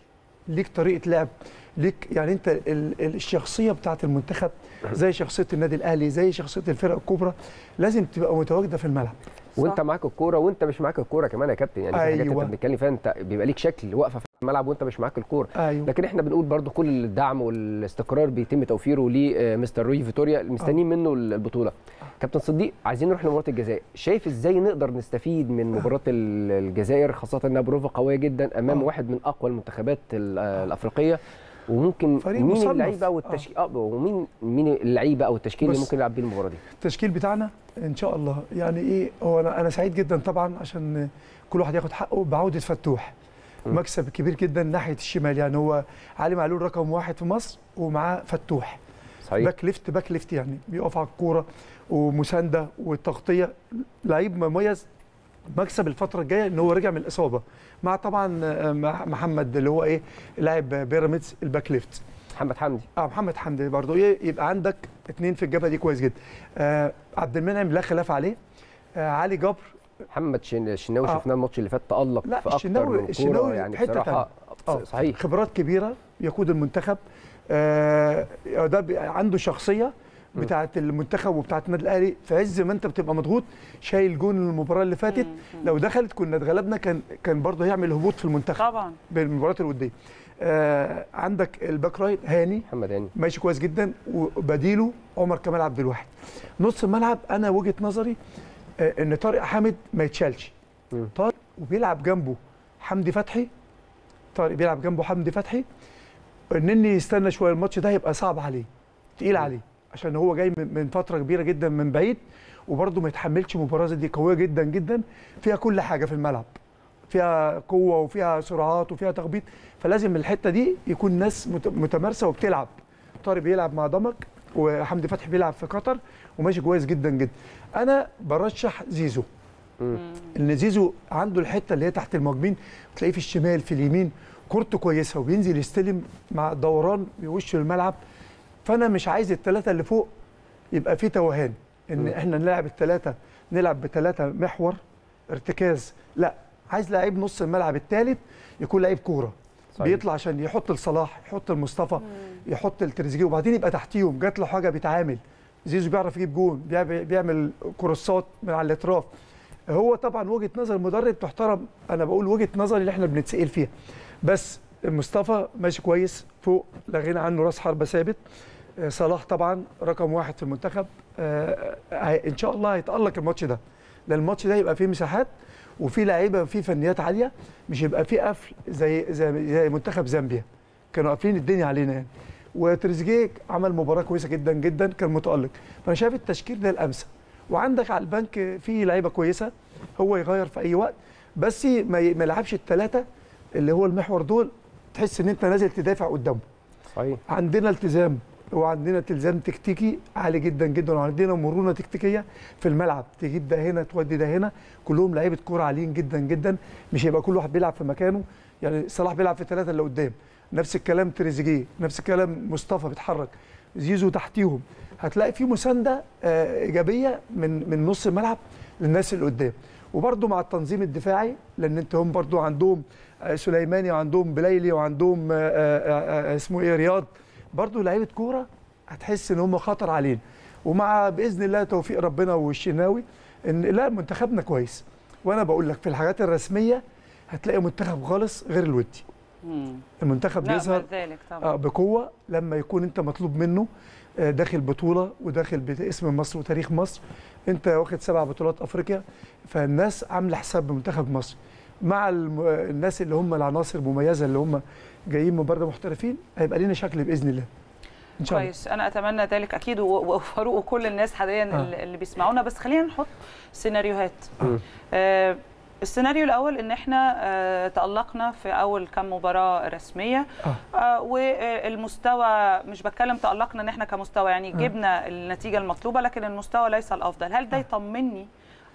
ليك طريقة لعب ليك يعني أنت ال- ال- الشخصية بتاعه المنتخب زي شخصية النادي الأهلي زي شخصية الفرق الكبرى لازم تبقى متواجدة في الملعب. وأنت معاك الكورة وأنت مش معاك الكورة كمان يا كابتن. يعني في حاجات أيوة. انت بنتكلم فيها أنت بيبقى ليك شكل واقفة في الملعب وانت مش معاك الكورة. أيوه. لكن إحنا بنقول برضو كل الدعم والاستقرار بيتم توفيره لمستر روي فيتوريا مستنيين منه البطولة. كابتن صديق عايزين نروح لمباراة الجزائر. شايف إزاي نقدر نستفيد من مباراة ال- الجزائر خاصة انها بروفة قوية جدا امام آه. واحد من اقوى المنتخبات ال- الافريقية. وممكن فريق مين. اللعيبة أو التشكيل آه. ومين مين اللعيبة أو التشكيل اللي. ممكن يلعب بيه المباراة دي؟ التشكيل بتاعنا ان شاء الله. يعني إيه هو أنا أنا سعيد جدا طبعا عشان كل واحد ياخد حقه بعودة فتوح. مكسب كبير جدا ناحية الشمال. يعني هو علي معلول رقم واحد في مصر ومعاه فتوح. صحيح. back left back left يعني بيقف على الكورة ومساندة والتغطيه لعيب مميز مكسب الفترة الجاية إن هو رجع من الإصابة مع طبعا آه، محمد اللي هو إيه لاعب بيراميدز ال back left. محمد حمدي. آه محمد حمدي برضه. ي- يبقى عندك اثنين في الجبهة دي كويس جدا. آه عبد المنعم لا خلاف عليه. آه علي جبر محمد شن- الشناوي آه. شفناه الماتش اللي فات تألق لا، في أكتر الشناوي- من كورة الشناوي يعني حتة بصراحة آه. صحيح. خبرات كبيرة يقود المنتخب. آه ده عنده شخصية بتاعه المنتخب وبتاعه النادي الأهلي. في عز ما أنت بتبقى مضغوط شايل جون المباراة اللي فاتت. لو دخلت كنا اتغلبنا كان كان برضه هيعمل هبوط في المنتخب طبعا. بالمباريات الودية. آه عندك ال back right هاني. محمد هاني. ماشي كويس جدا. وبديله عمر كمال عبد الواحد. نص الملعب أنا وجهة نظري إن طارق حامد ما يتشالش. طارق وبيلعب جنبه حمدي فتحي. طارق بيلعب جنبه حمدي فتحي. النني يستنى شوية الماتش ده هيبقى صعب عليه تقيل عليه عشان هو جاي من فترة كبيرة جدا من بعيد وبرده ما يتحملش مباراة زي دي قوية جدا جدا فيها كل حاجة في الملعب فيها قوة وفيها سرعات وفيها تخبيط فلازم الحتة دي يكون ناس مت- متمارسة وبتلعب. طارق بيلعب مع ضمك وحمدي فتحي بيلعب في قطر وماشي كويس جدا جدا. أنا برشح زيزو. إن زيزو عنده الحتة اللي هي تحت المهاجمين تلاقيه في الشمال في اليمين كورته كويسة وبينزل يستلم مع دوران بوش الملعب. فأنا مش عايز الثلاثه اللي فوق يبقى في توهان. إن مم. إحنا نلعب الثلاثه نلعب بثلاثه محور ارتكاز. لا عايز لعيب نص الملعب الثالث يكون لعيب كورة. صحيح. بيطلع عشان يحط لصلاح يحط لمصطفى يحط لتريزيجيه وبعدين يبقى تحتيهم. جات له حاجة بيتعامل. زيزو بيعرف يجيب جون بيعمل- كروسات من على الأطراف. هو طبعا وجهة نظر المدرب تحترم أنا بقول وجهة نظري اللي إحنا بنتسأل فيها. بس مصطفى ماشي كويس فوق لا غنى عنه راس حربة ثابت. آه، صلاح طبعا رقم واحد في المنتخب. آه، إن شاء الله هيتألق الماتش ده. لأن الماتش ده يبقى فيه مساحات وفيه لعيبة وفيه فنيات عالية مش يبقى فيه قفل زي زي, زي منتخب زامبيا. كانوا قافلين الدنيا علينا يعني. وتريزيجيه عمل مباراة كويسة جدا جدا كان متألق. فأنا شايف التشكيل ده الامثل وعندك على البنك في لعيبة كويسة هو يغير في أي وقت بس ما يلعبش الثلاثه اللي هو المحور دول تحس إن أنت نازل تدافع قدامه صحيح. عندنا التزام وعندنا التزام تكتيكي عالي جدا جدا وعندنا مرونة تكتيكية في الملعب. تجيب ده هنا تودي ده هنا كلهم لعيبة كورة عاليين جدا جدا. مش هيبقى كل واحد بيلعب في مكانه. يعني صلاح بيلعب في الثلاثه اللي قدام. نفس الكلام تريزيجيه نفس الكلام مصطفى بيتحرك زيزو تحتيهم. هتلاقي في مسانده آه، إيجابية من من نص الملعب للناس اللي قدام. وبرده مع التنظيم الدفاعي لأن أنت هم برده عندهم آه، سليماني وعندهم بليلي وعندهم آه، اسمه إيه رياض. برضه لعيبة كورة هتحس إن هم خطر علينا. ومع بإذن الله توفيق ربنا والشناوي إن لا منتخبنا كويس. وأنا بقول لك في الحاجات الرسمية هتلاقي منتخب خالص غير الودي. المنتخب لا بيظهر آه بقوة لما يكون انت مطلوب منه آه، داخل بطولة وداخل باسم مصر وتاريخ مصر. انت واخد سبع بطولات افريقيا فالناس عاملة حساب بمنتخب مصر. مع الناس اللي هم العناصر المميزة اللي هم جايين من بره محترفين هيبقى لنا شكل بإذن الله. إن شاء الله. كويس. أنا أتمنى ذلك أكيد وفاروق وكل الناس حاليا آه. اللي بيسمعونا. بس خلينا نحط سيناريوهات. آه السيناريو الأول إن إحنا آه تألقنا في أول كام مباراة رسمية. آه. والمستوى مش بتكلم تألقنا إن إحنا كمستوى يعني آه. جبنا النتيجة المطلوبة لكن المستوى ليس الأفضل. هل ده يطمني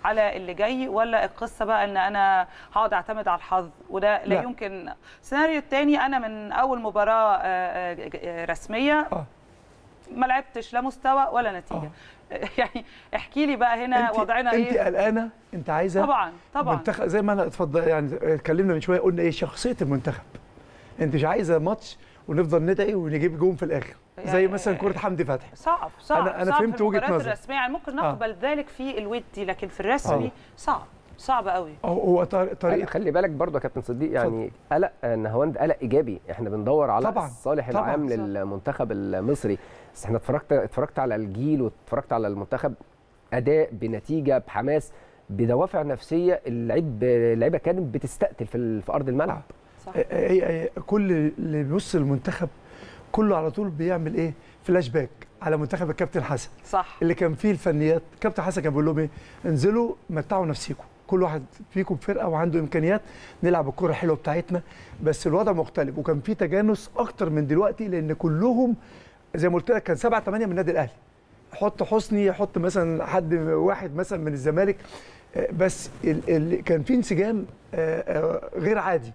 على اللي جاي ولا القصة بقى إن أنا هقعد أعتمد على الحظ؟ وده لا, لا. يمكن. السيناريو الثاني أنا من أول مباراة آه، آه، آه، رسمية ما لعبتش لا مستوى ولا نتيجة. يعني احكي لي بقى هنا انت وضعنا انت إيه قلقانة أنت عايزة طبعا طبعا منتخب زي ما أنا اتفضل يعني اتكلمنا من شوية قلنا إيه شخصية المنتخب أنت مش عايزة ماتش ونفضل ندعي ونجيب جون في الآخر زي يعني- مثلا كرة حمدي فتحي صعب صعب أنا- أنا صعب فهمت المباريات نظرك. الرسمية يعني ممكن آه. نقبل ذلك في الودي لكن في الرسمي آه. صعب صعب قوي. هو هو طريقة خلي بالك برضه يا كابتن صديق يعني قلق نهاوند قلق إيجابي. إحنا بندور على طبعاً، الصالح طبعاً. العام للمنتخب المصري. بس إحنا اتفرجت اتفرجت على الجيل واتفرجت على المنتخب أداء بنتيجة بحماس بدوافع نفسية اللعيب اللعيبة كانت بتستقتل في, ال- في أرض الملعب. هي هي كل اللي بيبص للمنتخب كله على طول بيعمل إيه؟ فلاش باك على منتخب الكابتن حسن. صح. اللي كان فيه الفنيات كابتن حسن كان بيقول لهم إيه؟ انزلوا متعوا نفسيكم. كل واحد فيكم فرقة وعنده إمكانيات نلعب الكرة الحلوة بتاعتنا بس الوضع مختلف وكان في تجانس أكتر من دلوقتي لأن كلهم زي ما قلت لك كان سبعة ثمانية من النادي الأهلي. حط حسني حط مثلا حد واحد مثلا من الزمالك آه، بس ال ال كان في انسجام آه، آه، غير عادي.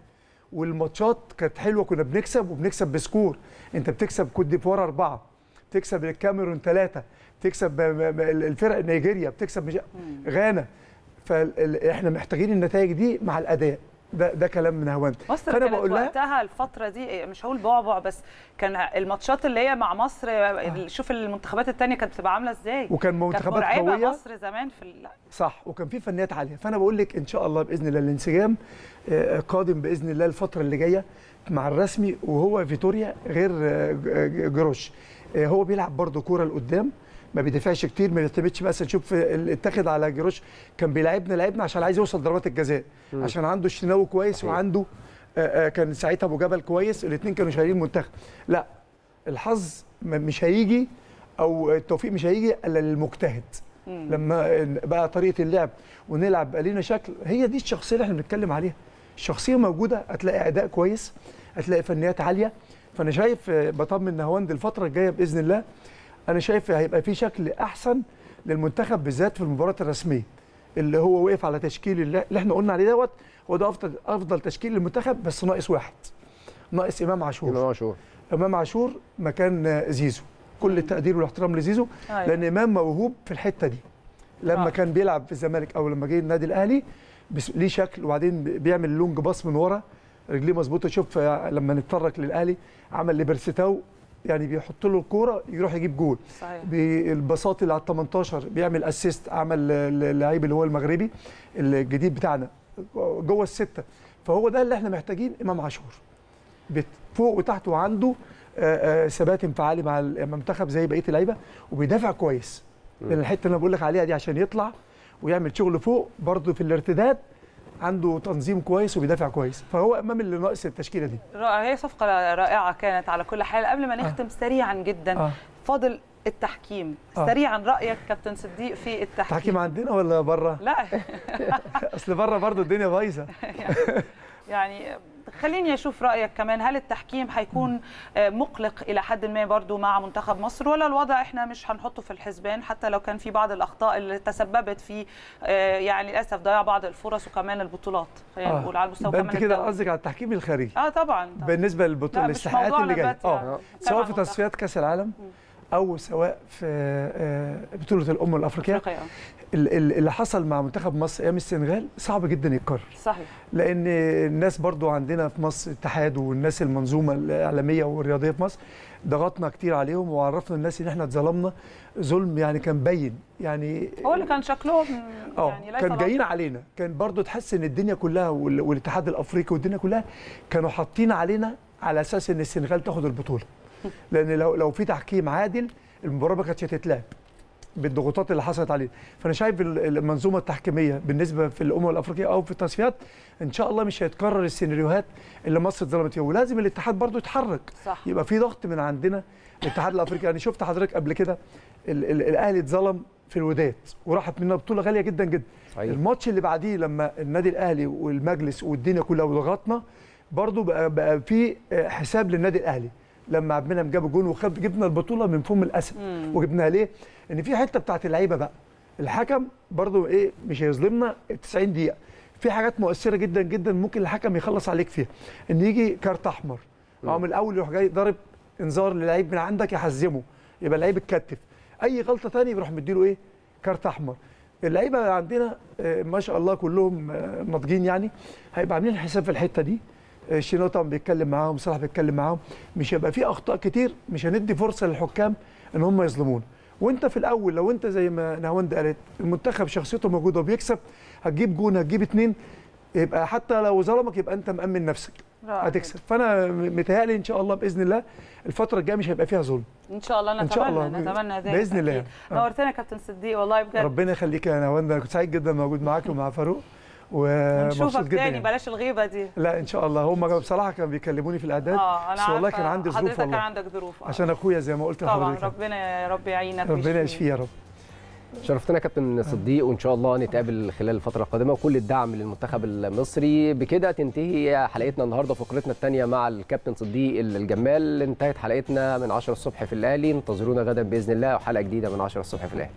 والماتشات كانت حلوة كنا بنكسب وبنكسب ب score. أنت بتكسب كوت ديفوار أربعة بتكسب الكاميرون ثلاثة بتكسب الفرق نيجيريا بتكسب. غانا. فاحنا محتاجين النتائج دي مع الأداء. ده ده كلام من هوان مصر كانت وقتها الفترة دي مش هقول بعبع بس كان الماتشات اللي هي مع مصر شوف المنتخبات التانية كانت بتبقى عاملة إزاي. وكان كانت منتخبات مرعبة قوية. مصر زمان في ال... صح وكان في فنيات عالية. فأنا بقول لك إن شاء الله بإذن الله الانسجام آه، قادم بإذن الله الفترة اللي جاية مع الرسمي وهو فيتوريا غير آه، جروش. آه، هو بيلعب برضه كورة لقدام. ما بيدافعش كتير ما بيعتمدش مثلا شوف اللي اتاخد على جروش كان بيلعبنا لعبنا عشان عايز يوصل ضربات الجزاء. عشان عنده الشناوي كويس وعنده آه، آه، كان ساعتها أبو جبل كويس الاثنين كانوا شايلين المنتخب لا الحظ مش هيجي أو التوفيق مش هيجي إلا للمجتهد. لما بقى طريقة اللعب ونلعب بقى لينا شكل هي دي الشخصية اللي إحنا بنتكلم عليها. الشخصيه موجودة هتلاقي أداء كويس هتلاقي فنيات عالية. فأنا شايف آه، بطمن نهواند الفترة الجاية بإذن الله أنا شايف هيبقى في شكل أحسن للمنتخب بالذات في المباريات الرسمية اللي هو وقف على تشكيل اللي إحنا قلنا عليه دوت هو ده أفضل أفضل تشكيل للمنتخب بس ناقص واحد ناقص إمام عاشور. إمام عاشور. إمام عاشور مكان زيزو. كل التقدير والاحترام لزيزو أيوة. لأن إمام موهوب في الحتة دي. لما آه. كان بيلعب في الزمالك أو لما جه النادي الأهلي بس- ليه شكل وبعدين بيعمل لونج باص من ورا رجليه مظبوطة. شوف آه، لما نتطرق للأهلي عمل لبرستاو يعني بيحط له الكورة يروح يجيب جول. صحيح. بالبساط اللي على ال 18 بيعمل اسيست عمل اللعيب اللي هو المغربي الجديد بتاعنا جوه الستة. فهو ده اللي إحنا محتاجين إمام عاشور. فوق وتحت وعنده آه، آه، ثبات انفعالي مع المنتخب زي بقية اللعيبة وبيدافع كويس. لأن الحتة اللي أنا بقول لك عليها دي عشان يطلع ويعمل شغل فوق. برضه في الارتداد عنده تنظيم كويس وبيدافع كويس. فهو إمام اللي ناقص التشكيلة دي. رائع هي صفقة رائعة كانت على كل حال. قبل ما نختم سريعا جدا آه. فاضل التحكيم. آه. سريعا رأيك كابتن صديق في التحكيم. تحكيم عندنا ولا بره؟ لا. أصل بره برضه الدنيا بايظة. يعني خليني أشوف رأيك كمان هل التحكيم هيكون آه، مقلق إلى حد ما برضو مع منتخب مصر ولا الوضع إحنا مش هنحطه في الحسبان حتى لو كان في بعض الأخطاء اللي تسببت في آه، يعني للأسف ضياع بعض الفرص وكمان البطولات خلينا آه. نقول على المستوى كمان انت كده. قصدك على التحكيم الخارجي آه طبعا, طبعاً. بالنسبة للبطوله الاستحقاقات موضوعنا اللي جاية يعني. آه سواء في. تصفيات كأس العالم أو سواء في آه، بطولة الأمم الأفريقية. آه. ال- ال- اللي حصل مع منتخب مصر أيام السنغال صعب جدا يتكرر. صحيح. لأن الناس برضو عندنا في مصر اتحاد والناس المنظومة الإعلامية والرياضية في مصر ضغطنا كتير عليهم وعرفنا الناس إن إحنا اتظلمنا. ظلم يعني كان باين يعني هو اللي كان شكلهم آه يعني ليس كان جايين. علينا. كان برضو تحس إن الدنيا كلها وال- والاتحاد الأفريقي والدنيا كلها كانوا حاطين علينا على أساس إن السنغال تاخد البطولة. لأن لو لو في تحكيم عادل المباراه ما كانتش هتتلعب بالضغوطات اللي حصلت علينا فأنا شايف ال- المنظومة التحكيمية بالنسبة في الأمم الأفريقية أو في التصفيات إن شاء الله مش هيتكرر السيناريوهات اللي مصر اتظلمت فيها. ولازم الاتحاد برضو يتحرك. صح. يبقى في ضغط من عندنا. الاتحاد الأفريقي يعني شفت حضرتك قبل كده ال- ال- الأهلي اتظلم في الوداد وراحت منها بطولة غالية جدا جدا. صحيح. الماتش اللي بعديه لما النادي الأهلي والمجلس والدنيا كلها وضغطنا برضو بقى, بقى في حساب للنادي الأهلي. لما عبد المنعم جاب جون وخد جبنا البطولة من فم الأسد. وجبناها ليه؟ إن في حتة بتاعت اللعيبة بقى. الحكم برضو إيه مش هيظلمنا 90 دقيقة. في حاجات مؤثرة جدا جدا ممكن الحكم يخلص عليك فيها. إن يجي كارت أحمر. أو من الأول يروح جاي ضارب إنذار للعيب من عندك يحزمه. يبقى اللعيب اتكتف. أي غلطة ثانية يروح مديله إيه؟ كارت أحمر. اللعيبة عندنا آه، ما شاء الله كلهم آه، ناضجين يعني. هيبقى عاملين حساب في الحتة دي. شينو طبعا بيتكلم معاهم صلاح بيتكلم معاهم. مش هيبقى في أخطاء كتير مش هندي فرصة للحكام إن هم يظلمونا. وأنت في الأول لو أنت زي ما نهاوند قالت المنتخب شخصيته موجودة وبيكسب هتجيب جون هتجيب اتنين يبقى حتى لو ظلمك يبقى أنت مأمن نفسك. هتكسب. فأنا متهيألي إن شاء الله بإذن الله الفترة الجاية مش هيبقى فيها ظلم. إن شاء الله إن نتمنى شاء الله. نتمنى ذلك بإذن الله. آه. نورتنا يا كابتن صديق والله بجد. ربنا يخليك يا نهاوند. أنا كنت سعيد جدا موجود معاك ومع فاروق. ومبسوط نشوفك جدا. تاني يعني. بلاش الغيبة دي. لا إن شاء الله. هم بصراحة كانوا بيكلموني في الإعداد آه أنا بس والله كان عندي حضرتك ظروف كان والله. عندك ظروف. آه. عشان أخويا زي ما قلت طبعا لحضرتك. ربنا يا رب يعينك ربنا. يشفيه يا رب. شرفتنا يا كابتن صديق وإن شاء الله نتقابل خلال الفترة القادمة. وكل الدعم للمنتخب المصري. بكده تنتهي حلقتنا النهارده فقرتنا الثانية مع الكابتن صديق الجمال. انتهت حلقتنا من 10 الصبح في الأهلي. انتظرونا غدا بإذن الله وحلقة جديدة من 10 الصبح في الأهلي.